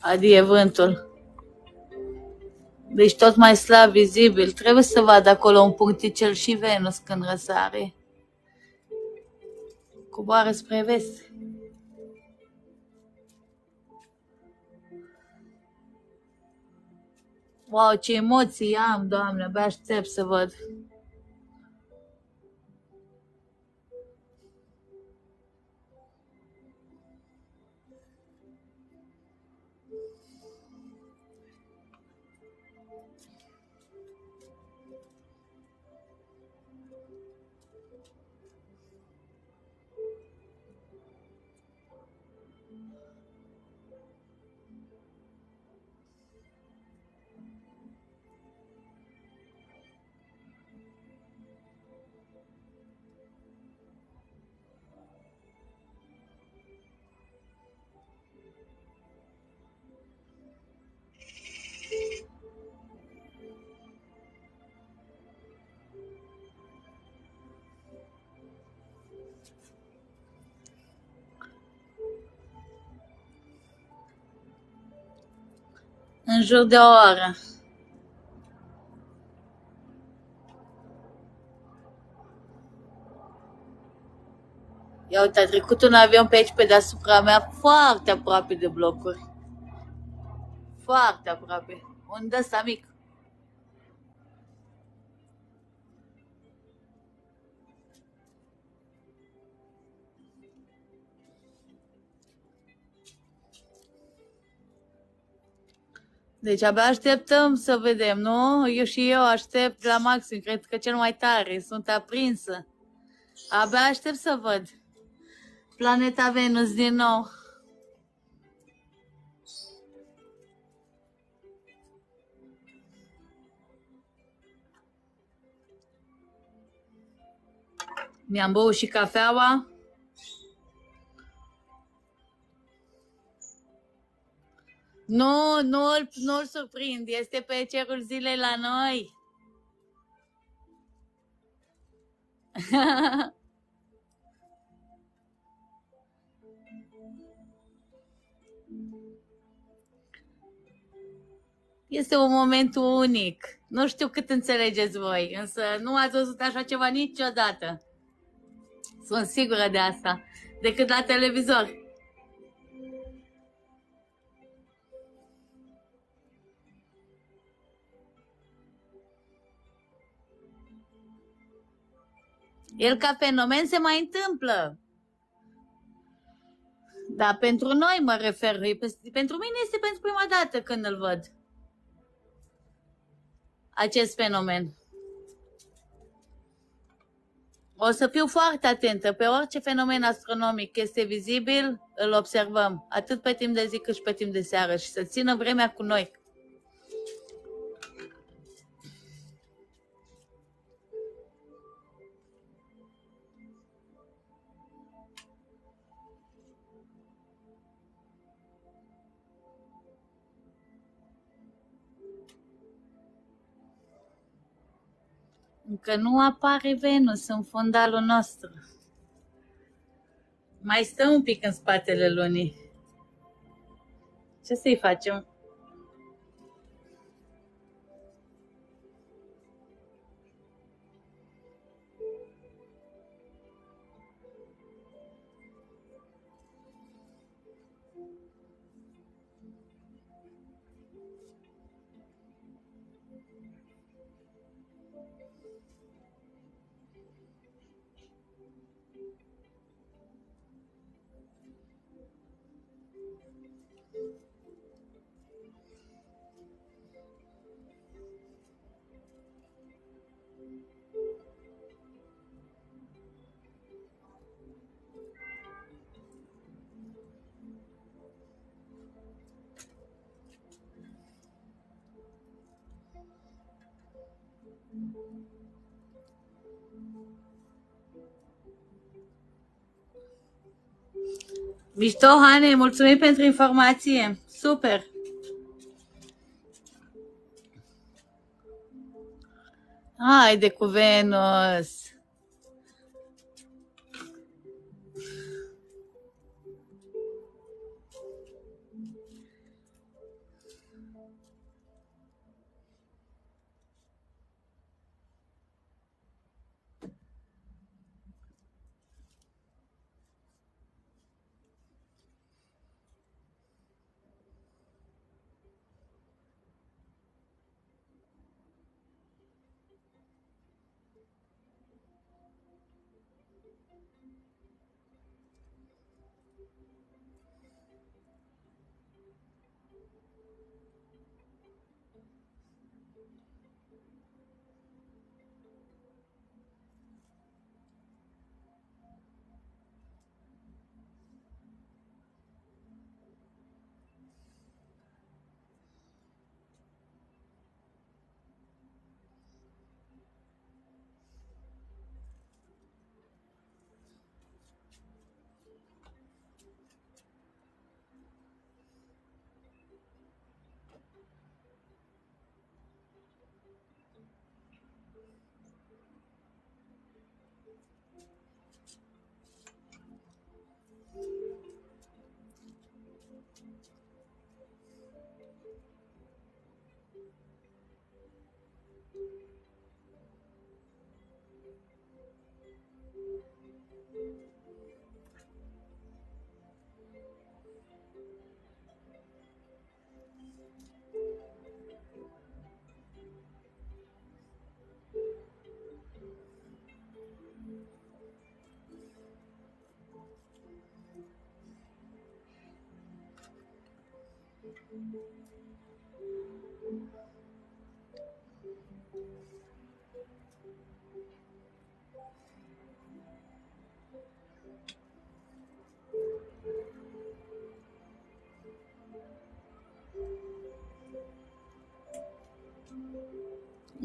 adie vântul. Deci tot mai slab vizibil. Trebuie să vad acolo un puncticel și Venus când răsare. Coboară spre vest. Wow, ce emoții am, Doamne, abia aștept să văd. În jur de o oră. Ia uite, a trecut un avion pe aici, pe deasupra mea, foarte aproape de blocuri. foarte aproape. Un de ăsta mic. Deci abia așteptăm să vedem, nu? Eu și eu aștept la maxim, cred că cel mai tare, sunt aprinsă. Abia aștept să văd. Planeta Venus din nou. Mi-am băut și cafeaua. Nu, nu-l, nu-l surprind. Este pe cerul zilei la noi. Este un moment unic. Nu știu cât înțelegeți voi, însă nu ați văzut așa ceva niciodată. Sunt sigură de asta. Decât la televizor. El ca fenomen se mai întâmplă. Dar pentru noi mă refer. Pentru mine este pentru prima dată când îl văd. Acest fenomen. O să fiu foarte atentă. Pe orice fenomen astronomic este vizibil, îl observăm. Atât pe timp de zi cât și pe timp de seară. Și să țină vremea cu noi. Încă nu apare Venus în fundalul nostru. Mai stă un pic în spatele lunii. Ce să-i facem? Mișto, Hane, mulțumim pentru informație. Super! Haide cu Venus!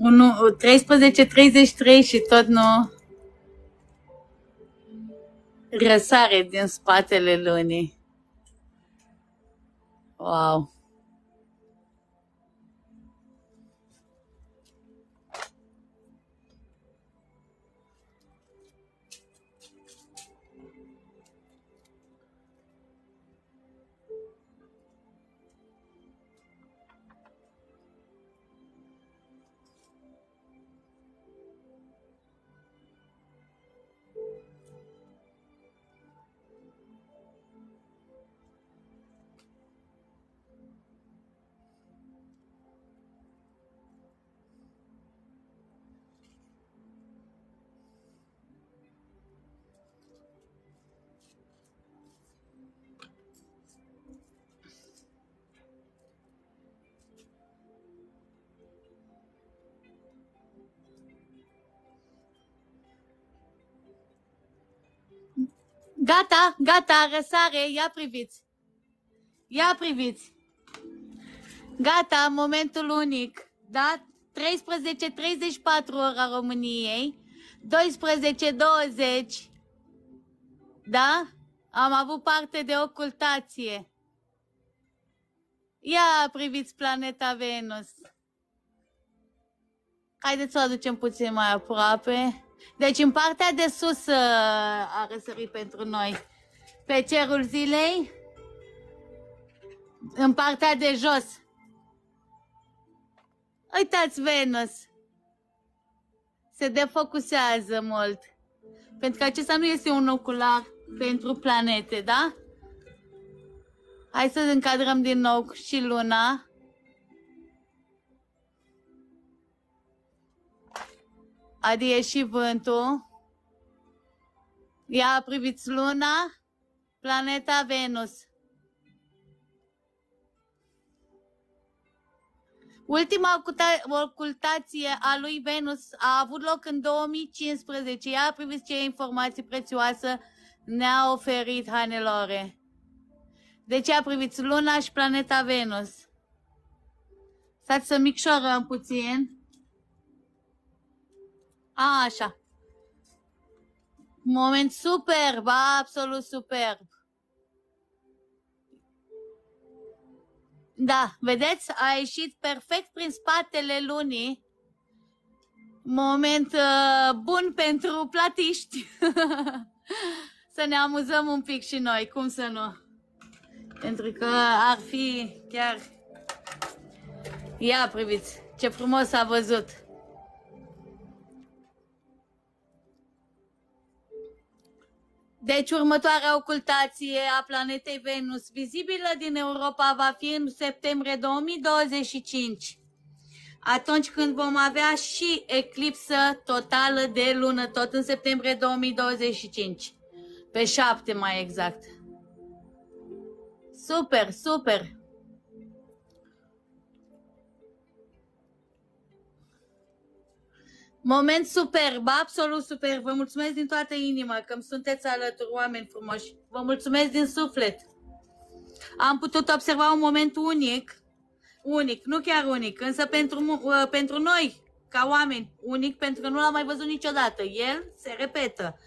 Unu, 13, 33 și tot nu răsare din spatele lunii. Wow! Gata, gata, răsare, ia priviți. Ia priviți. Gata, momentul unic. Da? 13.34 ora României. 12.20. Da? Am avut parte de ocultație. Ia priviți planeta Venus. Haideți să o aducem puțin mai aproape. Deci în partea de sus uh, a răsărit pentru noi. Pe cerul zilei, în partea de jos. Uitați Venus. Se defocusează mult. Pentru că acesta nu este un ocular pentru planete, da? Hai să încadrăm din nou și luna. Adie și vântul. Ia priviți luna, planeta Venus. Ultima ocultație a lui Venus a avut loc în 2015. Ia priviți ce informații prețioasă ne-a oferit Hanelore. Deci ia priviți luna și planeta Venus. Stați să micșorăm puțin. A, așa. Moment superb, absolut superb. Da, vedeți? A ieșit perfect prin spatele lunii. Moment uh, bun pentru platiști. să ne amuzăm un pic și noi, cum să nu? Pentru că ar fi chiar... Ia priviți, ce frumos a văzut. Deci următoarea ocultație a planetei Venus vizibilă din Europa va fi în septembrie 2025, atunci când vom avea și eclipsă totală de lună, tot în septembrie 2025, pe 7 mai exact. Super, super! Moment superb, absolut superb. Vă mulțumesc din toată inima că îmi sunteți alături, oameni frumoși. Vă mulțumesc din suflet. Am putut observa un moment unic, unic, nu chiar unic, însă pentru, uh, pentru noi, ca oameni, unic, pentru că nu l-am mai văzut niciodată. El se repetă.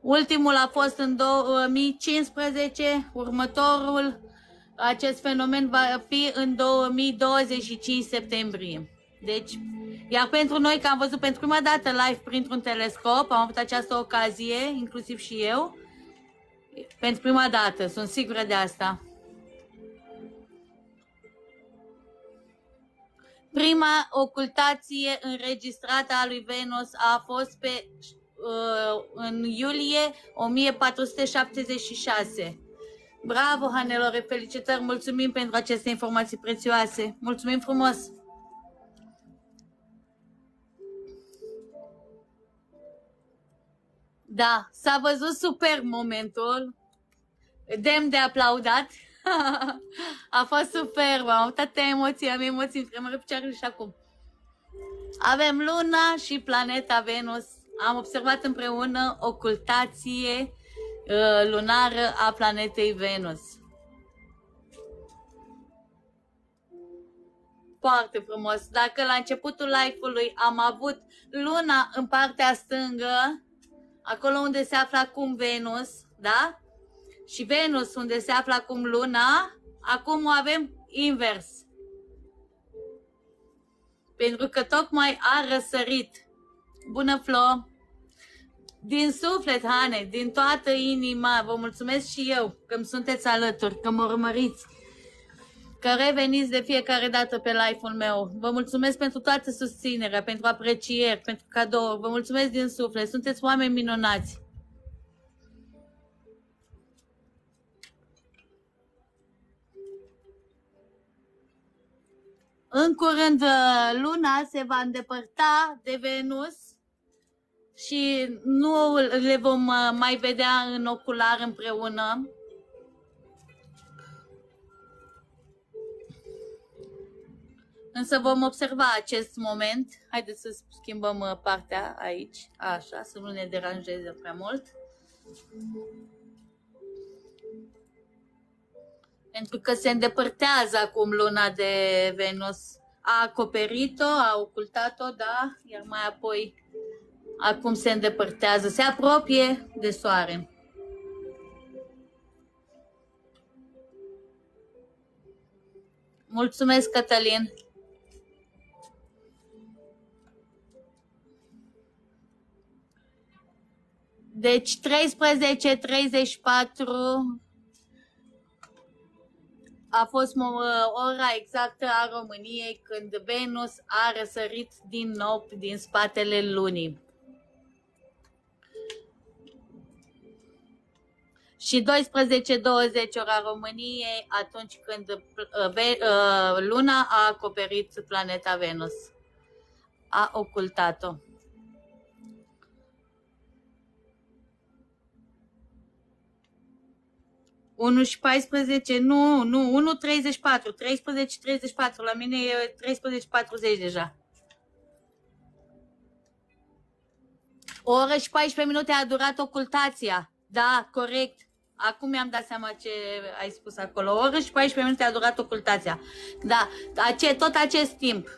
Ultimul a fost în 2015, următorul, acest fenomen va fi în 2025 septembrie. Deci, iar pentru noi, că am văzut pentru prima dată live printr-un telescop, am avut această ocazie, inclusiv și eu, pentru prima dată, sunt sigură de asta. Prima ocultație înregistrată a lui Venus a fost pe uh, în iulie 1476. Bravo, Hanelore, felicitări, mulțumim pentru aceste informații prețioase. Mulțumim frumos! Da, s-a văzut super momentul, demn de aplaudat. A fost superb, am avut atâtea emoții, am emoții între mă picioarele și acum. Avem Luna și planeta Venus. Am observat împreună ocultație uh, lunară a planetei Venus. Foarte frumos. Dacă la începutul live-ului am avut Luna în partea stângă, acolo unde se află acum Venus, da? Și Venus unde se află acum Luna, acum o avem invers. Pentru că tocmai a răsărit. Bună, Flo! Din suflet, Hane, din toată inima, vă mulțumesc și eu că îmi sunteți alături, că mă urmăriți, că reveniți de fiecare dată pe live-ul meu. Vă mulțumesc pentru toată susținerea, pentru aprecieri, pentru cadouri. Vă mulțumesc din suflet. Sunteți oameni minunați. În curând uh, luna se va îndepărta de Venus și nu le vom uh, mai vedea în ocular împreună. Însă vom observa acest moment. Haideți să schimbăm uh, partea aici, așa, să nu ne deranjeze prea mult. Pentru că se îndepărtează acum luna de Venus. A acoperit-o, a ocultat-o, da, iar mai apoi acum se îndepărtează, se apropie de soare. Mulțumesc, Cătălin! Deci 13, 34 a fost ora exactă a României când Venus a răsărit din nou din spatele lunii. și 12-20 ora României atunci când uh, uh, luna a acoperit planeta Venus. A ocultat-o. 1 și 14, nu, nu, 1, 34, 13, 34, la mine e 13, 40 deja. O oră și 14 minute a durat ocultația. Da, corect. Acum mi-am dat seama ce ai spus acolo. O oră și 14 minute a durat ocultația. Da, ace, tot acest timp.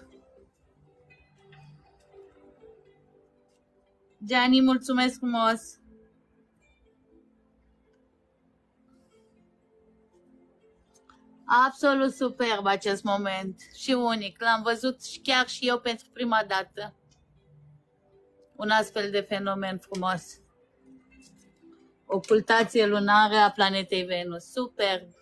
Gianni, mulțumesc frumos. Absolut superb acest moment și unic. L-am văzut și chiar și eu pentru prima dată. Un astfel de fenomen frumos. Ocultație lunară a planetei Venus. Superb!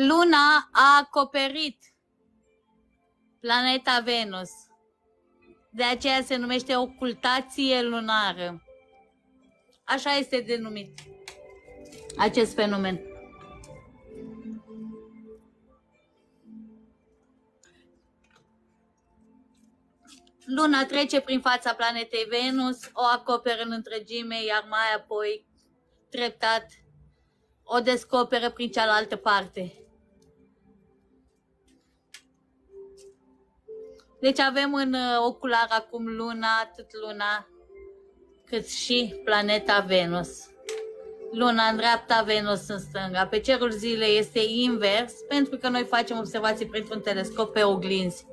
Luna a acoperit planeta Venus. De aceea se numește ocultație lunară. Așa este denumit acest fenomen. Luna trece prin fața planetei Venus, o acoperă în întregime, iar mai apoi, treptat, o descoperă prin cealaltă parte. Deci avem în uh, ocular acum luna, atât luna, cât și planeta Venus. Luna în dreapta, Venus în stânga. Pe cerul zilei este invers, pentru că noi facem observații printr-un telescop pe oglinzi.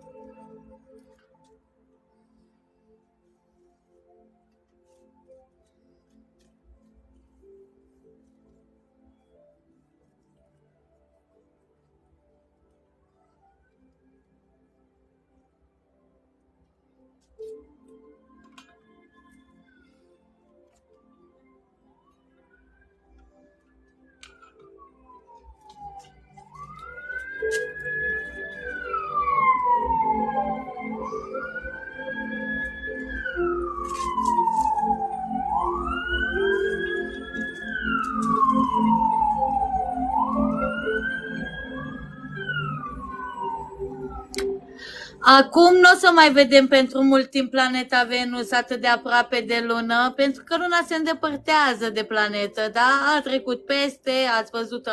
Acum nu o să mai vedem pentru mult timp planeta Venus atât de aproape de lună, pentru că luna se îndepărtează de planetă, da? A trecut peste, ați văzut,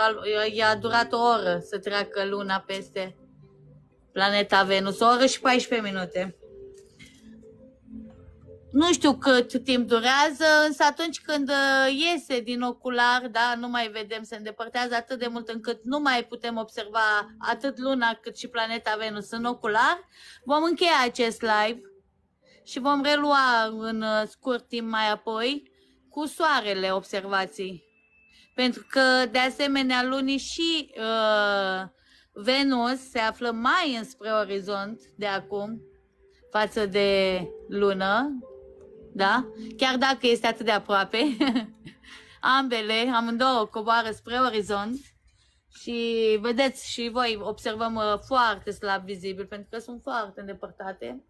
i-a durat o oră să treacă luna peste planeta Venus, o oră și 14 minute. Nu știu cât timp durează, însă atunci când uh, iese din ocular, da, nu mai vedem, se îndepărtează atât de mult încât nu mai putem observa atât Luna cât și planeta Venus în ocular, vom încheia acest live și vom relua în uh, scurt timp mai apoi cu soarele observații. Pentru că, de asemenea, lunii și uh, Venus se află mai înspre orizont de acum față de lună, da? Chiar dacă este atât de aproape, ambele, amândouă coboară spre orizont și vedeți și voi observăm uh, foarte slab vizibil pentru că sunt foarte îndepărtate.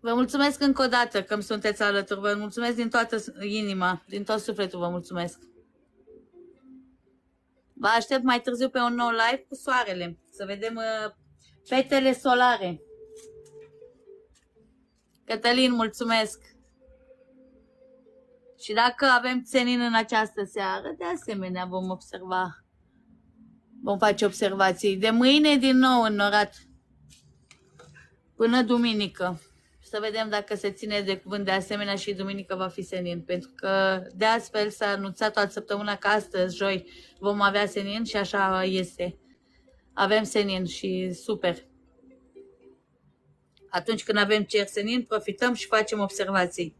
Vă mulțumesc încă o dată că îmi sunteți alături. Vă mulțumesc din toată inima, din tot sufletul vă mulțumesc. Vă aștept mai târziu pe un nou live cu soarele. Să vedem uh, fetele solare. Cătălin, mulțumesc. Și dacă avem țenin în această seară, de asemenea vom observa. Vom face observații. De mâine din nou înnorat. Până duminică. Să vedem dacă se ține de cuvânt de asemenea și duminică va fi senin. Pentru că de astfel s-a anunțat toată săptămâna că astăzi, joi, vom avea senin și așa este. Avem senin și super. Atunci când avem cer senin, profităm și facem observații.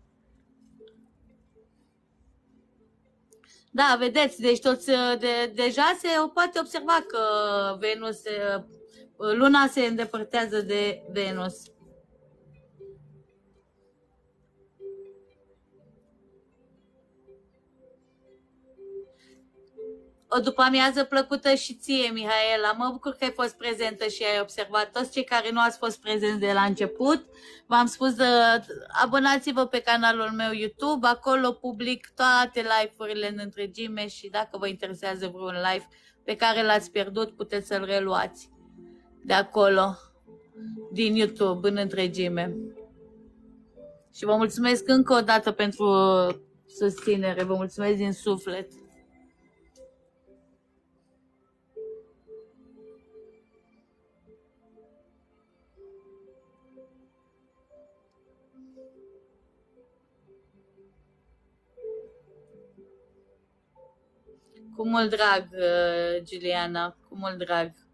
Da, vedeți, deci toți, de, deja se poate observa că Venus, Luna se îndepărtează de Venus. O după amiază plăcută și ție, Mihaela. Mă bucur că ai fost prezentă și ai observat. Toți cei care nu ați fost prezenți de la început, v-am spus, de, abonați-vă pe canalul meu YouTube. Acolo public toate live-urile în întregime și dacă vă interesează vreun live pe care l-ați pierdut, puteți să-l reluați de acolo, din YouTube, în întregime. Și vă mulțumesc încă o dată pentru susținere. Vă mulțumesc din suflet. Cu mult drag, uh, Giuliana, cu mult drag.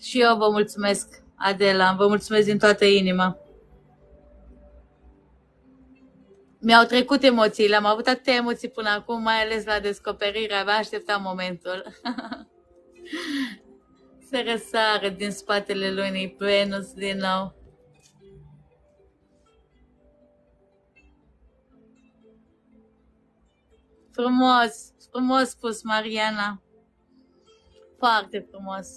Și eu vă mulțumesc, Adela, vă mulțumesc din toată inima. Mi-au trecut emoțiile, am avut atâtea emoții până acum, mai ales la descoperire, abia așteptam momentul. Se răsară din spatele lunii Venus din nou. Frumos, frumos spus, Mariana. Foarte frumos.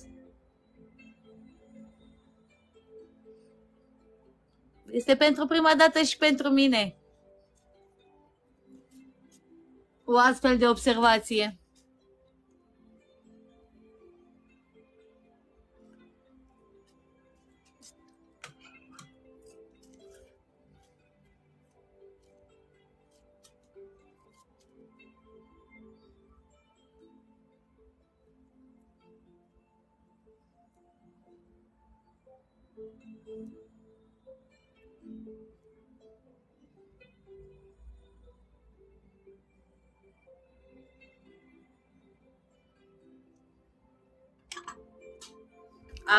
Este pentru prima dată și pentru mine. O astfel de observație.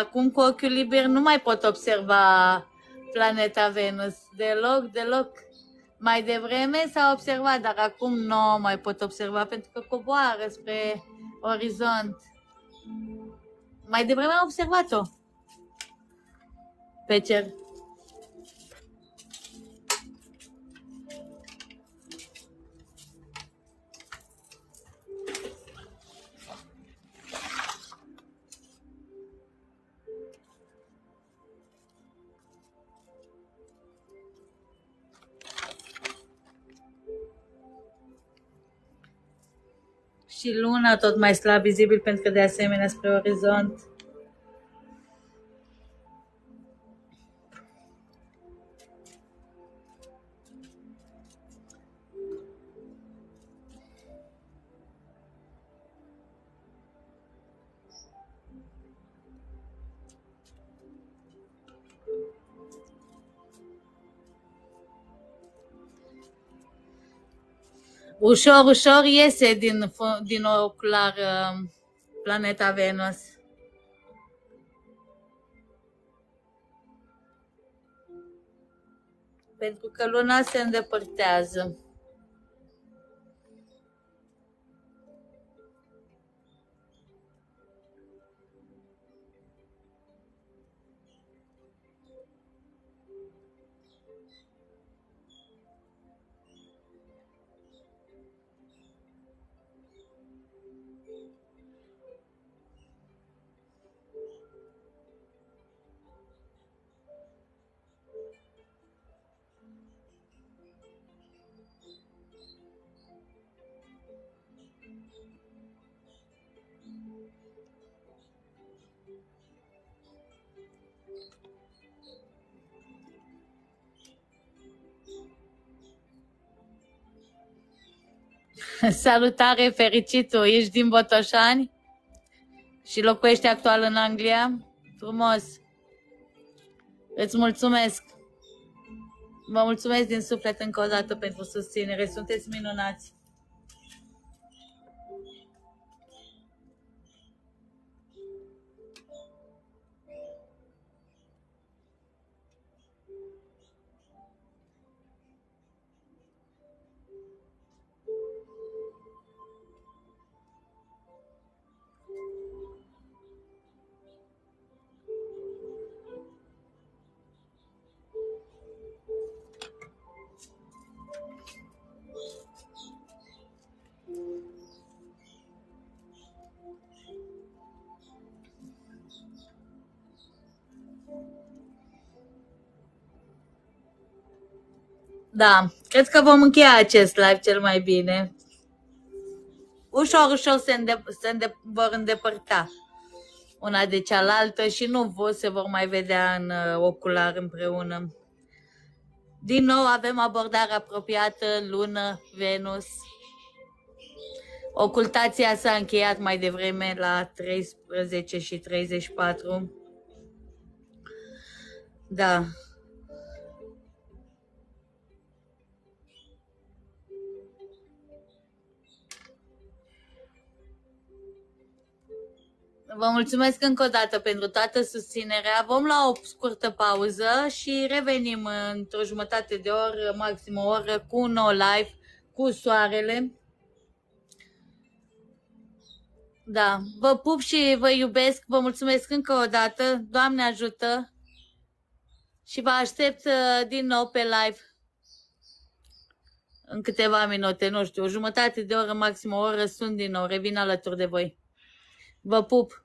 Acum cu ochiul liber nu mai pot observa planeta Venus. Deloc, deloc. Mai devreme s-a observat, dar acum nu mai pot observa pentru că coboară spre orizont. Mai devreme am observat-o pe cer. Și luna tot mai slab vizibil pentru că de asemenea spre orizont. Ușor, ușor iese din, din ocular uh, planeta Venus. Pentru că luna se îndepărtează. Salutare, fericitul! Ești din Botoșani și locuiești actual în Anglia? Frumos! Îți mulțumesc! Vă mulțumesc din suflet încă o dată pentru susținere. Sunteți minunați! Da, cred că vom încheia acest live cel mai bine. Ușor, ușor se, înde- se înde- vor îndepărta una de cealaltă și nu vor, se vor mai vedea în uh, ocular împreună. Din nou avem abordare apropiată, lună, Venus. Ocultația s-a încheiat mai devreme la 13 și 34. Da, Vă mulțumesc încă o dată pentru toată susținerea. Vom lua o scurtă pauză și revenim într-o jumătate de oră, maxim o oră, cu un nou live, cu soarele. Da, vă pup și vă iubesc, vă mulțumesc încă o dată, Doamne ajută și vă aștept uh, din nou pe live în câteva minute, nu știu, o jumătate de oră, maxim o oră, sunt din nou, revin alături de voi. Vă pup!